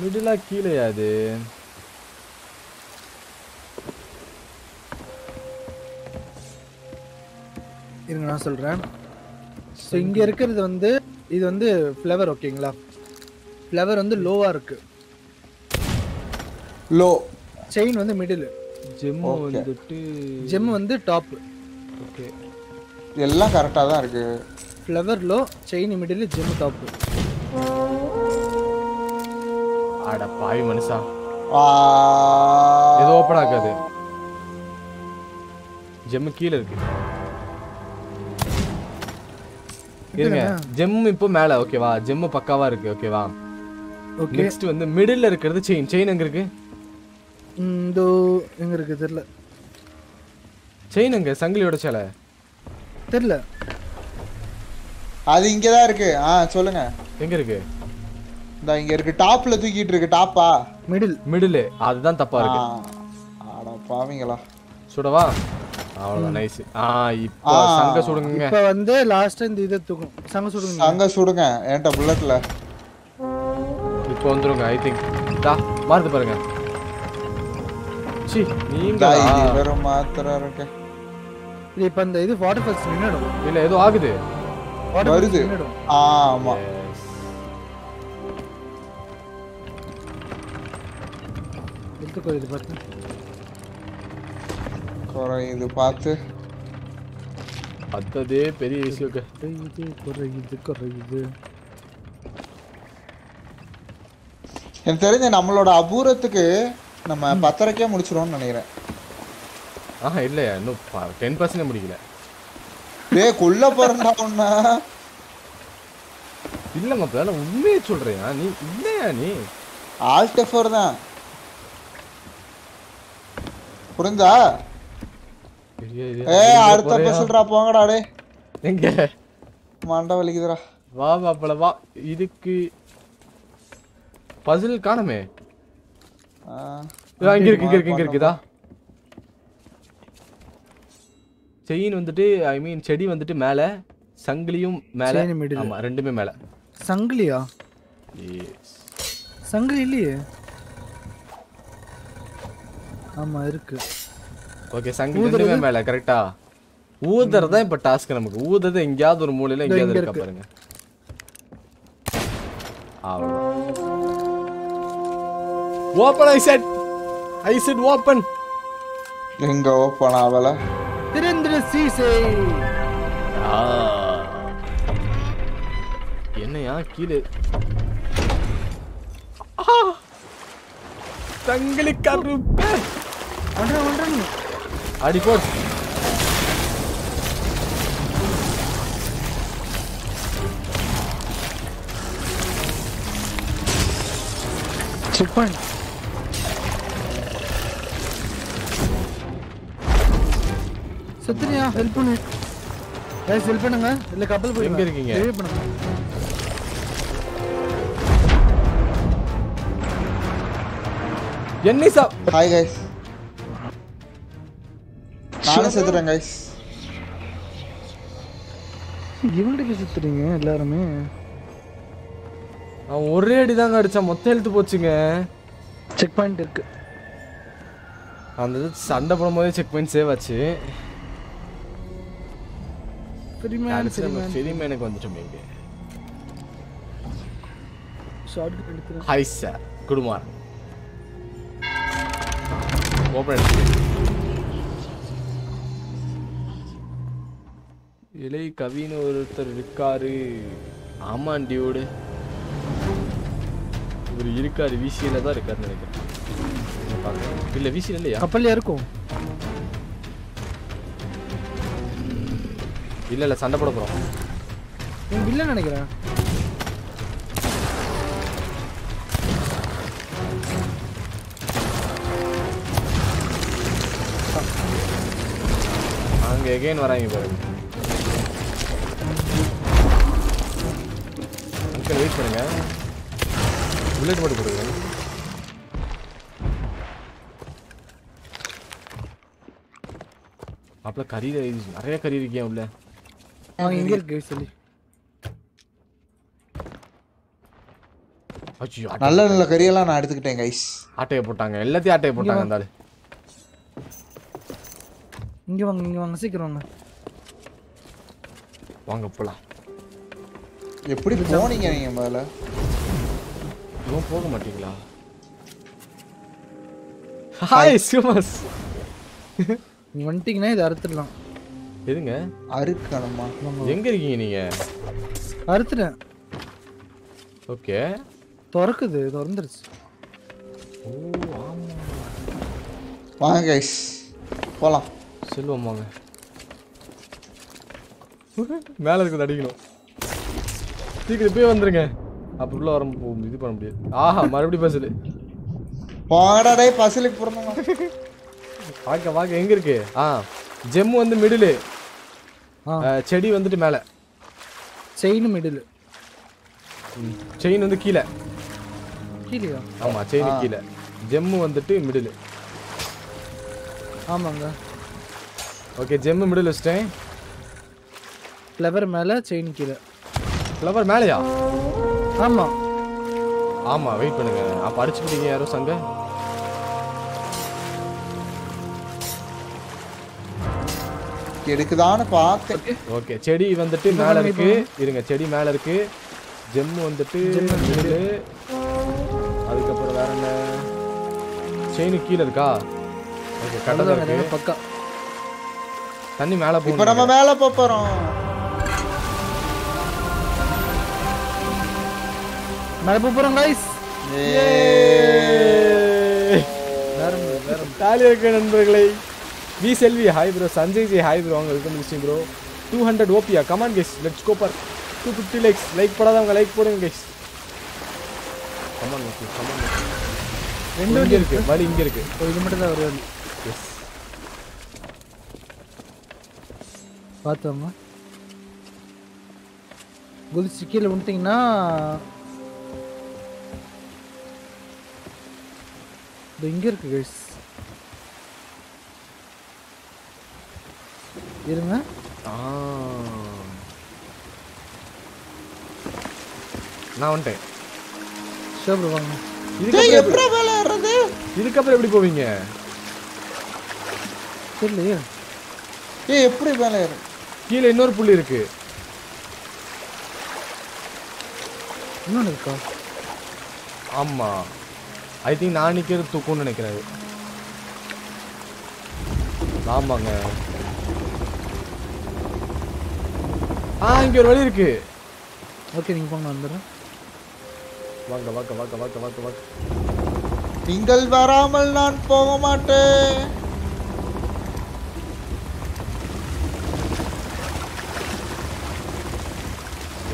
மிடிலா கீழேயா அது இருங்க நான் சொல்றேன். ஸோ இங்க இருக்கிறது வந்து இது வந்து ஃப்ளவர் ஓகேங்களா ஃப்ளவர் வந்து லோவா இருக்கு. லோ செயின் வந்து மிடில் ஜெம்மு Okay. வந்துட்டு ஜெம் வந்து டாப் ஓகே எல்லாம் கரெக்டா தான் இருக்கு. Flower low chain middle gem top அட பாவி மனுஷா. ஏதோ ஓப்பன் ஆகாது. ஜெம்மு கீழே இருக்கு. இருங்க. ஜெம் இப்போ மேல ஓகேவா ஜெம்மு பக்காவா இருக்கு ஓகேவா ஓகே நெக்ஸ்ட் வந்து மிடில்ல இருக்கிறது செயின் செயின் எங்க இருக்கு? இந்த எங்க இருக்கு? தெரியல. செயின் எங்க? சங்கிலியோட சேலை. தெரியல. அது இங்கதான் இருக்கு. ஆ சொல்லுங்க. எங்க இருக்கு? இந்த இங்க இருக்கு. டாப்ல தூக்கிட்டு இருக்கு. டாப்பா மிடில் மிடில் அதுதான் தப்பா இருக்கு. ஆட பாவீங்களா? சுடவா? அவ்வளவுதான். நைஸ் ஆ இப்போ ஆ. சங்க சுடுங்க. இப்ப வந்து லாஸ்ட் இந்த இதை தூக்கும். சங்க சுடுங்க. அங்க சுடுங்க. என்கிட்ட புல்லட்ல. இப்போ வந்துருங்க ஐ திங்க் மாறுது பாருங்க. சி நீங்க வெறும் மாத்திரம் இருக்கு. இது இப்ப அந்த இது வாட்டர் ஃபால்ஸ் நின்னுடும். இல்ல ஏதோ ஆகுது. வருது. ஆமா. எடுத்துக்கோ இது பார்த்து குறையுது பார்த்து. அதே பெரிய விஷயம் குறையுது குறையுது குறையுது. எனக்கு தெரிஞ்ச நம்மளோட அபூரத்துக்கு நம்ம பத்தரைக்கே முடிச்சிருவோம்னு நினைக்கிறேன். ஆஹா இல்லையா? இன்னும் டென் பர்சன்ட் முடிக்கல. டேய் கொல்ல போறேன்டா உன்ன. இல்ல மாப்பிள்ள நான் உண்மையை சொல்றேன் நீ இல்லையா நீ? ஆல்ட் எஃபர் தான். புரிஞ்சா. ஏய் அடுத்த? பசல்றா போங்கடா டே எங்க? மண்டை வலிக்குதுடா. வா மாப்பிள்ள வா. இதுக்கு பசில் காணுமே. இங்க இருக்கு இங்க இருக்கு இங்க இருக்குதா? செயின் வந்துட்டு ஐ மீன் செடி வந்துட்டு மேல சங்கிலியும் மேல. ஆமா ரெண்டுமே மேல. சங்கிலியா. சங்கிலி இல்லையே. ஆமா இருக்கு. ஓகே சங்கிலி ரெண்டுமே மேல கரெக்டா ஊதுறது தான் இப்ப டாஸ்க் நமக்கு. ஊதுறது எங்கேயாவது ஒரு மூலையில எங்கேயாவது இருக்கா. பாருங்க. அவ்வளோ open I set I set open எங்க ஓப்பன் ஆகல? திறந்திர சீசை. என்னையா கீழே! சங்கிலி கருப்பு ஒன்றரை ஒன்றரை அடி boat check point Sathriya help பண்ணு கைஸ் ஹெல்ப் பண்ணுங்க இல்ல கப்பல் போய் எங்க இருக்கீங்க? பண்ணுங்க என்னை சா ஹாய் கைஸ் நானும் செத்துறேன் கைஸ் இவங்கள்ட்ட சுத்துறீங்க எல்லாருமே? அவன் ஒரே அடி தாங்க அடிச்சான். மொத்தம் எழுத்து போச்சுங்க. செக் பாயிண்ட் இருக்கு. அந்த இது சண்டை போடும்போதே செக் பாயிண்ட் சேவ் ஆச்சு. பெரியமேனுக்கு வந்துட்டோம் இங்க hi sir good morning open இலை கவின்னு ஒருத்தர் இருக்காரு. ஆமாம் டியூடு இவர் இருக்காரு விசியில தான் இருக்காருன்னு நினைக்கிறேன். இல்ல விசியில் இல்லையா? கப்பல்ல இருக்கும். இல்ல இல்ல சண்டை போட போறோம். நீங்க இல்ல நினைக்கிறேன். அங்க எகைன் வராங்க பாருங்க. வெயிட் பண்ணுங்க. புல்லட் மட்டும் போடுங்க அப்பல கறி நிறைய கறி இருக்கியா உள்ள? அவங்க எங்க இருக்கு சொல்லி. அச்சோ நல்ல நல்ல கறியெல்லாம் நான் எடுத்துக்கிட்டேன் கைஸ் ஆட்டையை போட்டாங்க. எல்லாத்தையும் ஆட்டையை போட்டாங்க அந்த இங்க வாங்க இங்க வாங்க சீக்கிரம் வாங்க. வாங்க போலாம். எப்படி போனீங்க நீங்க முதல்ல? இவன் போக மாட்டீங்களா? ஹாய் [LAUGHS] நீங்க வந்துட்டீங்கன்னா இதை அறுத்துடலாம். எதுங்க? அறுக்கணுமா? எங்க இருக்கீங்க நீங்க? அறுத்துட்டேன். ஓகே. திறக்குது திறந்துருச்சு. ஓ ஆமா. வாங்க கைஸ் போலாம். செல்வம் வாங்க. [LAUGHS] மேல இருக்குது அடிக்கணும். சீக்கிரம் போய் வந்துருங்க. அப்ப உள்ள வர இது பண்ண முடியாது. ஆஹா மறுபடியும் பஸ்ஸில் போங்கடா டேய் பசிலுக்கு பிறந்தவங்க வாங்க வாங்க எங்க இருக்கு? ஆ ஜெம் வந்து மிடிலு. செடி வந்துட்டு மேல. செயின் மிடில் செயின் வந்து கீழே. கீழேயா? ஆமா செயின் கீழே. ஜெம்மு வந்துட்டு மிடில் ஆமாங்க. ஓகே ஜெம்மு மிடில் வச்சிட்டேன். ஃப்ளவர் மேல செயின் கீழே. ஃப்ளவர் மேலையா? ஆமா. ஆமா வெயிட் பண்ணுங்க. அப்ப அடிச்சு பிடிங்க யாரோ சங்க? எடுக்குதான்னு பார்த்தேன். ஓகே. செடி வந்துட்டு மேல இருக்கு. இருங்க செடி மேல இருக்கு. ஜெம்மு வந்துட்டு அதுக்கப்புறம் வேற என்ன? செயின் கீழே இருக்கா? ஓகே கடலை அவ்வளவுதான், இருக்கு. நல்லா பக்கா தண்ணி மேல இப்போ நம்ம மேல போப் போறோம் மேல போப் போறோம் guys ஜாலியாக இருக்க நண்பர்களே V Selvi hi bro Sanjay ji hi bro அவங்க welcome listing bro two hundred ஓபியா come on guess let's go for two fifty likes like போடாதவங்க like போடுங்க guess come on okay come on ரெண்டு இங்கே இருக்கு வழி இங்கே இருக்கு. இது மட்டும் தான் ஒரு வழி எஸ் பார்த்தோமா குதிச்சு கீழே விட்டீங்கன்னா இது இங்க இருக்கு கைஸ் இருங்க. ஆ. நான் வந்துட்டேன். ஷோப்ரு வாங்க. இதுக்கப்புறம் எப்படா மேல ஏறுறது இதுக்கப்புறம் எப்படி போவீங்க? தெரியலையே. ஏய் எப்படி மேல ஏறு கீழே இன்னொரு புள்ளி இருக்கு. இன்னொன்று இருக்கா? ஆமா. ஐ திங்க் நான் நிக்கிறது தூக்கும்னு நினைக்கிறேன். ஆமாங்க. ஆ இங்க ஒரு வழி இருக்கு. ஓகே நீங்கள் போங்க வந்துடுறேன். வாங்க வாங்க வாங்க வாங்க வாங்க வாங்க. நீங்கள் வராமல் நான் போக மாட்டேன்.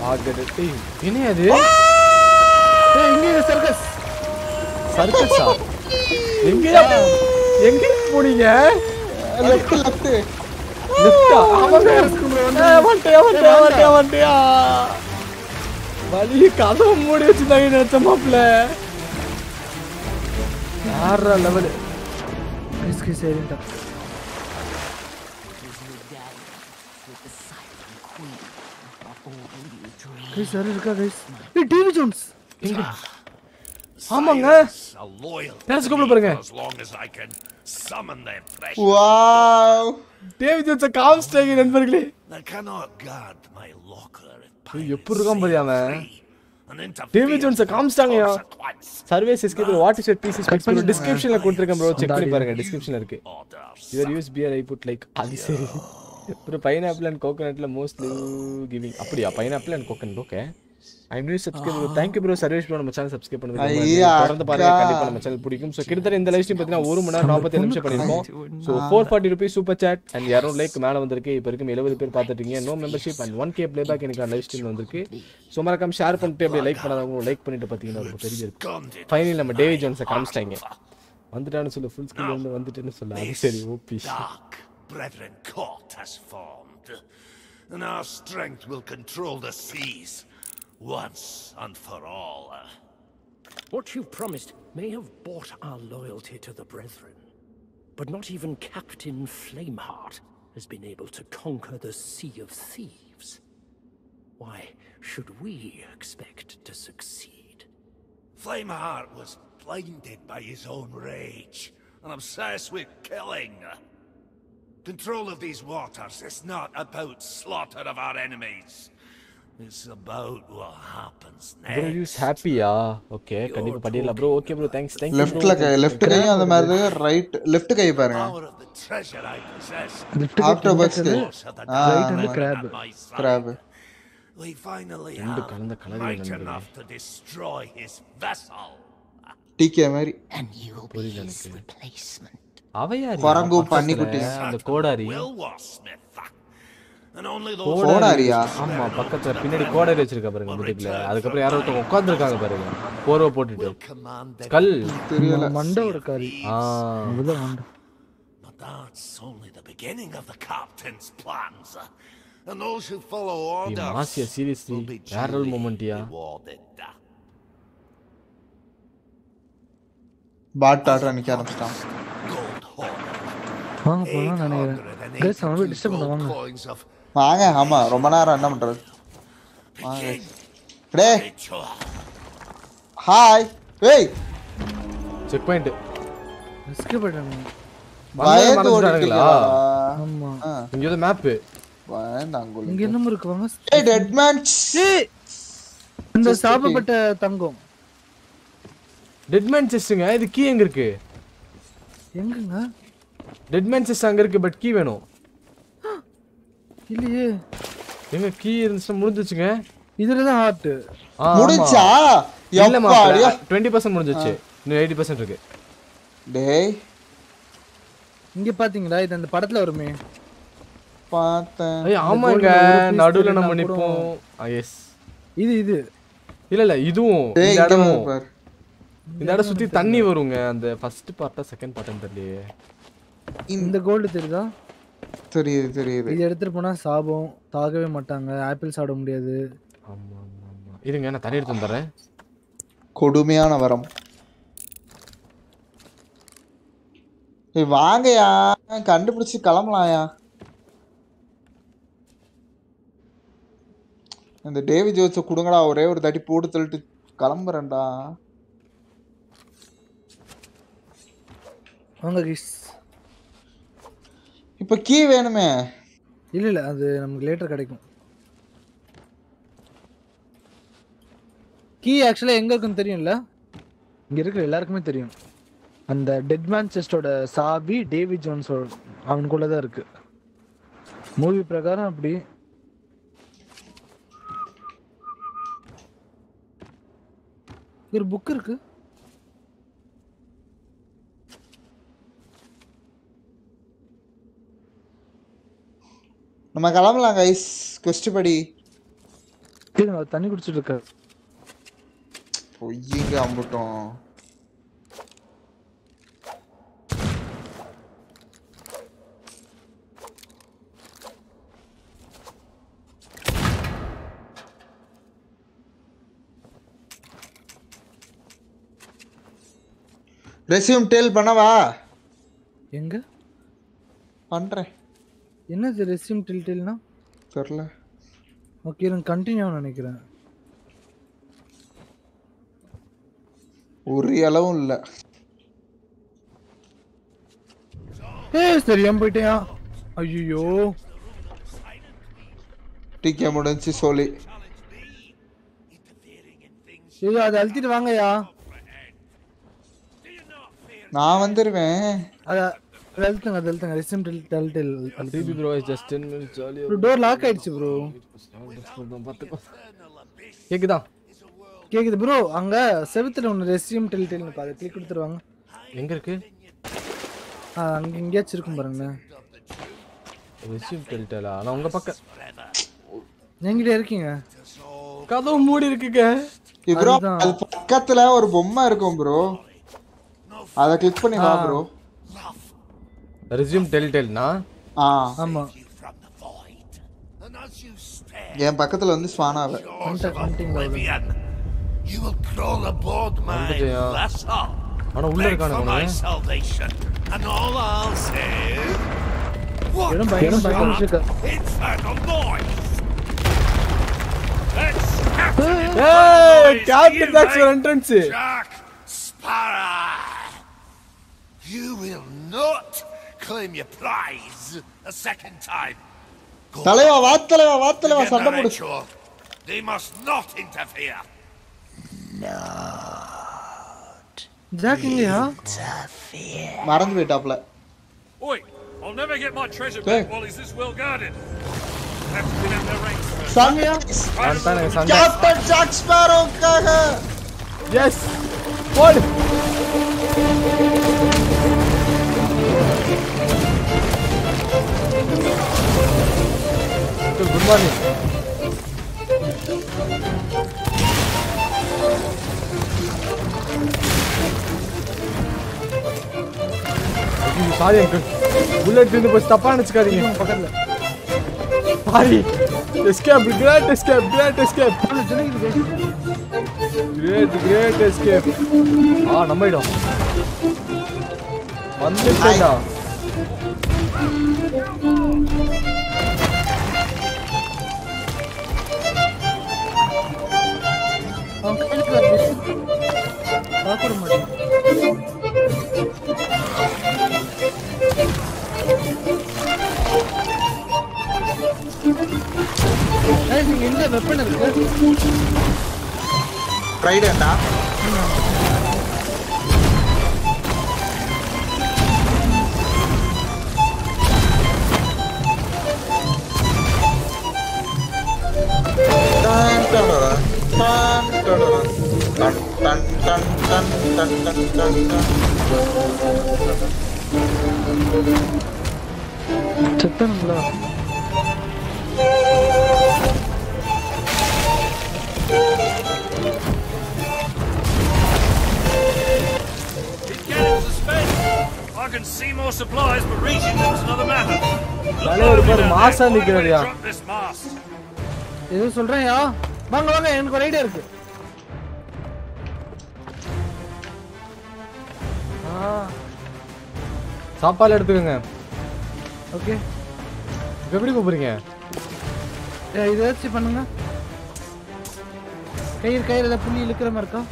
வாங்க என்ன அது? இங்கே சர்க்கஸ். சர்க்கஸா எங்கயா எங்க? போனீங்க? லெஃப்ட் லெஃப்ட் லெஃப்டா வந்துட்டியா வந்துட்டியா வந்துட்டியா வந்துட்டியா வழி கதவு மூடி வச்சிருந்தாங்க நினைச்ச மாப்பிள்ள? யாரா லெவலு. கைஸ் சரிண்டா கைஸ் யாரும் இருக்கா கைஸ் டிவி ஜோன்ஸ். ஆமாங்க. A Telescope-ல பாருங்க. as long as I can summon their flesh. Wow Davy Jones காமிச்சிட்டாங்க நண்பர்களே. They cannot guard my locker எப்படி இருக்கான் பாரியா அவன்? And interfere Davy Jones consequence. Service escape what is your PC specs bro டிஸ்கிரிப்ஷன்ல கொடுத்திருக்கேன் bro check பண்ணி பாருங்க. டிஸ்கிரிப்ஷன்ல இருக்கு. Your use beer I put like அது சரி. ப்ரோ பைனாப்பிள் அண்ட் கோகனட்ல மோஸ்ட்லி கிவிங் அப்படியா? Pineapple and coconut okay I new subscribe bro thank you bro Sarvesh bro நம்ம சேனல் சப்ஸ்கிரைப் பண்ணது ரொம்ப நன்றி. ஐயா, தொடர்ந்து பாருங்க. கண்டிப்பா நம்ம சேனல் பிடிக்கும். ஸோ கிட்டத்தட்ட இந்த லைவ் ஸ்ட்ரீம் பார்த்தீங்கன்னா ஒரு மணி நேரம் நாற்பத்தி நிமிஷம் பண்ணியிருக்கோம். So four forty rupees super chat and இரநூறு லைக் மேலே வந்திருக்கு. இப்போ இருக்கும் எழுபது பேர் பார்த்துட்டீங்க. No membership and one K playback எனக்கு லைவ் ஸ்ட்ரீம் வந்திருக்கு. ஸோ மறக்காம ஷேர் பண்ணிட்டு அப்படியே லைக் பண்ணாதவங்க லைக் பண்ணிட்டு பார்த்தீங்கன்னா ரொம்ப பெரிய இருக்கு ஃபைனல் நம்ம டேவி ஜோன்ஸை காமிச்சிட்டாங்க. வந்துட்டான்னு சொல்லு. ஃபுல் ஸ்கில் வந்து வந்துட்டேன்னு சொல்லு. அது சரி OP dark brethren court has formed, and our strength will control the seas. Once and for all. What you've promised may have bought our loyalty to the Brethren, but not even Captain Flameheart has been able to conquer the Sea of Thieves. Why should we expect to succeed? Flameheart was blinded by his own rage and obsessed with killing. Control of these waters is not about slaughter of our enemies. It's about what happens next. Use ஹாப்பியா okay கண்டிப்பா பண்ணிடலாம் bro okay bro thanks thank லெஃப்ட்ல கை left கையும் அந்த மாதிரி right left கை பாருங்க Power of the treasure I possess. Left octopus Force of the ஆ ரைட் வந்து grab. Grab We finally have might enough to destroy his vessel. DK மாதிரி And you'll be his replacement. அவையா குரங்கு, பன்னிக்குட்டி. அந்த கோடாரி Will Warsmith. கோடாரியா ஆமா பக்கத்துல பின்னாடி கோடை வச்சிருக்க பாருங்க முதுகுல. அதுக்கப்புறம் யாரோ ஒருத்தவங்க உட்கார்ந்துருக்காங்க பாருங்க. போர்வை போட்டுட்டு. கல். தெரியல. மண்டை ஒரு கல் ஆ. இதுல மண்டை. That's only the beginning of the captain's plans. And those who follow orders Masia, seriously, will be jubilee rewarded. பாட் ஆட நிக்க ஆரம்பிச்சிட்டான். வாங்க போலாம் நினைக்கிறேன். கேஸ் அவன் டிஸ்டர்ப் பண்ணுவாங்க வாங்க ஆமா ரொம்ப நேரம் என்ன பண்றது? வாங்க. டே. ஹாய் ஏய். செக் பாயிண்ட் எஸ்கேப் ஆயிட்டாங்க பயந்து ஓடிட்டீங்களா ஆமா. இங்க ஏதோ மேப் பயந்தாங்க இங்க என்னமோ இருக்கு வாங்க. ஏய் டெட் மேன் இந்த சாப்பிடப்பட்ட தங்கம். டெட்மேன் செஸ்ட்டுங்க இது கீ எங்க இருக்கு? எங்கங்க? டெட்மேன் செஸ்ட் அங்க இருக்கு பட் கீ வேணும். இல்லையே. எங்க கீ இருந்துச்சுன்னா முடிஞ்சிச்சுங்க? இதுல தான் ஹார்ட். முடிஞ்சா? இல்ல மாப்பிள்ள எப்பாடியா டுவெண்ட்டி பர்சன்ட் முடிஞ்சிச்சு. இன்னும் எயிட்டி பர்சன்ட் இருக்கு. டேய். இங்க பாத்தீங்களா? இது அந்த படத்துல வருமே. பார்த்தேன். ஐய் ஆமாங்க. நடுவுல நம்ம நிப்போம். எஸ் இது இது. இல்ல இல்ல இதுவும் இந்த இடமும். பாரு. இந்த இடம் சுத்தி தண்ணி வருங்க. அந்த ஃபர்ஸ்ட் பார்ட்டா செகண்ட் பார்ட்னு தெரியலையே. இந்த கோல்டு தெரியுதா? தெரியுது தெரியுது. இது எடுத்துட்டு போனா சாபம் தாகவே மாட்டாங்க ஆப்பிள் சாப்பிட முடியாது. ஆமா ஆமா ஆமா இருங்க நான் தண்ணி எடுத்து வந்துடுறேன். கொடுமையான வரம். ஏய் வாங்கயா கண்டுபிடிச்சு கிளம்பலாம்யா. இந்த டேவி ஜோஸ கொடுங்கடா ஒரே ஒரு தட்டி போட்டு தள்ளிட்டு கிளம்புறேன்டா. வாங்க கிஸ் இப்ப கீ வேணுமே. இல்ல இல்ல அது நமக்கு லேட்டர் கிடைக்கும். கீ ஆக்சுவலா எங்க இருக்குன்னு தெரியும்ல? இங்க இருக்கிற எல்லாருக்குமே தெரியும். அந்த டெட் மேன் செஸ்டோட சாவி டேவி ஜோன்ஸோட அவனுக்குள்ள தான் இருக்கு. மூவி பிரகாரம் அப்படி. ஒரு புக் இருக்கு. நம்ம கிளம்பலாம் கைஸ் கொஸ்ட் படி. தண்ணி குடிச்சிட்டு இருக்காரு பொய்யுங்க அம்புட்டோம். ரெசியூம் டேல் பண்ணவா? எங்க? பண்றேன். என்னது ரெஸ்யூம் டில்டில்னா தெரில. ஓகே நான் கண்டினியூ நினைக்கிறேன். ஒரு அளவும் இல்ல. ஏய் தெரியாம போயிட்டேயா ஐயோ டிக்கே முடிஞ்சு சொல்லி. ஐயோ அதை அழுத்திட்டு வாங்கயா நான் வந்துருவேன். அழுத்துங்க அதை அழுத்துங்க ரெஸ்யூம் டில் டில்டில் CB bro is just 10 minutes ஜாலியா டோர் லாக் ஆயிடுச்சு ப்ரோ கேக்குதா? கேக்குது ப்ரோ அங்க செவுத்துல ஒன்று ரெஸ்யூம் டில்டில்னு பாரு கிளிக் கொடுத்துருவாங்க. எங்க இருக்கு? ஆ அங்க எங்கேயாச்சும் இருக்கும் பாருங்க. ரெசியூம் டெல்டலா நான் உங்க பக்கம். என்கிட்ட இருக்கீங்க. கதவு மூடி இருக்குங்க. ப்ரோ. அது பக்கத்துல ஒரு பொம்மை இருக்கும் ப்ரோ அத கிளிக் பண்ணி வா ப்ரோ ரெசியூம் டெல்டெல்னா ஆ ஆமா என் பக்கத்துல வந்து ஸ்வானாவ வந்துட்டீங்களா You will crawl aboard my வந்துட்டியா? vessel. ஆனா உள்ள Beg இருக்கானு for my அவனு. salvation. And all I'll say is, What இடம் பயங்கரம் is பயங்கரம் that இருக்கு. infernal noise? Let's ஏய் captain docks for entrance Jack Sparrow. You will not claim your prize a second time. Go தலைவா வா தலைவா வா தலைவா Begin சண்டை the போடு ritual. They must not interfere. Jack எங்கயா மறந்து போயிட்டாப்ல Oi! I'll never get my treasure Hey. back while he's this well guarded. Have to get up the போடு good morning sorry uncle bullet இருந்து போய் தப்பா நினைச்சுக்காதீங்க பக்கத்துல. Sorry escape great escape great escape great great escape ஆ நம்ம இடம். வந்துட்டேடா பார்க்க மாட்டேன் எந்த வெப்பன் இருக்கு ரைடா Tanto. dun I can see more supplies, but reaching Is another matter. வாங்க வாங்க எனக்கு ஒரு ஐடியா இருக்கு. சாப்பாடு எடுத்துக்கோங்க. ஓகே. இப்ப எப்படி கூப்பிடுறீங்க? இதை வச்சு பண்ணுங்க. கயிறு கயிறு ஏதாவது புள்ளி இழுக்கிற மாதிரி இருக்கா?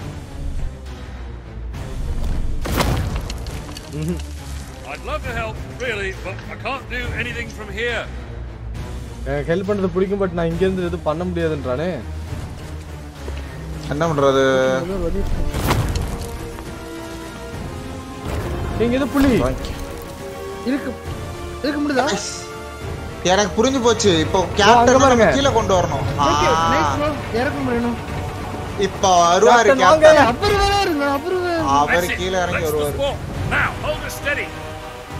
I'd love to help, really, but I can't do anything from here. எனக்கு ஹெல்ப் பண்றது பிடிக்கும் பட் நான் இங்க இருந்து எதுவும் பண்ண முடியாதுன்றானே. என்ன பண்றது? நீங்க எது புள்ளி? இருக்கு இருக்க முடியுதா? எனக்கு புரிஞ்சு போச்சு. இப்போ கேப்டன். கீழே கொண்டு வரணும். இறக்க முடியணும் இப்போ வருவாரு. கேப்டன் அப்புறம் அவர். கீழே இறங்கி வருவாரு.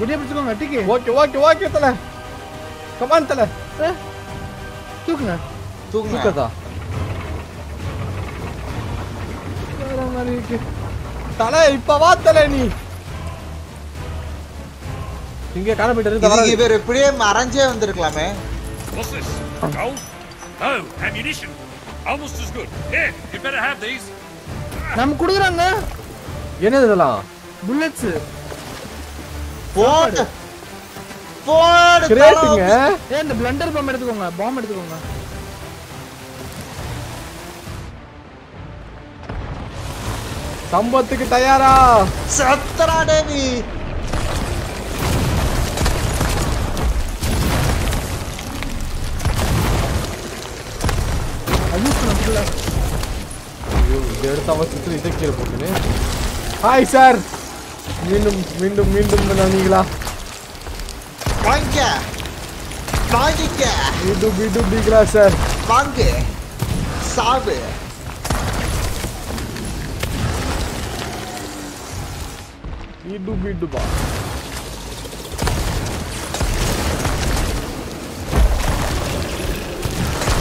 இடியா பிடிச்சுக்கோங்க டிக்கி ஓகே ஓகே ஓகே தல. கமான் தல. தூக்குங்க. தூக்குங்க. தூக்கதா தல இப்ப வா தல நீ. இங்க இவர் இப்படியே மறைஞ்சே வந்திருக்கலாமே. What's this? Gold? Oh, ammunition. Almost as good. Here, you better have these. நம்ம குடுக்குறாங்க. என்னது இதெல்லாம்? புல்லட்ஸ் போடு. போடு கிரேட்டுங்க ஏ இந்த பிளண்டர் பாம் எடுத்துக்கோங்க. பாம் எடுத்துக்கோங்க. சம்பத்துக்கு தயாரா? சத்ரா தேவி! ஹாய் சார் மீண்டும் மீண்டும் மீண்டும் நீங்களா? வாங்க. வாங்கிக்க. மீண்டும் மீண்டும் நீங்களா சார் வாங்க. சாவு. மீண்டும் மீண்டுமா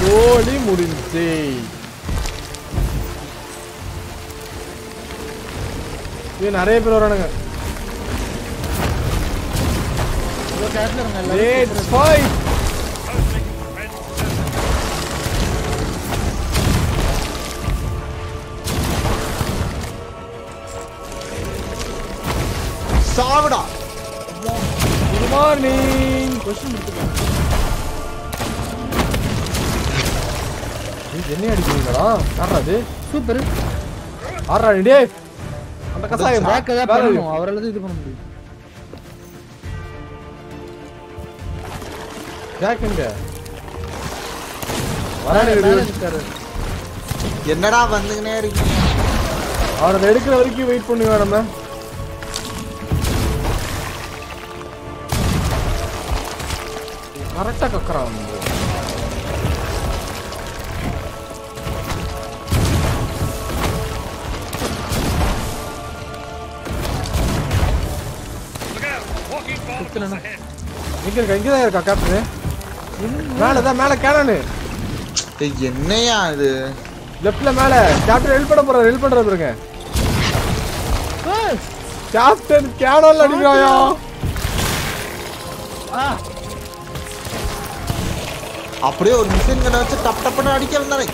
கோழி முடிஞ்சே இது நிறைய பேர் வரானுங்க Let's fight! சாவுடா குட் மார்னிங் கொஸ்டின் என்ன அடிக்கிறீங்களா யாரா அது சூப்பர். ஆறா டே அந்த கசாயம். பேக் ஏதாவது பண்ணணும். அவரால் இது பண்ண முடியும். ஜாக் எங்க? மேல வரானே இருக்காரு. என்னடா வந்துங்கனே இருக்கீங்க? அவரை எடுக்கிற வரைக்கும் வெயிட் பண்ணுங்க நம்ம. Ahead. எங்க இருக்கா? இங்க தான் இருக்கா மேல தான் மேல கேனனு என்னையா இது? லெஃப்ட்ல மேல. கேப்டன் ஹெல்ப் பண்ண போறாரு ஹெல்ப் பண்றாரு பாருங்க. கேப்டன் கேனல் அடிக்கிறாயா? அப்படியே ஒரு மிஷின் கண்ணை வச்சு டப் டப்புன்னு அடிக்க வந்தானே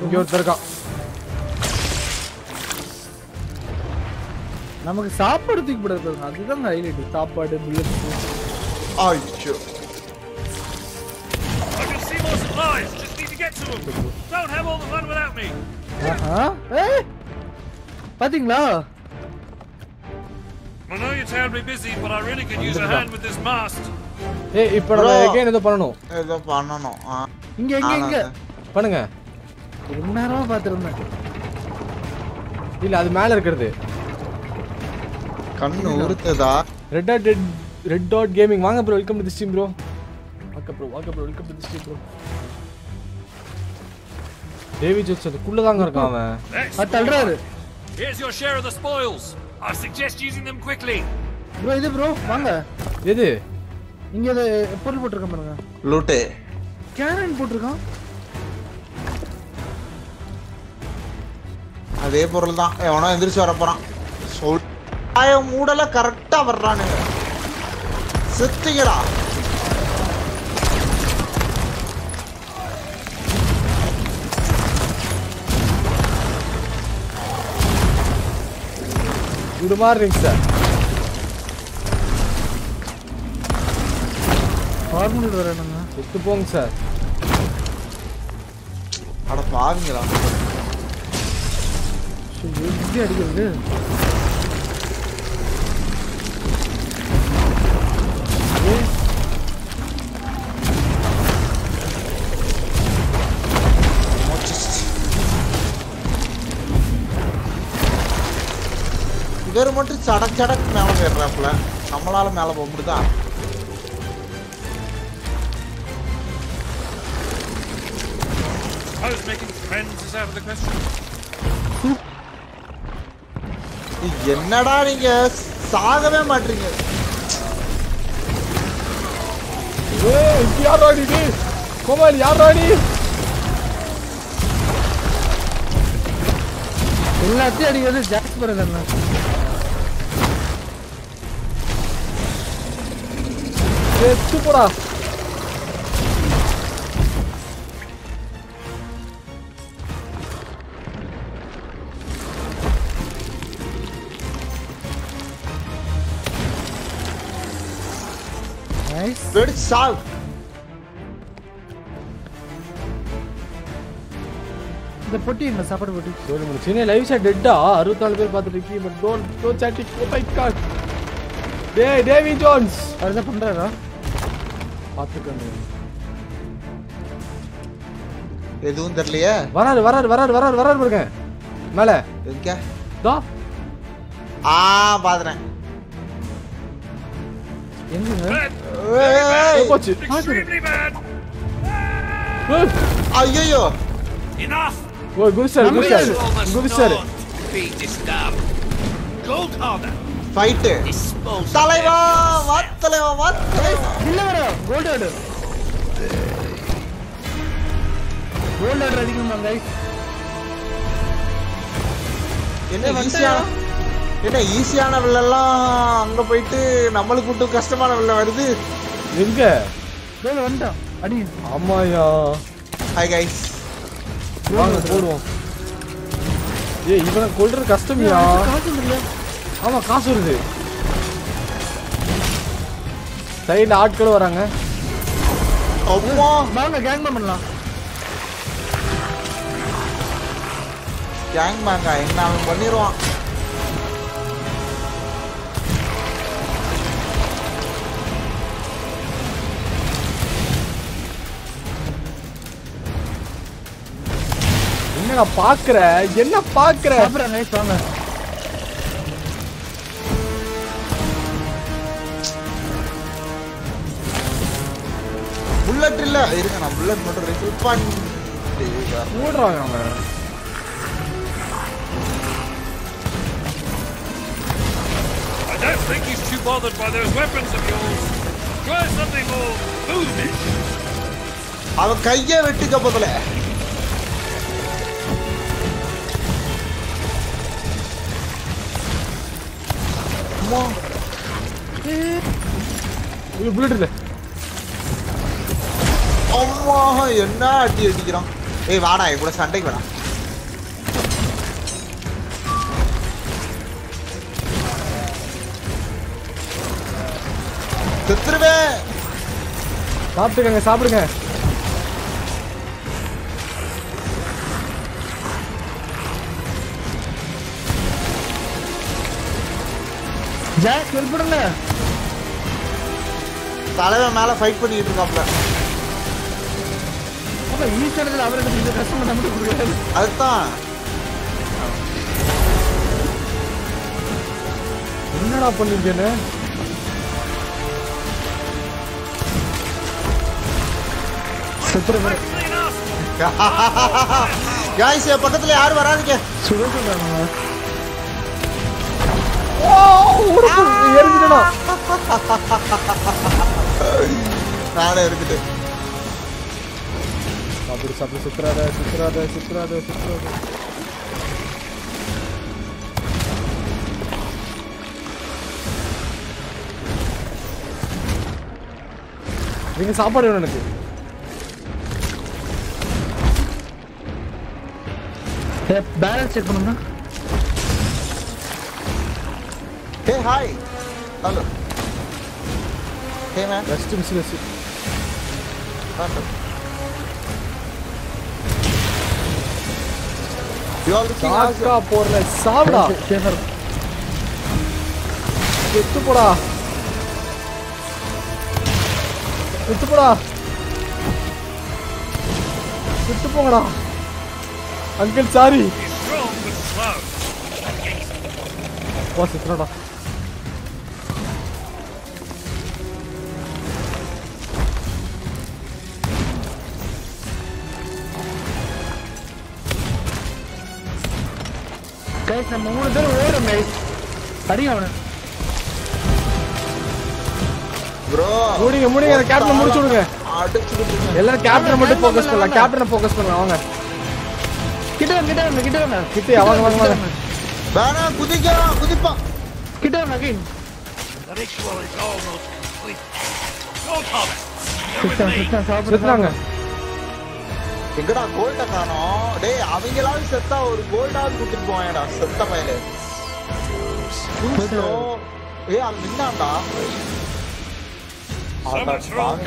இங்க ஒருத்தர் இருக்கான் நமக்கு சாப்பாடு தூக்கி போடுறது அதுதான் ஹைலைட் சாப்பாடு புல்லட்ஸ் ஐயோ I can see more supplies. Just need to get to them. Don't have all the fun without me. ஆஹா ஏய் பாத்தீங்களா I know you're terribly busy, but I really could use a hand with this mast. ஏய் இப்போ நம்ம Bro. Again ஏதோ பண்ணணும் ஏதோ பண்ணணும் ஆ. இங்க இங்க இங்க ஆனாங்க. பண்ணுங்க ரொம்ப நேரமா பாத்துருந்தேன் இல்ல அது மேல இருக்கிறது கண்ணு உறுத்துதா red dot red dot gaming வாங்க bro welcome to the stream bro வாங்க ப்ரோ வாங்க bro welcome to the stream bro Davy Jones அதுக்குள்ள தாங்க இருக்கான் அவன். Let's தள்ளுறாரு. Here's your share of the spoils. I suggest using them quickly. Bro இது bro வாங்க. எது? இங்க இது பொருள் போட்டிருக்கேன் பாருங்க. லூட்டு. கேரன் போட்டிருக்கான். அதே பொருள் தான் எவனோ எந்திரிச்சு வர போறான் சொல் மூடல கரெக்டா வர்றானுங்க. செத்துங்கடா குட் மார்னிங் சார். ஃபார்முலா வரணுங்க செத்து போங்க சார். அட பாருங்களா எப்படி அடிக்கிறது இவர் மட்டும் சடக் சடக் மேல போயிடுறாப்புல நம்மளால மேல போக முடியுதா. என்னடா நீங்க? சாகவே மாட்டீங்க. ஏய் யாரா நீ கோமாளி யாரா நீ எல்லாத்தையும் அடிக்கிறது ஜாக்ஸ் பிரதர் செத்து போடா நைஸ் வெடிச்சு சாவு இந்த பொட்டி இந்த சாப்பாடு பொட்டி. ஒரு மூணு சின்ன லைவ் சாட் டெட்டா அறுபத்தாலு பேர் பார்த்துட்டு இருக்கீங்க but don't don't chat it oh my god day Davy Jones. அதுதான் பண்றாரா? பாத்துக்கங்க எதுவும் தெரியலையே? வராரு வராரு வராரு வராரு வராரு பாருங்க. மேல. எங்க? தோ. ஆ பாத்துறேன் எங்க ஏய், போச்சு Extremely bad. ஐயோ Enough. O குதிச்சாரு குதிச்சாரு Almost குதிச்சாரு not be disturbed. Gold harder. Fight Dispose தலைவா வா தலைவா வா தலைவா இல்ல வர கோல்டு ஆடு கோல்டு ஆடு அடிக்கணும் கைஸ் என்ன ஈஸியான என்ன ஈஸியான வில்லெல்லாம் அங்க போயிட்டு நம்மளுக்கு மட்டும் கஷ்டமான வில்ல வருது? எங்க? கோல்டு வந்துட்டான் அடி. ஆமாயா ஹாய் கைஸ் வாங்க போடுவோம். ஏய் இவனை கொல்றது கஷ்டமியா? ஆமா காசு வருது சைடுல ஆட்களும் வராங்க. அம்மா. வாங்க கேங் பண்ணலாம் கேங் மேங்கா என்ன அவன் பண்ணிடுவான் என்னடா பாக்குற என்ன பாக்குற சாப்பிடுறேன் கைஸ் வாங்க. புல்லட் இல்ல. இருங்க நான் புல்லட் மட்டும் ரிஃபில் பண்ணி மூடுறாங்க அவன் I don't think he's too bothered by those weapons of yours. Try something more. Foolish. அவன் கைய வெட்டுக்க பதில அம்மா. இது புல்லட் இல்ல. அம்மா என்ன அடி அடிக்கிறான்? ஏய் வாடா என் கூட சண்டைக்கு வேணாம் செத்துருவேன். சாப்பிட்டுக்கங்க சாப்பிடுங்க. ஜாக் ஹெல்ப் பண்ணுங்க தலைவன் மேல ஃபைட் பண்ணிட்டு இருக்காப்ல. அப்ப ஈஸ்டர்ல அவருக்கு இந்த கஷ்டம் நமக்கு புரியாது அதுதான். என்னடா பண்ணிருக்கேன்னு? காய்ஸ் [LAUGHS] பக்கத்துல யாரும் வராதீங்க. சொல்றாங்க நானே இருக்குது அப்படி சாப்பிட்டு சுத்துறாத சுத்துறாத சுத்துறாத சுத்துறாத. நீங்க சாப்பாடு வேணும் எனக்கு. பேலன்ஸ் செக் பண்ணுங்க hi hello man rest miss rest you are looking காக்கா போறல சாப்பிடா சேஃபர் செத்து போடா செத்து போடா செத்து போங்கடா uncle sorry He's strong guys நம்ம மூணு பேரும் ஓடுறோம் கைஸ் அடிங்க அவனை? ப்ரோ முடிங்க முடிங்க அந்த கேப்டனை முடிச்சு விடுங்க. எல்லாரும் கேப்டனை மட்டும் ஃபோக்கஸ் பண்ணலாம் கேப்டனை ஃபோக்கஸ் பண்ணலாம் வாங்க. கிட்ட வாங்க கிட்ட வாங்க கிட்ட வாங்க. கிட்டே வாங்க வாங்க வாங்க. வேணாம் குதிக்கலாம் குதிப்பான் கிட்ட வாங்க again The ritual is almost complete. Go, Thomas. [LAUGHS] எங்கடா கோல்ட காணோம்? டேய் அவங்களாவது செத்தா ஒரு கோல்டாவது கொடுத்துட்டு போவாங்கடா செத்த பையலே. ஏய் அவன் நின்னான்டா. Blonde,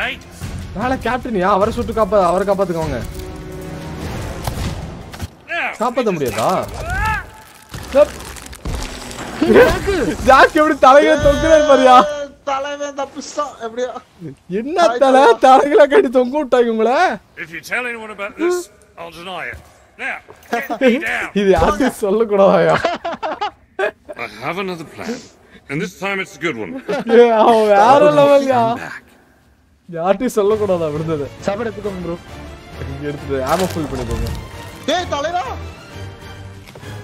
eh? மேல கேப்டனியா அவரை சுட்டு காப்பா அவரை காப்பாத்துக்கோங்க. காப்பாத்த முடியாதா. ஜாக் [LAUGHS] எப்படி தலையில தொங்குறாரு பாரியா? தலைவன் தப்பிச்சான் எப்படியா? என்ன தலை? தலைகளை கட்டி தொங்க விட்டாங்க உங்களை? If you tell anyone about this, I'll deny it. Now, get me [LAUGHS] down. இது யார்ட்டையும் சொல்லக்கூடாதாயா? I have another plan, and this time it's a good one. ஏ, அவன் வேற லெவல்யா யார்ட்டையும் சொல்லக்கூடாதா விழுந்தது? சாப்பாடு எடுத்துக்கோங்க ப்ரோ இங்க எடுத்துட்டு ஆம ஃபுல் பண்ணிக்கோங்க. டேய் தலைவா?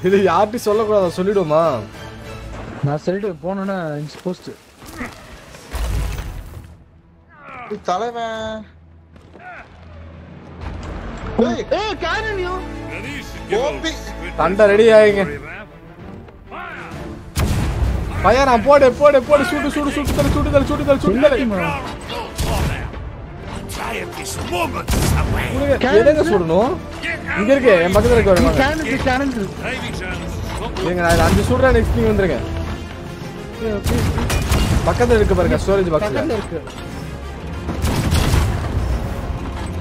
இது யார்ட்டையும் சொல்லக்கூடாதா? சொல்லிடுவோமா? நான் சொல்லிட்டு போனோன்னா இன்ச் ரெடி ஆயிங்க. பையன் நான் போடு போடு போடு சுட்டு சுடு சுட்டு தலை சுட்டு தலை சுட்டு தலை சுட்டு தலை. எதங்க சுடணும்? இங்க இருக்கு என் பக்கத்துல இருக்க ஏங்க நான் அஞ்சு சுடுறேன் நெக்ஸ்ட் நீங்க வந்துருங்க. பக்கத்துல இருக்கு பாருங்க ஸ்டோரேஜ் பாக்ஸ்ல பக்கத்துல இருக்கு.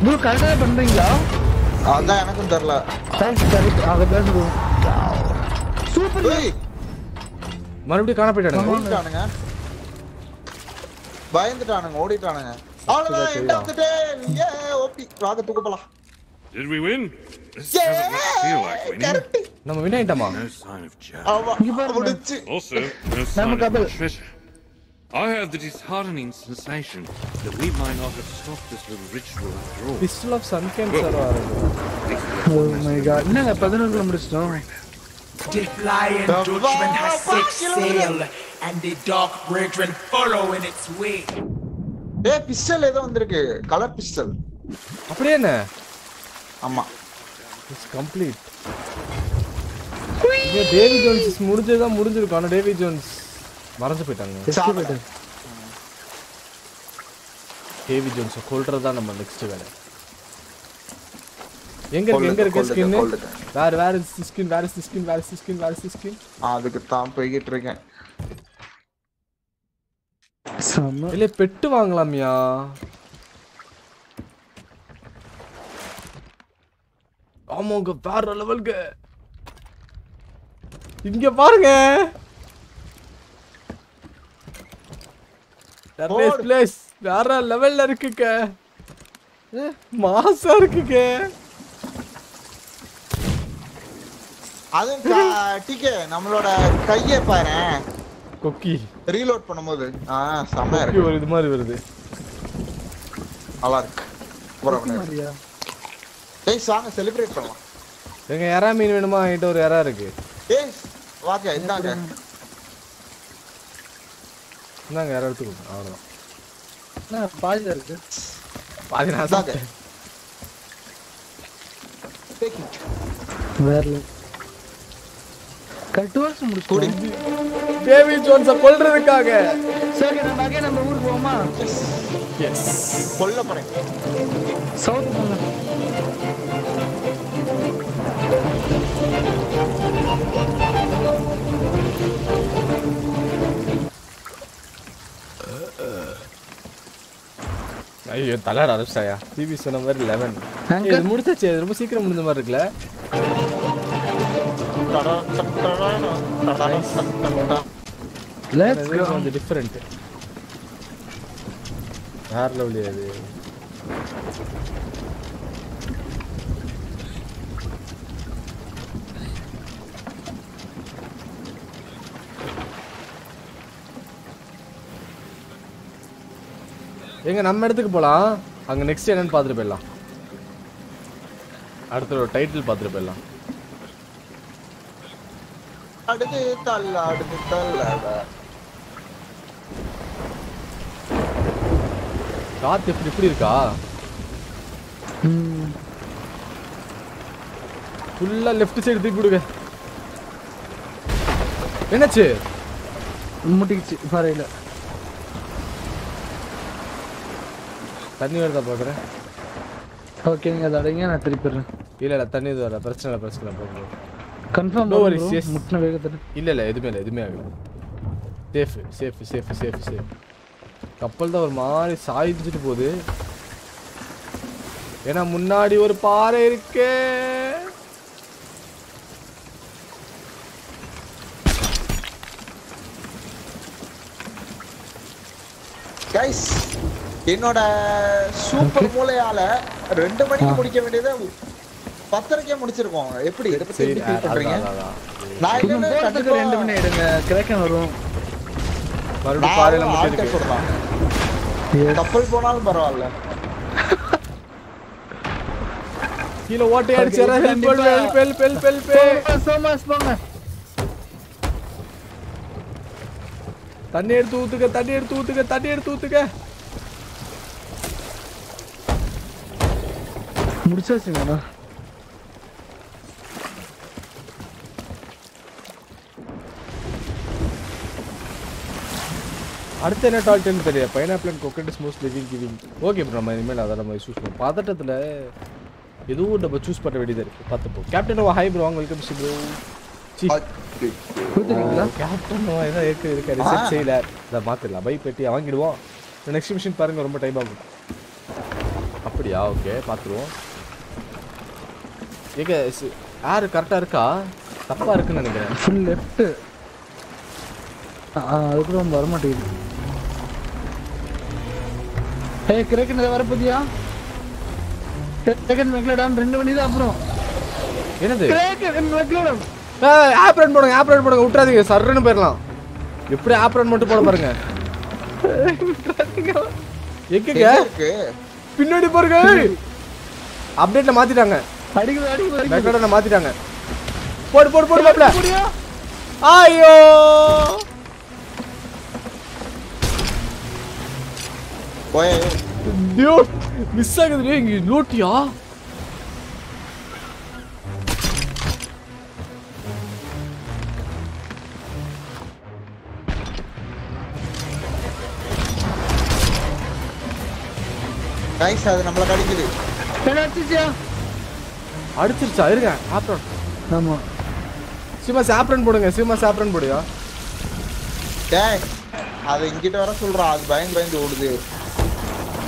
ப்ரோ கரெக்டா பண்றீங்களா? அதான் எனக்கும் தெரியல. தேங்க்ஸ் கரெக்ட் அத பேசுறோம் சூப்பர் டேய் மறுபடியும் காண போயிட்டானுங்க ஓடிட்டானுங்க. பயந்துட்டானுங்க ஓடிட்டானுங்க. அவ்வளவுதான் எந்த வந்துட்டே ஏ ஓபி வாங்க தூக்க போலாம். Did we win? This doesn't feel like winning. நம்ம வின் ஆயிட்டோமா. ஆமா முடிச்சு Also, no sign of the treasure. I have the disheartening sensation that we might not have stopped this little ritual after all. Pistol of Sun cancer O my God என்னங்க 11 முடிச்சிட்டோம் The flying Dutchman has set sail, and the dark brethren follow in its wake. A pistol ஏதோ வந்திருக்கு colour pistol அப்படியே என்ன ஆமா it's complete இங்க Davy Jones முடிஞ்சதா முடிஞ்சிருக்கும் ஆனா டேவி ஜோன்ஸ் மறந்து போயிட்டாங்க. டேவி ஜோன்ஸ் கொல்றதா நம்ம நெக்ஸ்ட் வேலை. எங்க இருக்கு எங்க இருக்கு ஸ்கின். வேற வேற ஸ்கின் வேற ஸ்கின் வேற ஸ்கின் வேற ஸ்கின் அதுக்கு தான் போய்கிட்டு இருக்கேன். செம்ம. இல்ல பெட்டு வாங்கலாமியா. ஆமாங்க வேற லெவலுக்கு இங்க பாருங்க. போடு. பிளேஸ் வேற லெவல்ல இருக்குங்க. மாசா இருக்குங்க. அதுவும் டிகே நம்மளோட கையை பாரு. கொக்கி. ரீலோட் பண்ணும்போது. ஆ கொக்கி இருக்கு. ஒரு இது மாதிரி வருது. நல்லா இருக்கு. அப்புறம் ஏய் வாங்க செலிப்ரேட் பண்ணலாம். எங்க எறா மீன் வேணுமா? என்கிட்ட ஒரு எறா இருக்கு. ஏய் வாங்க இந்தாங்க. இந்தாங்க எறா எடுத்துக்கோ அவ்வளோதான் என்ன பாதிதான் இருக்கு. பாதி நான் it. வேற கட்டு வருஷம் முடிச்சு டேவி ஜோன்ஸை கொல்றதுக்காக. சரி நம்ம நம்ம ஊருக்கு போவோமா? எஸ் கொல்ல போறேன். சவுத் ஐயோ தலார் ஆரம்பிச்சாயா டிவி சொன்ன மாதிரி லெவன். இது முடிச்சாச்சு ரொம்ப சீக்கிரம் முடிஞ்ச மாதிரி இருக்குல்ல. கொஞ்சம் டிஃப்ரெண்ட் வேற லெவலி அது எங்க நம்ம இடத்துக்கு போலாம். அங்க நெக்ஸ்ட் என்னன்னு பார்த்துட்டு போயிடலாம். அடுத்த ஒரு டைட்டில் பார்த்துட்டு போயிடலாம். அடுத்து தள்ள அடுத்து தள்ள காத்து எப்படி இப்படி இருக்கா? ஃபுல்லா லெஃப்ட் சைடு தூக்கி விடுங்க. என்னாச்சு? முட்டிக்கிச்சு பாறையில. தண்ணி வருதா பாக்குறேன் ஓகே நீங்க அதை அடைங்க நான் திருப்பிடுறேன். இல்ல இல்ல தண்ணி இது வரல. பிரச்சனை இல்லை பிரச்சனை இல்லை போகுது கன்ஃபார்ம் No worries, yes. முட்டின வேகத்துல. இல்ல இல்ல எதுவுமே இல்லை எதுவுமே ஆகல. Safe safe safe safe safe கப்பல் தான் ஒரு மாதிரி சாய்ஞ்சிட்டு போகுது. ஏன்னா முன்னாடி ஒரு பாறை இருக்கு. கைஸ் என்னோட சூப்பர் மூளையால ரெண்டு மணிக்கு முடிக்க வேண்டியதை பத்தரைக்கே முடிச்சிருக்கோம். எப்படி? இதை பத்தி பண்றீங்க. நான் இன்னும் ரெண்டு மணி ஆயிடுங்க கிரேக்கன் வரும். மறுபடியும் பாறையில சொல்றான் கப்பல் போனாலும் பரவாயில்ல. கீழே ஓட்டை அடிச்சு Okay, ஹெல்ப் கண்டிப்பா. Help help help help help சோமாஸ் போங்க தண்ணி எடுத்து ஊத்துக்க தண்ணி எடுத்து ஊத்துக்க தண்ணி எடுத்து ஊத்துக்க. முடிச்சாச்சுங்கண்ணா. அடுத்து என்ன டால்ட்னு தெரியல pineapple and coconut smooth living giving okay bro நம்ம இனிமேல் அதை நம்ம சூஸ் பண்ணுவோம் பதட்டத்தில் எதுவும் நம்ம சூஸ் பண்ண வேண்டியது இருக்கு. பார்த்துப்போம் கேப்டன் ஓ hi bro welcome C bro captain ஓ ஏதோ இருக்கு இருக்கு ரிசர்ச் செய்யல. இதை மாத்திரலாம். பை பெட்டி வாங்கிடுவோம். நெக்ஸ்ட் மிஷின் பாருங்க ரொம்ப டைம் ஆகும். அப்படியா? ஓகே பார்த்துருவோம். ஏங்க யாரு கரெக்டாக இருக்கா? தப்பா இருக்குன்னு நினைக்கிறேன். ஃபுல் லெஃப்ட் அதுக்குள்ள வர மாட்டேங்குது ஏ கிரேக்கன் இதை வரப்போதியா? கிரேக்கன் மெக்லடான் ரெண்டு மணி தான் அப்புறம். என்னது? கிரேக்கன் மெக்லடான் ஆப் ரன் போடுங்க ஆப் ரன் போடுங்க விட்டுறாதீங்க சர்றன்னு போயிடலாம். எப்படி ஆப் ரன் மட்டும் போட பாருங்க. எங்க இருக்கு? பின்னாடி பாருங்க அப்டேட்ல மாத்திட்டாங்க. அடிக்குது அடிக்குது ரெக்கார்டை மாத்திட்டாங்க? போடு போடு போடு மாப்ள ஐயோ! போய். டியூட் மிஸ் ஆகுது இங்க லூட்டியா? கைஸ் அது நம்மள கடிக்குது. என்ன அடிச்சிச்சியா அடிச்சிருச்சா இருங்க ஆப்ரன் ஆமா. சிமா சாப்ரன் போடுங்க. சிமா சாப்ரன் போடுயா டேய் அது இங்கிட்ட வர சொல்றான் அது பயந்து பயந்து ஓடுது.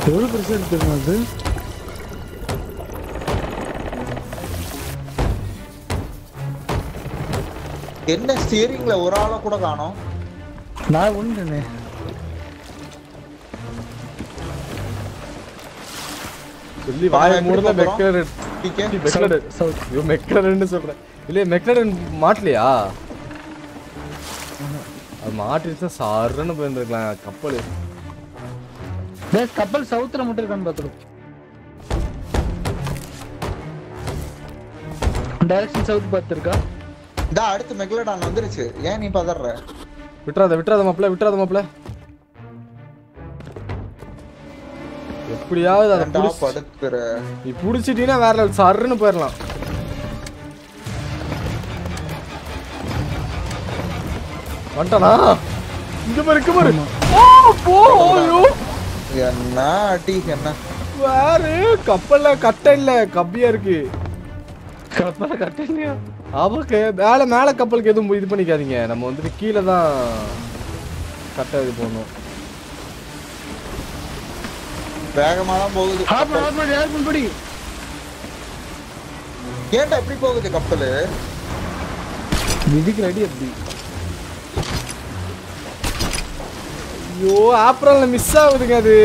எவ்வளவு பெருசா இருக்கு அது? என்ன ஸ்டியரிங்ல ஒரு ஆளை கூட காணோம். நான் ஒண்ணுனே மூடல எப்படி மெக்லரன் டிக்கே மெக்லரன் ஐயோ மெக்லரன் சொல்றேன் இல்ல மெக்லரன் மாட்டலையா அது மாட்டிருச்சா சாருன்னு போயிருந்துருக்கலாம் கப்பல் டேய், கப்பல் சவுத்துல மட்டும் இருக்கான்னு பாத்துரும் டைரக்ஷன் சவுத் பார்த்துருக்கா இந்த அடுத்து மெக்லடான் வந்துருச்சு ஏன் நீ பதற விட்டுறாத விட்டுறாத மாப்பிள விட்டுறாத மாப்பிள எப்படியாவது அதை ஏன்டா புடிச்சு- படுத்துற. நீ புடிச்சிட்டீங்கன்னா வேற level சர்ன்னு போயிடலாம் வந்துட்டானா? இங்க பாரு இங்க பாரு. ஓ போ ஐயோ. என்ன அடி என்ன? வேற கப்பல்ல கட்டை இல்ல கப்பியா இருக்கு. கப்பல கட்ட இல்லையா? அவக்கு மேல மேல கப்பலுக்கு எதுவும் இது பண்ணிக்காதீங்க. நம்ம வந்துட்டு கீழே தான் கட்டை இது பண்ணணும் வேகமா தான் போகுது ஹாப்பன் ஹாப்பன் ஹாப்பன் படி ஏன்டா எப்படி போகுது கப்பல்? விதிக்கு ரெடி அப்படி. ஐயோ ஆப்ரல்ல மிஸ் ஆகுதுங்க அது.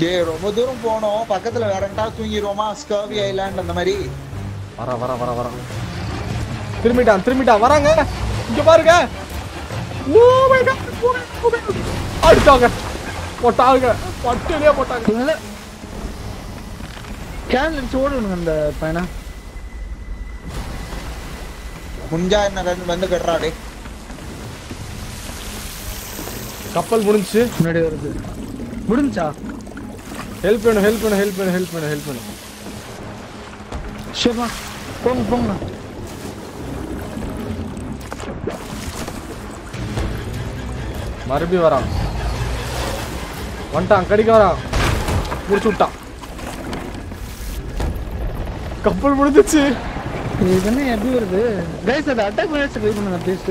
டேய் ரொம்ப தூரம் போனோம். பக்கத்துல வேற எங்கிட்டாவது தூங்கிடுவோமா ஸ்கர்வி ஐலாண்ட் அந்த மாதிரி. வர வர வர வர. திரும்பிட்டான் திரும்பிட்டான். வராங்க. இங்க பாருங்க. அடிச்சாங்க போட்டாங்க பட்டுலயே போட்டாங்க கேன் அடிச்சு ஓடணும் அந்த பையனை முஞ்சா என்ன கண்டு வந்து கட்டுறா டே கப்பல் முடிஞ்சுச்சு முன்னாடி வருது முடிஞ்சா ஹெல்ப் வேணும் ஹெல்ப் வேணும் ஹெல்ப் வேணும் ஹெல்ப் வேணும் ஹெல்ப் வேணும் சரிப்பா போங்க போங்க மறுபடியும் வரான். வந்துட்டான் கடிக்க வரான். முடிச்சு விட்டான். கப்பல் முடிஞ்சிச்சு. இது என்ன எப்படி வருது? கைஸ் அதை அட்டாக் பண்ணி ட்ரை பண்ணுங்க ப்ளீஸ்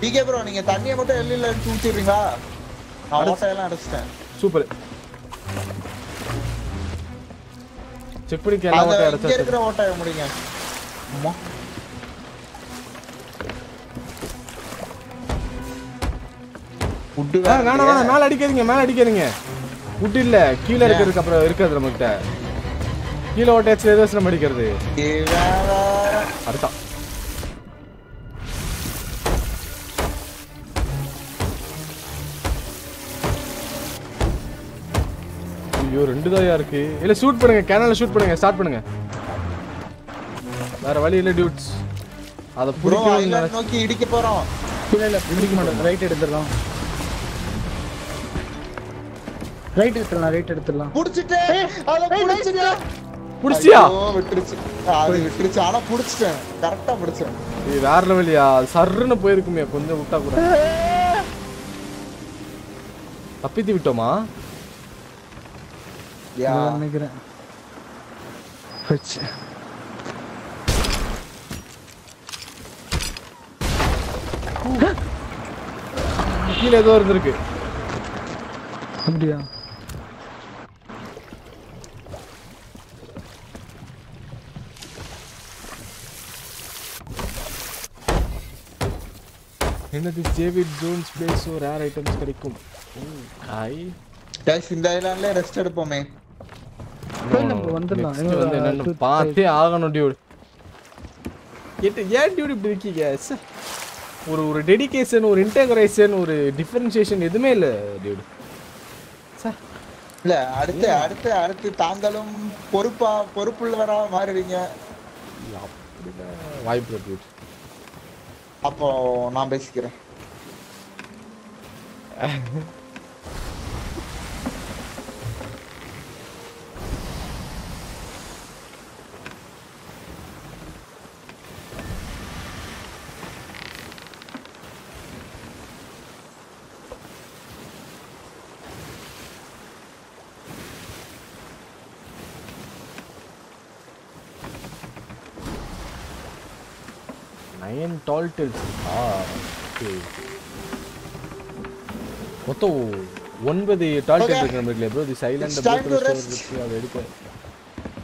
டிகே ப்ரோ நீங்க தண்ணியை மட்டும் எல்லையில எடுத்து ஊத்திடுறீங்களா நான் ஓட்டையெல்லாம் அடைச்சிட்டேன். சூப்பர் செக் பண்ணி எல்லாம் அந்த ஓட்ட இங்க அடைச்சா இருக்கிற ஓட்டைய முடிங்க. அம்மா ஃபுட்டு வேணாம் வேணாம். மேல அடிக்காதீங்க மேல அடிக்காதீங்க. ஃபுட் இல்ல கீழே இருக்கிறதுக்கு அப்புறம் இருக்கிறது நம்மகிட்ட. கீழே ஓட்டாச்சு ஏதோ நம்ம அடிக்கிறது? அடுத்தான் ஐயோ ரெண்டு தாயா இருக்கு. இல்ல ஷூட் பண்ணுங்க கேனல்ல ஷூட் பண்ணுங்க ஸ்டார்ட் பண்ணுங்க. வேற வழி இல்ல டியூட்ஸ் அத புடிக்கணும் நோக்கி இடிக்க போறோம். இல்ல இல்ல பிடிக்க மாட்டோம். ரைட் எடுத்துடலாம். ரைட் எடுத்துடலாம் ரைட் எடுத்துடலாம். புடிச்சிட்டேன். அத புடிச்சிட்டேன். புடிச்சியா? விட்டுருச்சு. அது விட்டுருச்சு. ஆனா புடிச்சிட்டேன். கரெக்டா புடிச்சேன். இது வேற லெவலியா சர்ன்னு போயிருக்குமே கொஞ்சம் விட்டா கூட. தப்பித்து விட்டோமா? யா. நான் நினைக்கிறேன். வச்சு கீழே ஏதோ இருந்திருக்கு. அப்படியா? என்னது ஜேவிட் ஜோன்ஸ் பிளேஸ் ஒரு ரேர் ஐட்டம்ஸ் கிடைக்கும். ஹாய் கைஸ் இந்த ஐலாண்ட்ல ரெஸ்ட் எடுப்போமே. போய் நம்ம வந்துடலாம். வந்து என்னன்னு பார்த்தே ஆகணும் டியூட் ஏன் ஏன் டியூட் இப்படி இருக்கீங்க? ச்சே. ஒரு ஒரு டெடிகேஷன் ஒரு இன்டகிரேஷன் ஒரு டிஃபரன்சியேஷன் எதுவுமே இல்லை டியூட் இல்ல அடுத்து அடுத்து அடுத்து தாங்களும் பொறுப்பா பொறுப்புள்ளவரா மாறுவீங்க வாய்ப்பு டியூட் அப்போ நான் பேசிக்கிறேன் நயன் டால் டெல்ஸ் ஆ ஓகே மொத்தம் ஒன்பது டால் Okay. டெல் இருக்கு நம்மளுக்கு ப்ரோ தி சைலண்ட் rest. அதை எடுக்க.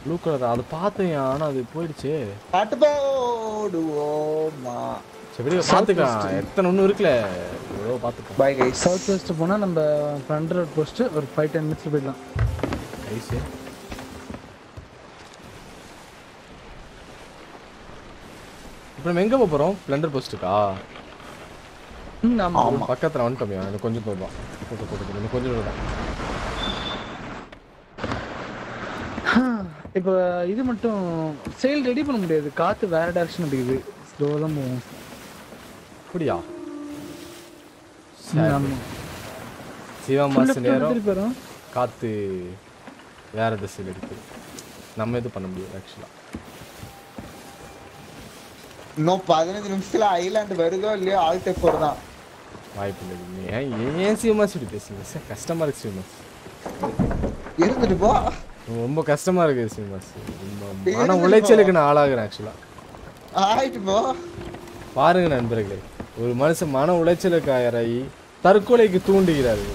ப்ளூ கலர் அதை பார்த்தேன் ஆனா அது போயிடுச்சே. பாட்டு போடுவோமா சரி பார்த்துக்கலாம். எத்தனை ஒன்றும் இருக்குல்ல? ஏதோ பார்த்துக்கலாம். பை கைஸ் சவுத் வெஸ்ட் போனா நம்ம ஹண்ட்ரட் போஸ்ட் ஒரு ஃபைவ் டென் மினிட்ஸ் போயிடலாம். ஐஸு இப்போ நம்ம எங்கே போகிறோம் பிளண்டர் போஸ்ட்டுக்கா ம், ஆமா. பக்கத்தில் வந்துட்டோம்யா எனக்கு கொஞ்சம் தூரம் தான். போட்டு போட்டு இன்னும் கொஞ்சம் தூரம் தான். இப்போ இது மட்டும் செயல் ரெடி பண்ண முடியாது. காத்து வேற டைரக்ஷன் அடிக்குது. ஸ்லோவாக தான் போகும். அப்படியா? சிவா நேரம். காத்து வேற திசையில் இருக்கு. நம்ம எதுவும் பண்ண முடியாது ஆக்சுவலாக இன்னும் பதினஞ்சு நிமிஷத்துல ஐலாண்ட் வருதோ இல்லையோ ஆல்டே ஃபோர் தான். வாய்ப்பு இல்லை ஏன் ஏன் சிவமாஸ் இப்படி பேசுங்க சார் கஷ்டமா இருக்கு சிவமாஸ் இருந்துட்டு போ. ரொம்ப கஷ்டமா இருக்கு ரொம்ப மன உளைச்சலுக்கு நான் ஆளாகிறேன் ஆக்சுவலா ஆயிட்டு போ. பாருங்க நண்பர்களே ஒரு மனுஷன் மன உளைச்சலுக்கு ஆயிராயி தற்கொலைக்கு தூண்டுகிறாரு.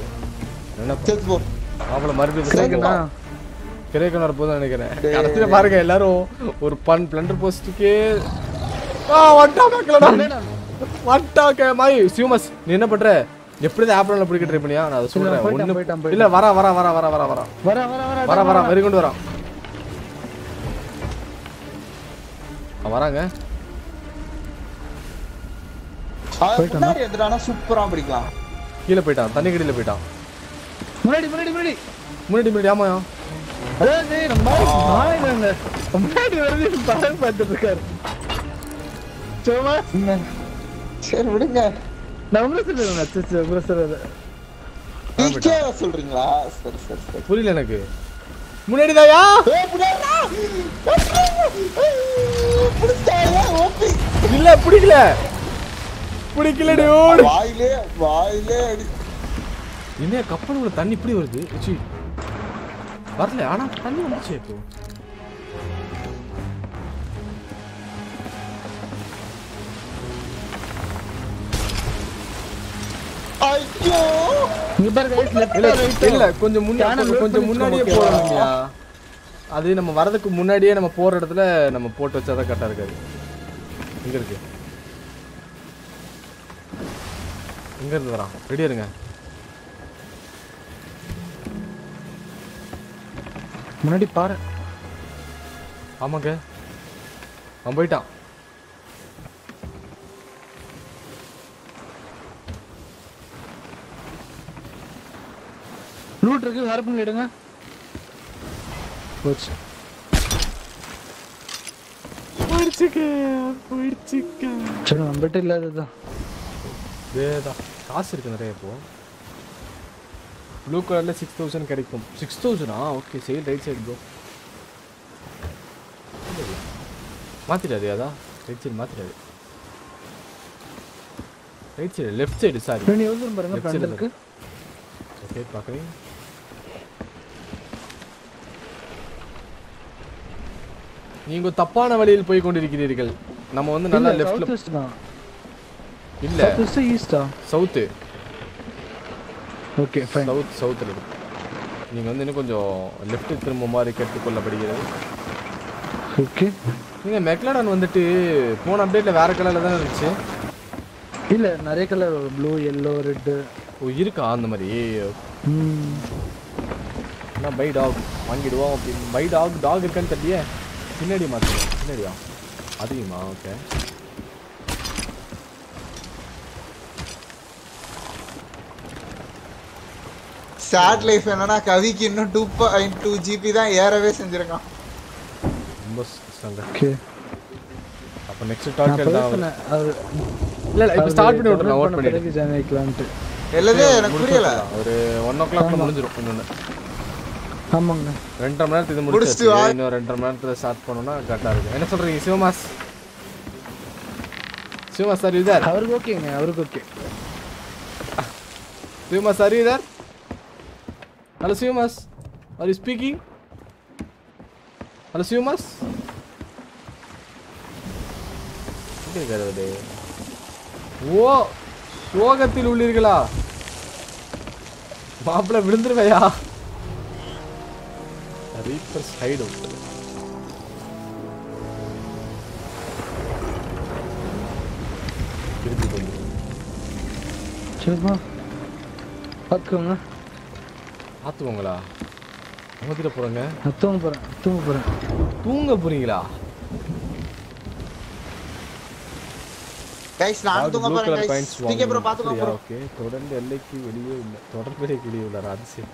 என்ன மாப்பிள மறுபடியும் கிரேக்கனா? வரப்போதும் நினைக்கிறேன். பாருங்க எல்லாரும் ஒரு பன் பிளண்டர் போஸ்ட்டுக்கே ஆ வட்டா மக்களடா வட்டா கே மாய் சிவமஸ் நீ என்ன பண்ற? எப்படி ஆப்ரன்ல பிடிக்க ட்ரை பண்ணியா? நான் அதை சொல்றேன். ஒண்ணு இல்ல. வரா வரா வரா வரா வரா வரா. வர வர வர வரா கொண்டு வரான் வராங்க. சூப்பரா பிடிக்கலாம். கீழே போயிட்டான் தண்ணி கடியில போயிட்டான். முன்னாடி முன்னாடி முன்னாடி. முன்னாடி முன்னாடி ஆமாயா அதாவது நம்ம நாளைங்க முன்னாடி வருது படம் பார்த்துட்டு இருக்காரு. சும்மா சரி விடுங்க உங்களை சொல்லுவேன் அச்சோ உங்களை சொல்றது நீக்கே சொல்றீங்களா சரி சரி சரி புரியல எனக்கு முன்னாடி தாயா இல்ல பிடிக்கல பிடிக்கல dude. வாயிலே வாயிலே அடி என்ன கப்பல் உள்ள தண்ணி இப்படி வருது வரல ஆனா தண்ணி வந்துச்சு இப்போ ஐயோ! இங்க பாருங்க இல்ல or right இல்ல கொஞ்சம் முன்னாடி கொஞ்சம் முன்னாடியே? இல்லையா அது நம்ம வரதுக்கு முன்னாடியே நம்ம போற இடத்துல நம்ம போட்டு வச்சாதான் கரெக்டா இருக்காது. எங்க இருக்கு. எங்க இருந்து வரான் ரெடியா இருங்க. முன்னாடி பாரு. ஆமாங்க. அவன் போயிட்டான். லூட் இருக்கு ஹார்பன் எடுங்க. போச்சு. போயிடுச்சுக்க போயிடுச்சுக்க. சரி நம்மகிட்ட இல்லாததுதான் இதேதான் காசு இருக்கு நிறைய இப்போ. ப்ளூ கலர்ல சிக்ஸ் தௌசண்ட் கிடைக்கும். Six தௌசண்டா okay sale right side bro மாத்திடாது அதா? Right side மாத்திடாது. Right side left side sorry நீ எவ்வளவு தூரம் பாருங்க? Front இருக்கு. ஓகே பார்க்குறேன். நீங்க தப்பான வழியில் போய் கொண்டிருக்கிறீர்கள். நம்ம வந்து நல்லா லெஃப்ட்ல இல்ல. West ஈஸ்டா சவுத்து ஓகே ஃபைன் சவுத் சவுத்தில் இருக்கு. நீங்கள் வந்து இன்னும் கொஞ்சம் லெஃப்ட் திரும்ப மாதிரி கேட்டுக்கொள்ளப்படுகிறது. ஓகே நீங்கள் மெக்லாடன் வந்துட்டு போன அப்டேட்டில் வேற கலரில் தானே இருந்துச்சு? இல்ல நிறைய கலர் ப்ளூ எல்லோ ரெட் ஓ இருக்கா அந்த மாதிரி? நான் பை டாக் வாங்கிடுவோம் அப்படின்னு பை டாக் டாக் இருக்கான்னு தெரியலையே. பின்னாடி மாற்றுவோம் பின்னாடியா? அதிகமா? ஓகே. சேட் லைஃப் என்னன்னா கவிக்கு இன்னும் டூ பாயிண்ட் டூ ஜிபி தான் ஏறவே செஞ்சிருக்கான். ரொம்ப ஓகே அப்போ நெக்ஸ்ட் அது இல்ல இல்ல இப்போ ஸ்டார்ட் பண்ணி விட்டுறேன். ஓட் பண்ணிட்டு எல்லாமே எனக்கு புரியல. ஒரு ஒன் ஓ கிளாக்ல முடிஞ்சிடும் இன்னொன்று ஆமாங்க. ரெண்டரை மணி நேரத்துக்கு முடிச்சிட்டு. இன்னும் ரெண்டரை மணி நேரத்துல ஸ்டார்ட் பண்ணோம்னா கரெக்டாக இருக்கும். என்ன சொல்றீங்க சிவமாஸ்? சிவமாஸ் சார் இதர் அவருக்கு ஓகேங்க அவருக்கு ஓகே. சிவமாஸ் சார் இதர் hello Sivamas. Are you speaking hello Sivamas? ஓ சோகத்தில் உள்ளீர்களா? மாப்பிள்ள விழுந்துருவையா? ரீப்பர் சைடு அவுட் திருப்பி கொஞ்சம் சரிப்பா பார்த்துக்கோங்க. பார்த்துக்கோங்களா? அமர்த்திட போறேங்க. நான் தூங்க போறேன் தூங்க போறேன். தூங்க போறீங்களா? கைஸ் நான் தூங்க ப்ளூ போறேன் கலர் கைஸ் காயின்ஸ் நீங்க ப்ரோ பாத்துக்கோங்க வாங்க ப்ரோ ஓகே தொடர்ந்து எல்லைக்கு வெளியே இல்லை தொடர்ந்து எல்லைக்கு வெளியே உள்ள அதிசயம்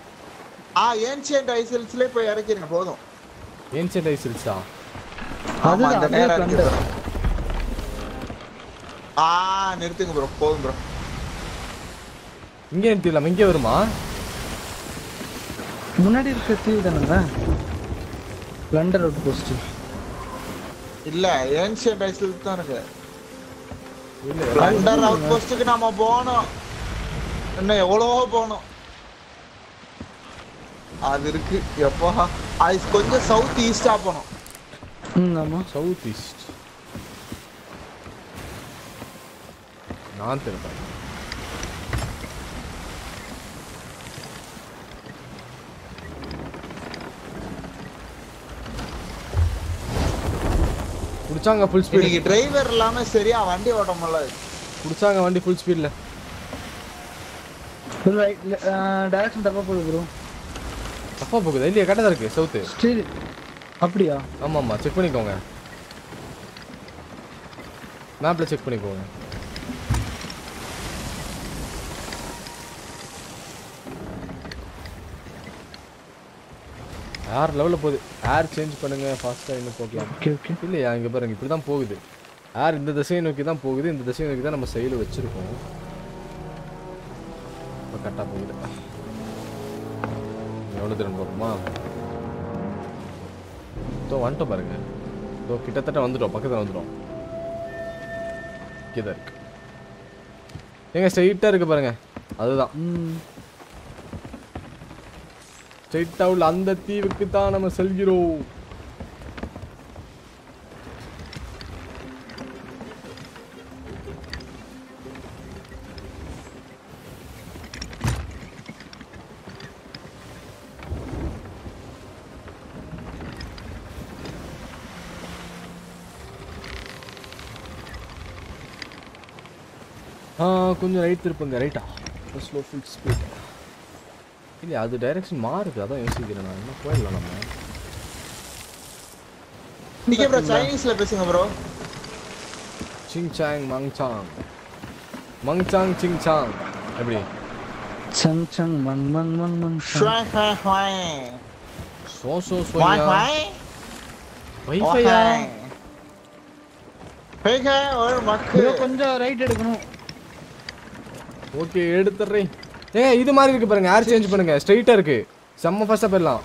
ஆ ஏன்ஷியன்ட் ஐசல்ஸ்ல போய் இறக்கிருங்க போதும். ஏன்ஷியன்ட் ஐசில்ஸா ஆமா அந்த அதுவே இருக்கு ஆ நிறுத்துங்க ப்ரோ போதும் ப்ரோ இங்கே நிறுத்திடலாம் இங்கே வருமா? முன்னாடி இருக்க தீவு தானேங்க லண்டன் அவுட் போஸ்ட் இல்ல ஏன்ஷியன்ட் ஐசல்ஸ் தான் இருக்கு. இல்ல. லண்டன் அவுட் போஸ்ட்டுக்கு நாம போனோம் இன்னும் எவ்வளவோ போனோம் அது இருக்கு எப்போ அது கொஞ்சம் சவுத் ஈஸ்டா போனோம் ம் ஆமா சவுத் ஈஸ்ட் நான் திருப்பேன் குடிச்சாங்க ஃபுல் ஸ்பீட் டிரைவர் இல்லாம சரியா வண்டி ஓட்ட முடியல குடிச்சாங்க வண்டி ஃபுல் ஸ்பீட்ல டைரக்ஷன் தப்பா போகுது ப்ரோ தப்பா போகுது. இல்லையா கரெக்டாக தான் இருக்கு சவுத்து சரி அப்படியா? ஆமா ஆமா செக் பண்ணிக்கோங்க மேப்ல செக் பண்ணிக்கோங்க. ஏர் லெவலில் போகுது. ஏர் சேஞ்ச் பண்ணுங்க ஃபாஸ்ட்டாக இன்னும் போகலாம். ஓகே ஓகே இல்லையா இங்கே பாருங்க இப்படி தான் போகுது. ஏர் இந்த திசையை நோக்கி தான் போகுது இந்த திசையை நோக்கி தான் நம்ம செயல் வச்சிருக்கோம். இப்போ கரெக்டாக போகுது. எவ்வளோ தூரம் போகிறோமா இதோ வந்துட்டோம் பாருங்க. இதோ கிட்டத்தட்ட வந்துட்டோம். பக்கத்தில் வந்துட்டோம். இங்கே தான் இருக்கு. ஏங்க ஸ்ட்ரைட்டாக இருக்கு பாருங்க. அதுதான். ஸ்ட்ரைட்டாக உள்ள அந்த தீவுக்கு தான் நம்ம செல்கிறோம். கொஞ்சம் ரைட் திருப்புங்க ரைட்டா ஸ்லோ ஃபுல் ஸ்பீட் இல்லை அது டைரக்ஷன் மாறுது அதான் யோசிக்கிறேன் நான். இன்னும் போயிடலாம் நம்ம. நீங்க ப்ரோ சைனீஸ்ல பேசுங்க ப்ரோ சிங் சாங் மங் சாங் மங் சாங் சிங் சாங் எப்படி? சங் சங் மங் மங் மங் மங் ஷ்வாய் ஷ்வாய் ஷ்வாய் சோ சோ ஷ்வாய் சோயா ஷ்வாய் வைஃபையா பேக ஒரு மக்கு கொஞ்சம் ரைட் எடுக்கணும். ஓகே எடுத்துறேன். ஏங்க இது மாதிரி இருக்கு பாருங்க ஏர் சேஞ்ச் பண்ணுங்க. ஸ்ட்ரைட்டா இருக்கு. செம்ம ஃபாஸ்டா போயிடலாம்.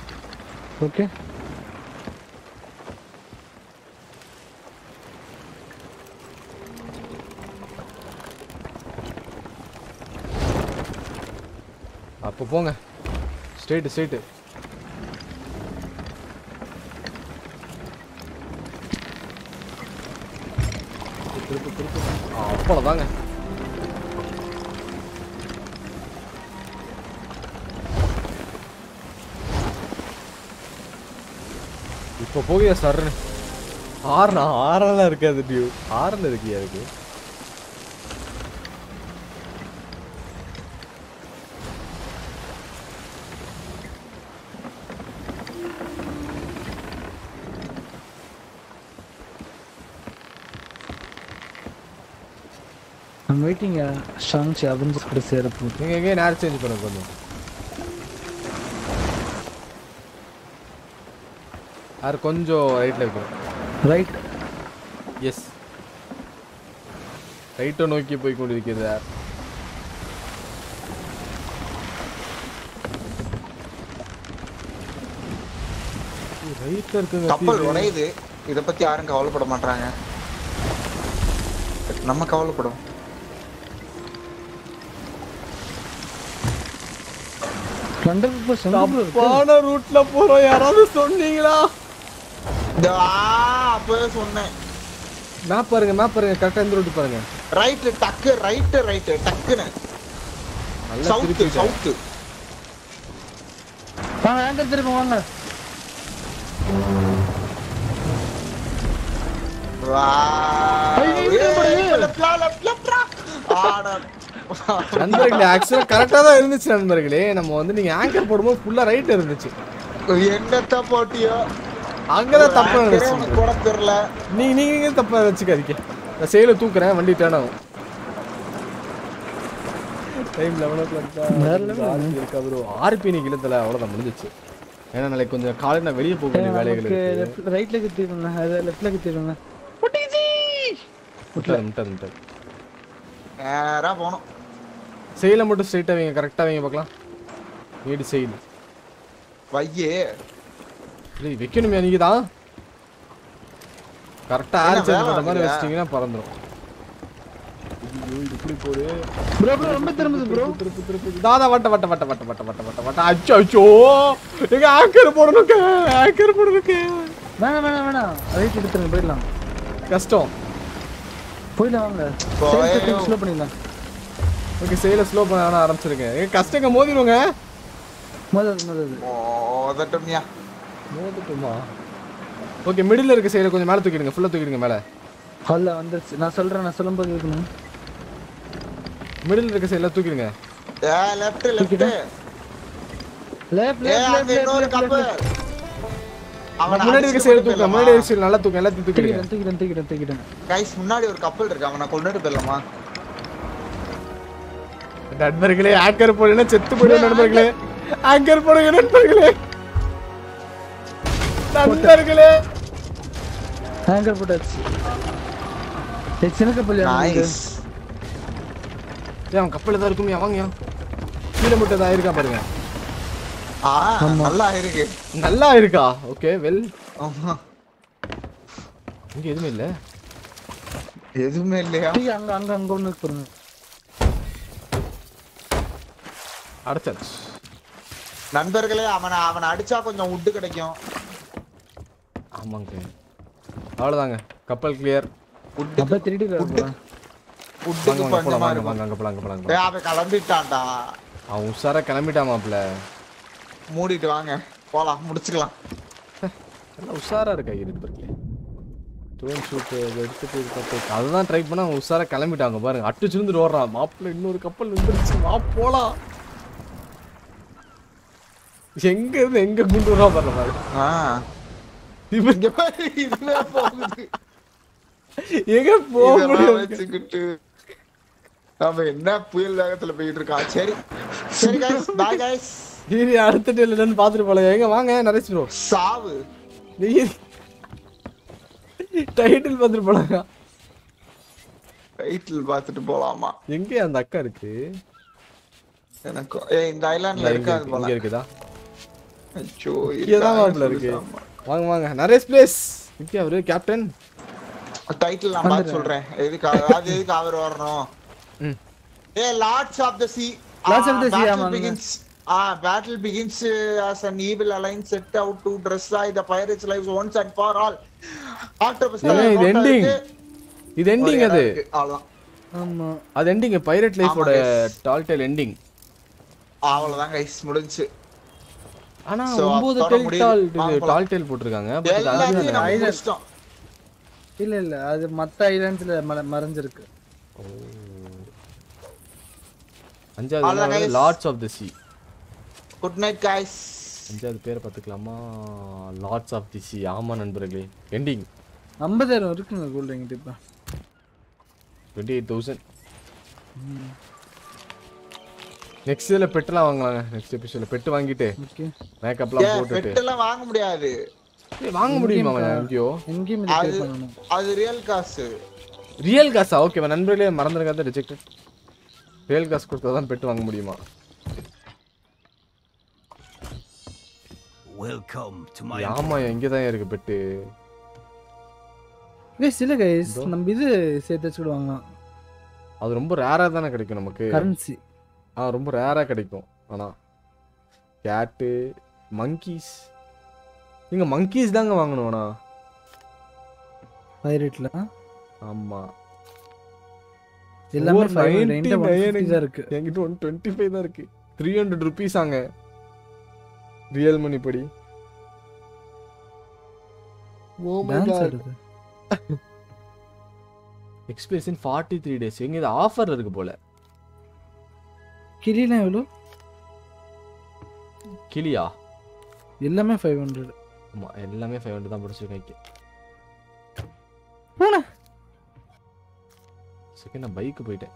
ஓகே அப்போ போங்க. ஸ்ட்ரைட்டு ஸ்ட்ரைட்டு திருப்பு திருப்பு. அவ்வளோதாங்க இப்போ போகியா சர்னு ஆறுனா ஆறெல்லாம் இருக்காது டியூ ஆறில் இருக்கியா இருக்கு I'm waiting ஷாங்சி அவெஞ்சர்ஸ் கூட சேர போகுது. நீங்கள் எங்கேயும் நேரம் சேஞ்ச் பண்ணுங்க கொஞ்சம் யார் கொஞ்சம் ரைட்டில் இருக்கணும் ரைட் எஸ் ரைட்டை நோக்கி போய் கொண்டிருக்கிறது. யார் ரைட்டில் இருக்குங்க கப்பல். உடையுது. இத பத்தி யாரும் கவலைப்பட மாட்டாங்க நம்ம கவலைப்படும் தப்பான ரூட்ல போறோம். யாராவது சொன்னீங்களா? அப்பவே சொன்னேன். மேப் பாருங்க மேப் பாருங்க கரெக்டா இந்த ரூட் பாருங்க. ரைட் டக்கு ரைட் ரைட் டக்குன்னு. நல்லா சவுத். சவுத் வாங்க. திரும்ப வாங்க நண்பர்களே ஆக்சுவலா கரெக்டா தான் இருந்துச்சு நண்பர்களே. நம்ம வந்து நீங்க ஆங்கர் போடும்போது ஃபுல்லா ரைட் இருந்துச்சு. என்னத்த போட்டியோ? அங்கதான் தப்பா உனக்கு போட தெரியல. நீங்க நீங்க தப்பா வச்சுக்காதீங்க. நான் செயல தூக்குறேன் வண்டி டேர்ன் ஆகும். டைம் லெவன் ஓ கிளாக் வேற தான் level. ஆர்பி இருக்கா. ப்ரோ ஆர்பி நீ கிளத்துல அவ்வளோதான் முடிஞ்சிச்சு. ஏன்னா நாளைக்கு கொஞ்சம் காலையில் நான் வெளியே போக வேண்டிய வேலைகள் இருக்கு. ரைட்ல குத்திடுங்க அது லெஃப்ட்ல குத்திடுங்க முட்டாது முட்டாது நேரா போகணும். செயலை மட்டும் ஸ்ட்ரைட்டாக வைங்க கரெக்டாக வைங்க பார்க்கலாம். வீடு செயல். வையே. இல்லை வைக்கணுமே நீங்கள் தான் கரெக்டாக என்ன ஆர் சேஞ்ச் வேலை பண்ணுற மாதிரி? வச்சிட்டிங்கன்னா பறந்துடும் ஐயோ இது இப்படி போகுது? ப்ரோ ப்ரோ ரொம்ப திரும்புது ப்ரோ திருப்பு திருப்பு தாதா வட்ட வட்ட வட்ட வட்ட வட்ட வட்ட வட்ட வட்ட. அச்சோ அச்சோ. எங்க ஆக்கர் போடணும் ஆக்கர் போடணும் வேணாம் வேணாம் வேணாம். ரைட் எடுத்துருங்க போயிடலாம். கஷ்டம். போயிடலாம் வாங்க. ஸ்லோ பண்ணிடலாம். ஓகே செயலை ஸ்லோ பண்ண ஆரம்பிச்சிருங்க. எங்க கஷ்டங்க மோதிடுவோங்க. முதல் முதல் ஓதட்டும்யா மோதிட்டுமா ஓகே மிடில் இருக்க செயலை கொஞ்சம் மேலே தூக்கிடுங்க ஃபுல்லாக தூக்கிடுங்க மேலே. ஹல்ல வந்துருச்சு. நான் சொல்றேன் நான் சொல்லும்போது இருக்கணும் மிடில் இருக்க செயலை தூக்கிடுங்க. லெஃப்ட் லெஃப்ட் லெஃப்ட் லெஃப்ட் இன்னொரு கப்பு. அவன முன்னாடி இருக்க செயலை தூக்க முன்னாடி இருக்க செயல் நல்லா தூக்க எல்லாத்தையும் தூக்கிடுங்க. தூக்கிட்டேன் தூக்கிட்டேன் கைஸ் முன்னாடி ஒரு கப்பல் இருக்கு அவனை கொண்டுட்டு போயிடலாமா? நண்பர்களே ஆக்கர் போடுங்க செத்து போடுங்க நண்பர்களே. ஆக்கர் போடுங்க நண்பர்களே. நண்பர்களே. ஹேங்கர் போட்டாச்சு ஏய், சின்ன கப்பல் நைஸ் ஏன் அவன் கப்பல் தான் இருக்குமே வாங்க. கீழே மட்டும் தான் இருக்கா பாருங்க. ஆ நல்லா இருக்கு. நல்லா இருக்கா? ஓகே வெல் ஆமா. இங்க எதுவுமே இல்ல? எதுவுமே இல்லையா? அங்க அங்க அங்க ஒண்ணு இருக்கு பாருங்க. அடைச்சாச்சு. நண்பர்களே அவனை அவனை அடிச்சா கொஞ்சம் உட்டு கிடைக்கும். ஆமாங்க. அவ்வளோதாங்க கப்பல் கிளியர் அப்ப திருடி கிளம்பிட்டான்டா. அவன் உஷாரா கிளம்பிட்டான் மாப்ள மூடிட்டு வாங்க. போலாம் முடிச்சுக்கலாம். நல்லா உஷாரா இருக்கா இருக்கு ட்ரோன் ஷூட் எடுத்துட்டு இருக்கப்போ அதுதான் ட்ரை பண்ணா அவன் உஷாரா கிளம்பிட்டாங்க பாருங்க. அட்டு சுருந்து ஓடுறான். மாப்பிள்ள இன்னொரு கப்பல் வந்துருச்சு. வா போலாம். எங்க இருந்து எங்க குண்டு வரா பாருங்க பாரு ஆ. இவன் இங்க பாரு இதுவே போகுது. எங்க போக முடியும் வச்சுக்கிட்டு என்ன புயல் வேகத்துல போயிட்டு இருக்கான்? சரி. சரி அடுத்த டெல்லிருந்து பாத்துட்டு போல எங்க? வாங்க நரேஷ் ப்ரோ சாவு. டைட்டில் பார்த்துட்டு போலாங்க டைட்டில் பார்த்துட்டு போலாமா? எங்க அந்த அக்கா இருக்கு? எனக்கு ஏய் இந்த ஐலாண்ட்ல இருக்காது இருக்கு, போல. இங்க இருக்குதா? அச்சோ இங்கதான் மாப்பிள்ள இருக்கு. வாங்க வாங்க. நரேஷ் பிளேஸ் இங்கே அவரு கேப்டன் டைட்டில் நான் பார்த்து சொல்றேன். எதுக்கு அது எதுக்கு அவர் வரணும்? ம். A lords of the sea Lords of the Sea, ஆமாங்க. Begins ah battle begins as an evil alliance set out to destroy the pirates lives once and for all. Octopus இது ending. இது எண்டிங் அது. ஆமா. அது எண்டிங் pirate லைஃபோட guys. டால்டெல் எண்டிங் அவ்வளவுதான் கைஸ் முடிஞ்சு. ஆனா ஒன்பது டெல். டால் போலாம். டால்டெல் போட்டிருக்காங்க. இல்ல இல்ல. அது மத்த ஐலாண்ட்ஸ்ல மறைஞ்சிருக்கு. அஞ்சாவது. Lords of the sea good night guys அஞ்சாவது பேரை பார்த்துக்கலாமா? லார்ட்ஸ் ஆஃப் தி சி ஆமா நண்பர்களே. எண்டிங் ஐம்பதாயிரம் இருக்குங்க கோல்டு எங்கிட்ட இப்ப. டுவெண்ட்டி எயிட் தௌசண்ட் நெக்ஸ்ட் இதில் பெட்டெல்லாம் வாங்கலாங்க. நெக்ஸ்ட் எபிசோடில் பெட்டு வாங்கிட்டு ஓகே மேக்கப்லாம் போட்டுட்டு. பெட்டெல்லாம் வாங்க முடியாது. வாங்க முடியுமா எங்கேயோ? எங்கேயும் அது அது ரியல் காசு. ரியல் காசா? ஓகே நண்பர்களே மறந்துருக்காத ரிஜெக்டட் ரியல் காசு கொடுத்தா தான் பெட்டு வாங்க முடியுமா? Welcome to my ஆமா இங்கே தான் இருக்கு பெட்டு. கைஸ் இல்ல கைஸ் நம்ம இது சேர்த்து வச்சுட்டு வாங்கலாம். அது ரொம்ப ரேராக தானே கிடைக்கும் நமக்கு. கரன்சி ஆ ரொம்ப ரேராக கிடைக்கும். ஆனால் கேட்டு மங்கீஸ் நீங்க மங்கீஸ் தாங்க வாங்கணும் ஆனா பைரேட்ல ஆமாம் எல்லாமே 500 என்கிட்ட 150 தான் இருக்கு. என்கிட்ட ஒன் டுவெண்ட்டி ஃபைவ் தான் இருக்கு. த்ரீ ஹண்ட்ரட் ருபீஸ் ஆங்க. ரியல் மணி படி. இன் ஃபார்ட்டி த்ரீ டேஸ் எங்க இது ஆஃபர்ல இருக்கு போல. கிளிலாம் எவ்வளோ? கிளியா? எல்லாமே ஃபைவ் ஹண்ட்ரட் ஆமா எல்லாமே ஃபைவ் ஹண்ட்ரட் தான் பிடிச்சிருக்கேன். பூனை செகண்ட் நான் பைக்கு போயிட்டேன்.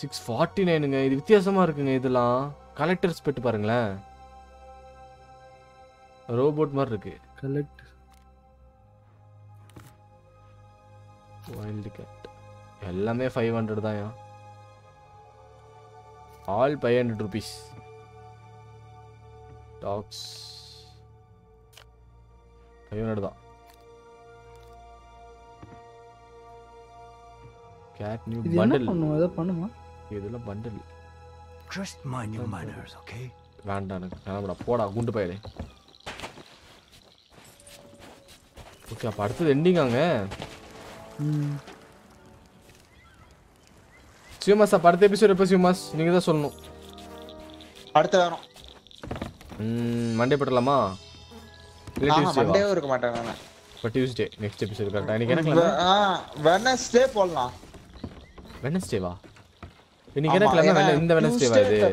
சிக்ஸ் ஃபார்ட்டி நைனுங்க இது வித்தியாசமா இருக்குங்க இதெல்லாம். கலெக்டர்ஸ் பெட்டு பாருங்களேன். ரோபோட் மாதிரி இருக்கு. கலெக்ட் வைல்டு கேட் எல்லாமே ஃபைவ் ஹண்ட்ரட் தான் all five hundred rupees tax five hundred தான். கேட் நியூ பண்டில் பண்ணும்? ஏதோ பண்ணுமா? இதெல்லாம் bundle Just mind your manners, okay? வேண்டாம் எனக்கு கிளம்புடா போடா குண்டு பயிரு ஓகே அப்போ அடுத்தது எண்டிங்காங்க ம். சிவமாஸ் அப்போ அடுத்த எபிசோட் எப்போ சிவமாஸ் நீங்கள் தான் சொல்லணும் அடுத்த வாரம் மண்டே போட்டலாமா மண்டேவும் இருக்க மாட்டேன் நான் இப்போ டியூஸ்டே நெக்ஸ்ட் எபிசோட் கரெக்டாக இன்னைக்கு என்ன வெனஸ்டே போடலாம் வெனஸ்டேவா இன்னைக்கு என்ன கிழமை இந்த வெனஸ்டேவா Tuesday இது.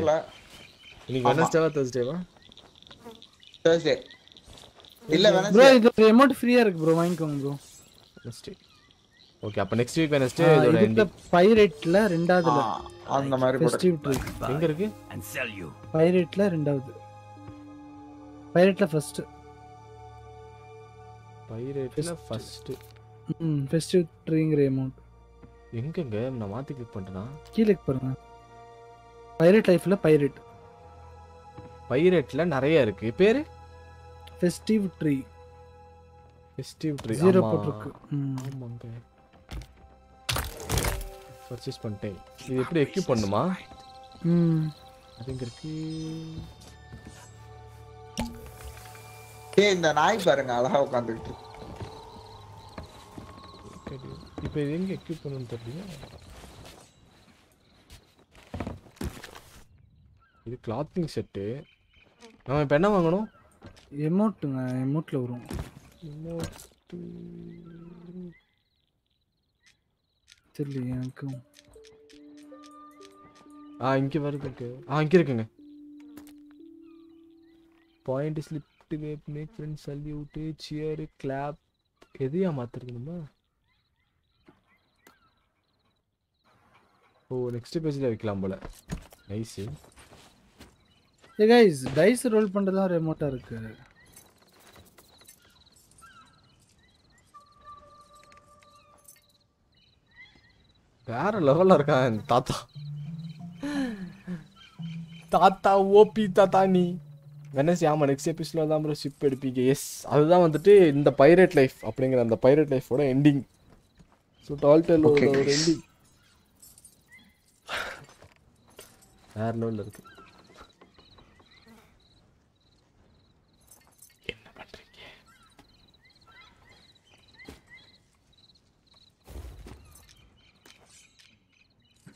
இன்னைக்கு. வெனஸ்டேவா தேர்ஸ்டேவா Thursday. இல்ல ப்ரோ வெனஸ்டே இது ஒரு அமௌண்ட் ஃப்ரீயா இருக்கு ப்ரோ வாங்கிக்கோங்க ப்ரோ வெனஸ்டே ஓகே அப்போ நெக்ஸ்ட் வீக் வெனஸ்டே இதோட எண்டிங் பைரேட்ல ரெண்டாவதுல அந்த மாதிரி. ஃபெஸ்டிவ் ட்ரீ எங்க இருக்கு? And sell you. பைரேட்ல ரெண்டாவது. பைரேட்ல ஃபர்ஸ்ட் பைரேட்ல ஃபர்ஸ்ட் ம் ஃபெஸ்டிவ் ட்ரீங்கிற அமௌண்ட் எங்கங்க? நான் மாத்தி கிளிக் பண்ணிட்டேனா? கீழே பாருங்க பைரேட் லைஃப்ல பைரேட் பைரேட்ல நிறைய இருக்கு. பேரு? ஃபெஸ்டிவ் ட்ரீ ஃபெஸ்டிவ் ட்ரீ ஆமா. போட்டிருக்கு. ம். ஆமாங்க. பர்ச்சேஸ் பண்ணிட்டேன். இது எப்படி எக்யூப் பண்ணுமா? ம் அது எங்க இருக்கு ஏய் இந்த நாய் பாருங்க அழகா உட்காந்துக்கிட்டு இப்போ இது எங்க எக்யூப் பண்ணணும்னு தெரியல இது கிளாத்திங் செட்டு நம்ம இப்போ என்ன வாங்கணும்? எமௌண்ட்டுங்க எமௌண்ட்ல வரும். தெரியல எனக்கும். ஆ இங்க வருது ஆ இங்க இருக்குங்க. Point slip wave make friend salute cheer clap எதையா நம்ம ஓ நெக்ஸ்ட் பேஜ்ல வைக்கலாம் போல. நைஸ் கைஸ் டைஸ் ரோல் பண்றதுலாம் ரெமோட்டா இருக்கு. வேற லெவல்ல இருக்கான் இந்த தாத்தா. தாத்தா ஓபி தாத்தா நீ. வெனஸ் ஆமா நெக்ஸ்ட் எபிசோட்ல தான் ப்ரோ ஷிப் எடுப்பீங்க. எஸ் அதுதான் வந்துட்டு இந்த பைரேட் லைஃப் அப்படிங்கிற அந்த பைரேட் லைஃபோட எண்டிங் ஸோ ஒரு guys. எண்டிங் வேற லெவல்ல இருக்கு.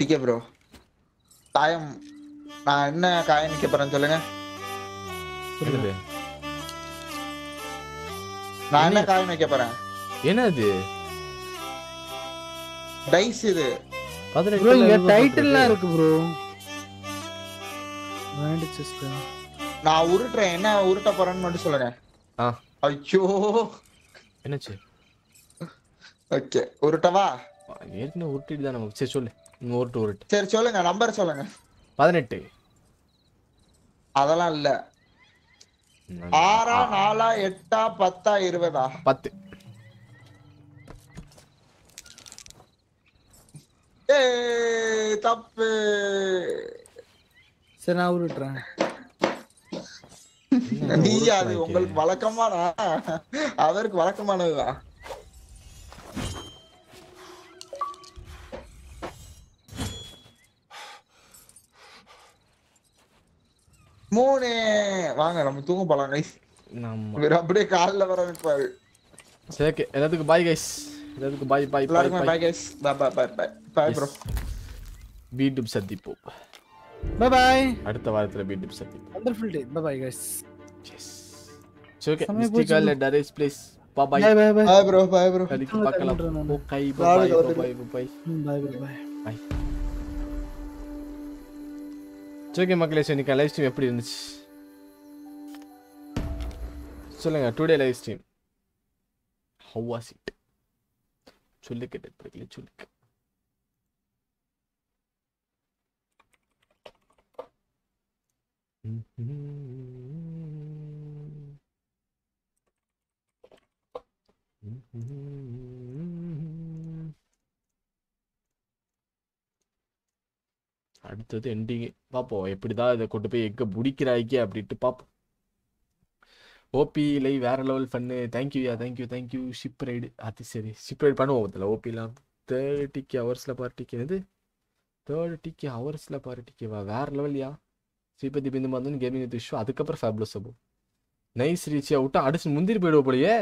டிக்கே ப்ரோ காயம் நான் என்ன காயம் நிக்க போறேன்னு சொல்லுங்க. என்னது? நான் என்ன காயம் வைக்க போறேன்? என்னது? டைஸ் இது. ப்ரோ இங்க டைட்டில்லாம் இருக்கு ப்ரோ வேண்ட் நான் உருட்டுறேன். என்ன உருட்ட போறேன்னு மட்டும் சொல்லுங்க. ஐயோ. என்னாச்சு? ஓகே. உருட்டவா? ஏற்கனவே உருட்டிட்டு தான் நமக்கு சரி சொல்லு. இன்னும் உருட்டு உருட்டு சரி சொல்லுங்க நம்பர் சொல்லுங்க. பதினெட்டு. அதெல்லாம் இல்ல. ஆறா நாலா எட்டா பத்தா இருபதா? பத்து. ஏய் தப்பு. சரி நான் விட்டுறேன். நீ அது? உங்களுக்கு வழக்கமான அவருக்கு வழக்கமானதுதான். மூணு. வாங்க நம்ம தூங்க போலாம் கைஸ் நம்ம. இவர் அப்படியே காலில் வர வைப்பாரு சரி ஓகே எல்லாத்துக்கும் பாய் கைஸ் எல்லாத்துக்கும் பாய் பாய் பாய் எல்லாருக்குமே bye guys bye bye bye bye bye bro மீண்டும் சந்திப்போம். பை பாய் அடுத்த வாரத்துல மீண்டும் சந்திப்போம். Wonderful day bye bye guys சரி ஓகே மிஸ்டிகல் அரேஸ் பிளேஸ் பா bye Bye, bye, bye. Bye, bro. Bye, bro. நாளைக்கு நாளைக்கு பார்க்கலாம். ஓகே பை நாளைக்கு பை வந்துடுறேன். Bye bye bye bye bye சரி ஓகே மக்களே ஸோ இன்றைக்கி லைவ் ஸ்ட்ரீம் எப்படி இருந்துச்சு? சொல்லுங்கள் today live stream how was it சொல்லு கேட்டு பிடிக்கல சொல்லுக்கு. Mm-hmm. அடுத்தது எண்டிங் பார்ப்போம் எப்படிதான் இதை கொண்டு போய் எங்கே முடிக்கிறாய்க்கு அப்படின்ட்டு பார்ப்போம் ஓபி லை வேற லெவல் ஃபன்னு தேங்க்யூயா thank you thank you ship ride அது சரி ஷிப் ரைடு பண்ணுவோம் அதில் ஓபிலாம் தேர்ட்டிக்கு ஹவர்ஸில் பார்ட்டிக்கு என்னது? தேர்ட்டிக்கு ஹவர்ஸில் பார்ட்டிக்குவா வேற லெவல்யா ஸ்ரீபதி பிந்து மாதிரி கேமிங் வித் இஷ்யூ அதுக்கப்புறம் ஃபேப்லஸ் சபு நைஸ் ரீச் விட்டா அடிச்சு முந்திரி போயிடுவோம் போலயே.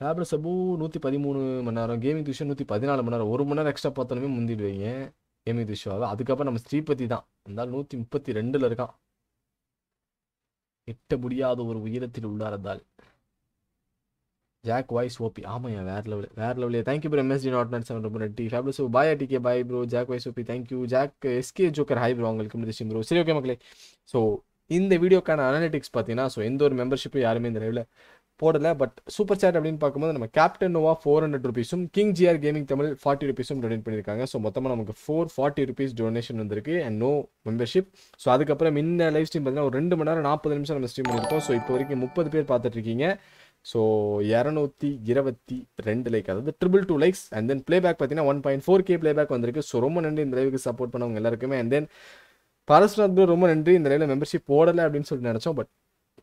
ஃபேப்லஸ் சபு நூற்றி பதிமூணு மணி நேரம். கேமிங் விஷயம் நூற்றி பதினாலு மணி நேரம். ஒரு மணி நேரம் எக்ஸ்ட்ரா பார்த்தாலுமே முந்திடுவீங்க. கேமிங் விஷயம் அதுக்கப்புறம் நம்ம ஸ்ரீபதி தான். இருந்தாலும் நூற்றி முப்பத்தி ரெண்டில் இருக்கான். எட்ட முடியாத ஒரு உயரத்தில் உள்ளாரதால் ஜாக் வாய்ஸ் ஓபி ஆமாய்யா வேற லெவல் வேற லெவலே thank you bro MST naught nine seven ரொம்ப நட்டி fabulous bye DK bye bro Jack voice OP thank you Jack SK joker hi bro உங்களுக்கு முடிச்சு ப்ரோ சரி ஓகே மக்களே. ஸோ இந்த வீடியோக்கான அனாலிட்டிக்ஸ் பார்த்தீங்கன்னா ஸோ எந்த ஒரு மெம்பர்ஷிப்பும் யாருமே இந்த லைவில் போடலை பட் சூப்பர் சேட் அப்படின்னு பார்க்கும்போது நம்ம captain Nova four hundred ருபீஸும் king GR gaming Tamil forty ருபீஸும் donate பண்ணியிருக்காங்க. ஸோ மொத்தமாக நமக்கு ஃபோர் ஃபார்ட்டி ருபீஸ் டொனேஷன் வந்திருக்கு அண்ட் நோ மெம்பர்ஷிப் ஸோ அதுக்கப்புறம் இந்த லைவ் ஸ்ட்ரீம் பார்த்தீங்கன்னா ஒரு ரெண்டு மணி நேரம் நாற்பது நிமிஷம் நம்ம ஸ்ட்ரீம் பண்ணியிருக்கோம். ஸோ இப்போ வரைக்கும் முப்பது பேர் பார்த்துட்டு இருக்கீங்க. ஸோ இரநூத்தி இருபத்தி ரெண்டு லைக் அதாவது triple two likes and then playback பார்த்தீங்கன்னா one point four K playback வந்திருக்கு. ஸோ ரொம்ப நன்றி இந்த லைவுக்கு சப்போர்ட் பண்ணவங்க எல்லாருக்குமே. அண்ட் தென் பரஸ்நாத் ப்ரோ ரொம்ப நன்றி. இந்த லைவில் மெம்பர்ஷிப் போடலை அப்படின்னு சொல்லி நினச்சோம் but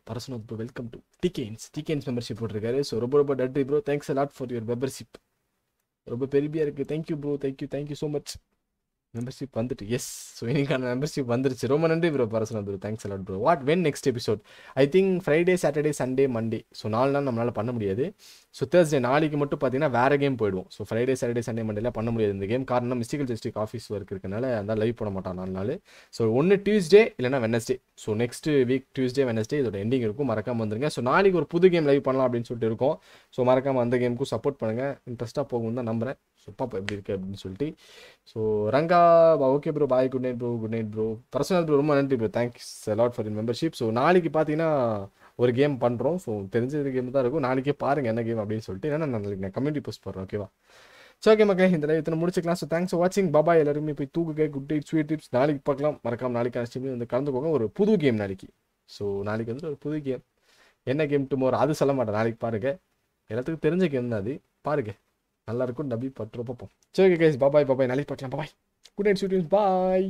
Parasunath bro welcome to டிகேன்ஸ் டிகேன்ஸ் மெம்பர்ஷிப் போட்டிருக்காரு. ஸோ ரொம்ப ரொம்ப நன்றி bro thanks a lot for your membership ரொம்ப பெருமையாக இருக்குது thank you bro thank you thank you so much membership வந்துட்டு எஸ் ஸோ இன்னைக்கான மெம்பர்ஷிப் வந்துருச்சு. ரொம்ப நன்றி bro Parasunath bro thanks a lot bro what when next episode I think Friday Saturday Sunday Monday so நாலு நாள் நம்மளால் பண்ண முடியாது. ஸோ தேர்ஸ்டே நாளைக்கு மட்டும் பார்த்தீங்கன்னா வேறு கேம் போயிடுவோம். ஸோ ஃப்ரைடே சாட்டர்டே சண்டே மண்டேலாம் பண்ண முடியாது. இந்த கேம் காரணம் மிஸ்டிக்கல் ஜஸ்டிக் ஆஃபீஸ் ஒர்க் இருக்கனால அதான் லைவ் போட மாட்டான் நாலு நாள். ஸோ ஒன்று டியூஸ்டே இல்லைனா Wednesday so next week Tuesday Wednesday இதோட எண்டிங் இருக்கும். மறக்காமல் வந்துருங்க. ஸோ நாளைக்கு ஒரு புது கேம் லைவ் பண்ணலாம் அப்படின்னு சொல்லிட்டு இருக்கோம். ஸோ மறக்காமல் அந்த கேமுக்கும் சப்போர்ட் பண்ணுங்கள் இன்ட்ரெஸ்ட்டாக போகும் தான் நம்புறேன். ஸோ எப்படி இருக்கு அப்படின்னு சொல்லிட்டு. So Ranga okay bro bye good night bro good night bro personal bro ரொம்ப நன்றி bro thanks a lot for in membership so நாளைக்கு பார்த்தீங்கன்னா ஒரு கேம் பண்ணுறோம் ஸோ தெரிஞ்ச கேம் தான் இருக்கும். நாளைக்கே பாருங்கள் என்ன கேம் அப்படின்னு சொல்லிட்டு. ஏன்னா நான் நாளைக்கு நான் கம்யூனிட்டி போஸ்ட் போடுறேன் ஓகேவா ஸோ ஓகே மக்களே இந்த லைவ் இத்தனை முடிச்சுக்கலாம். ஸோ தேங்க்ஸ் ஃபார் வாட்சிங் பாபா எல்லாருமே போய் தூக்குக குட் டேட் ஸ்வீட் டிப்ஸ் நாளைக்கு பார்க்கலாம். மறக்காம நாளைக்கு அனுப்பிச்சு வந்து கலந்துக்கோங்க. ஒரு புது கேம் நாளைக்கு. ஸோ நாளைக்கு வந்து ஒரு புது கேம் என்ன கேம் டுமோர் அது சொல்ல மாட்டேன். நாளைக்கு பாருங்க. எல்லாத்துக்கும் தெரிஞ்ச கேம் தான் அது. பாருங்க. நல்லா இருக்கும். டபி பட்டு பார்ப்போம் சரி ஓகே கைஸ் பாபாய் பாபாய் நாளைக்கு பார்க்கலாம் bye bye good night sweet boy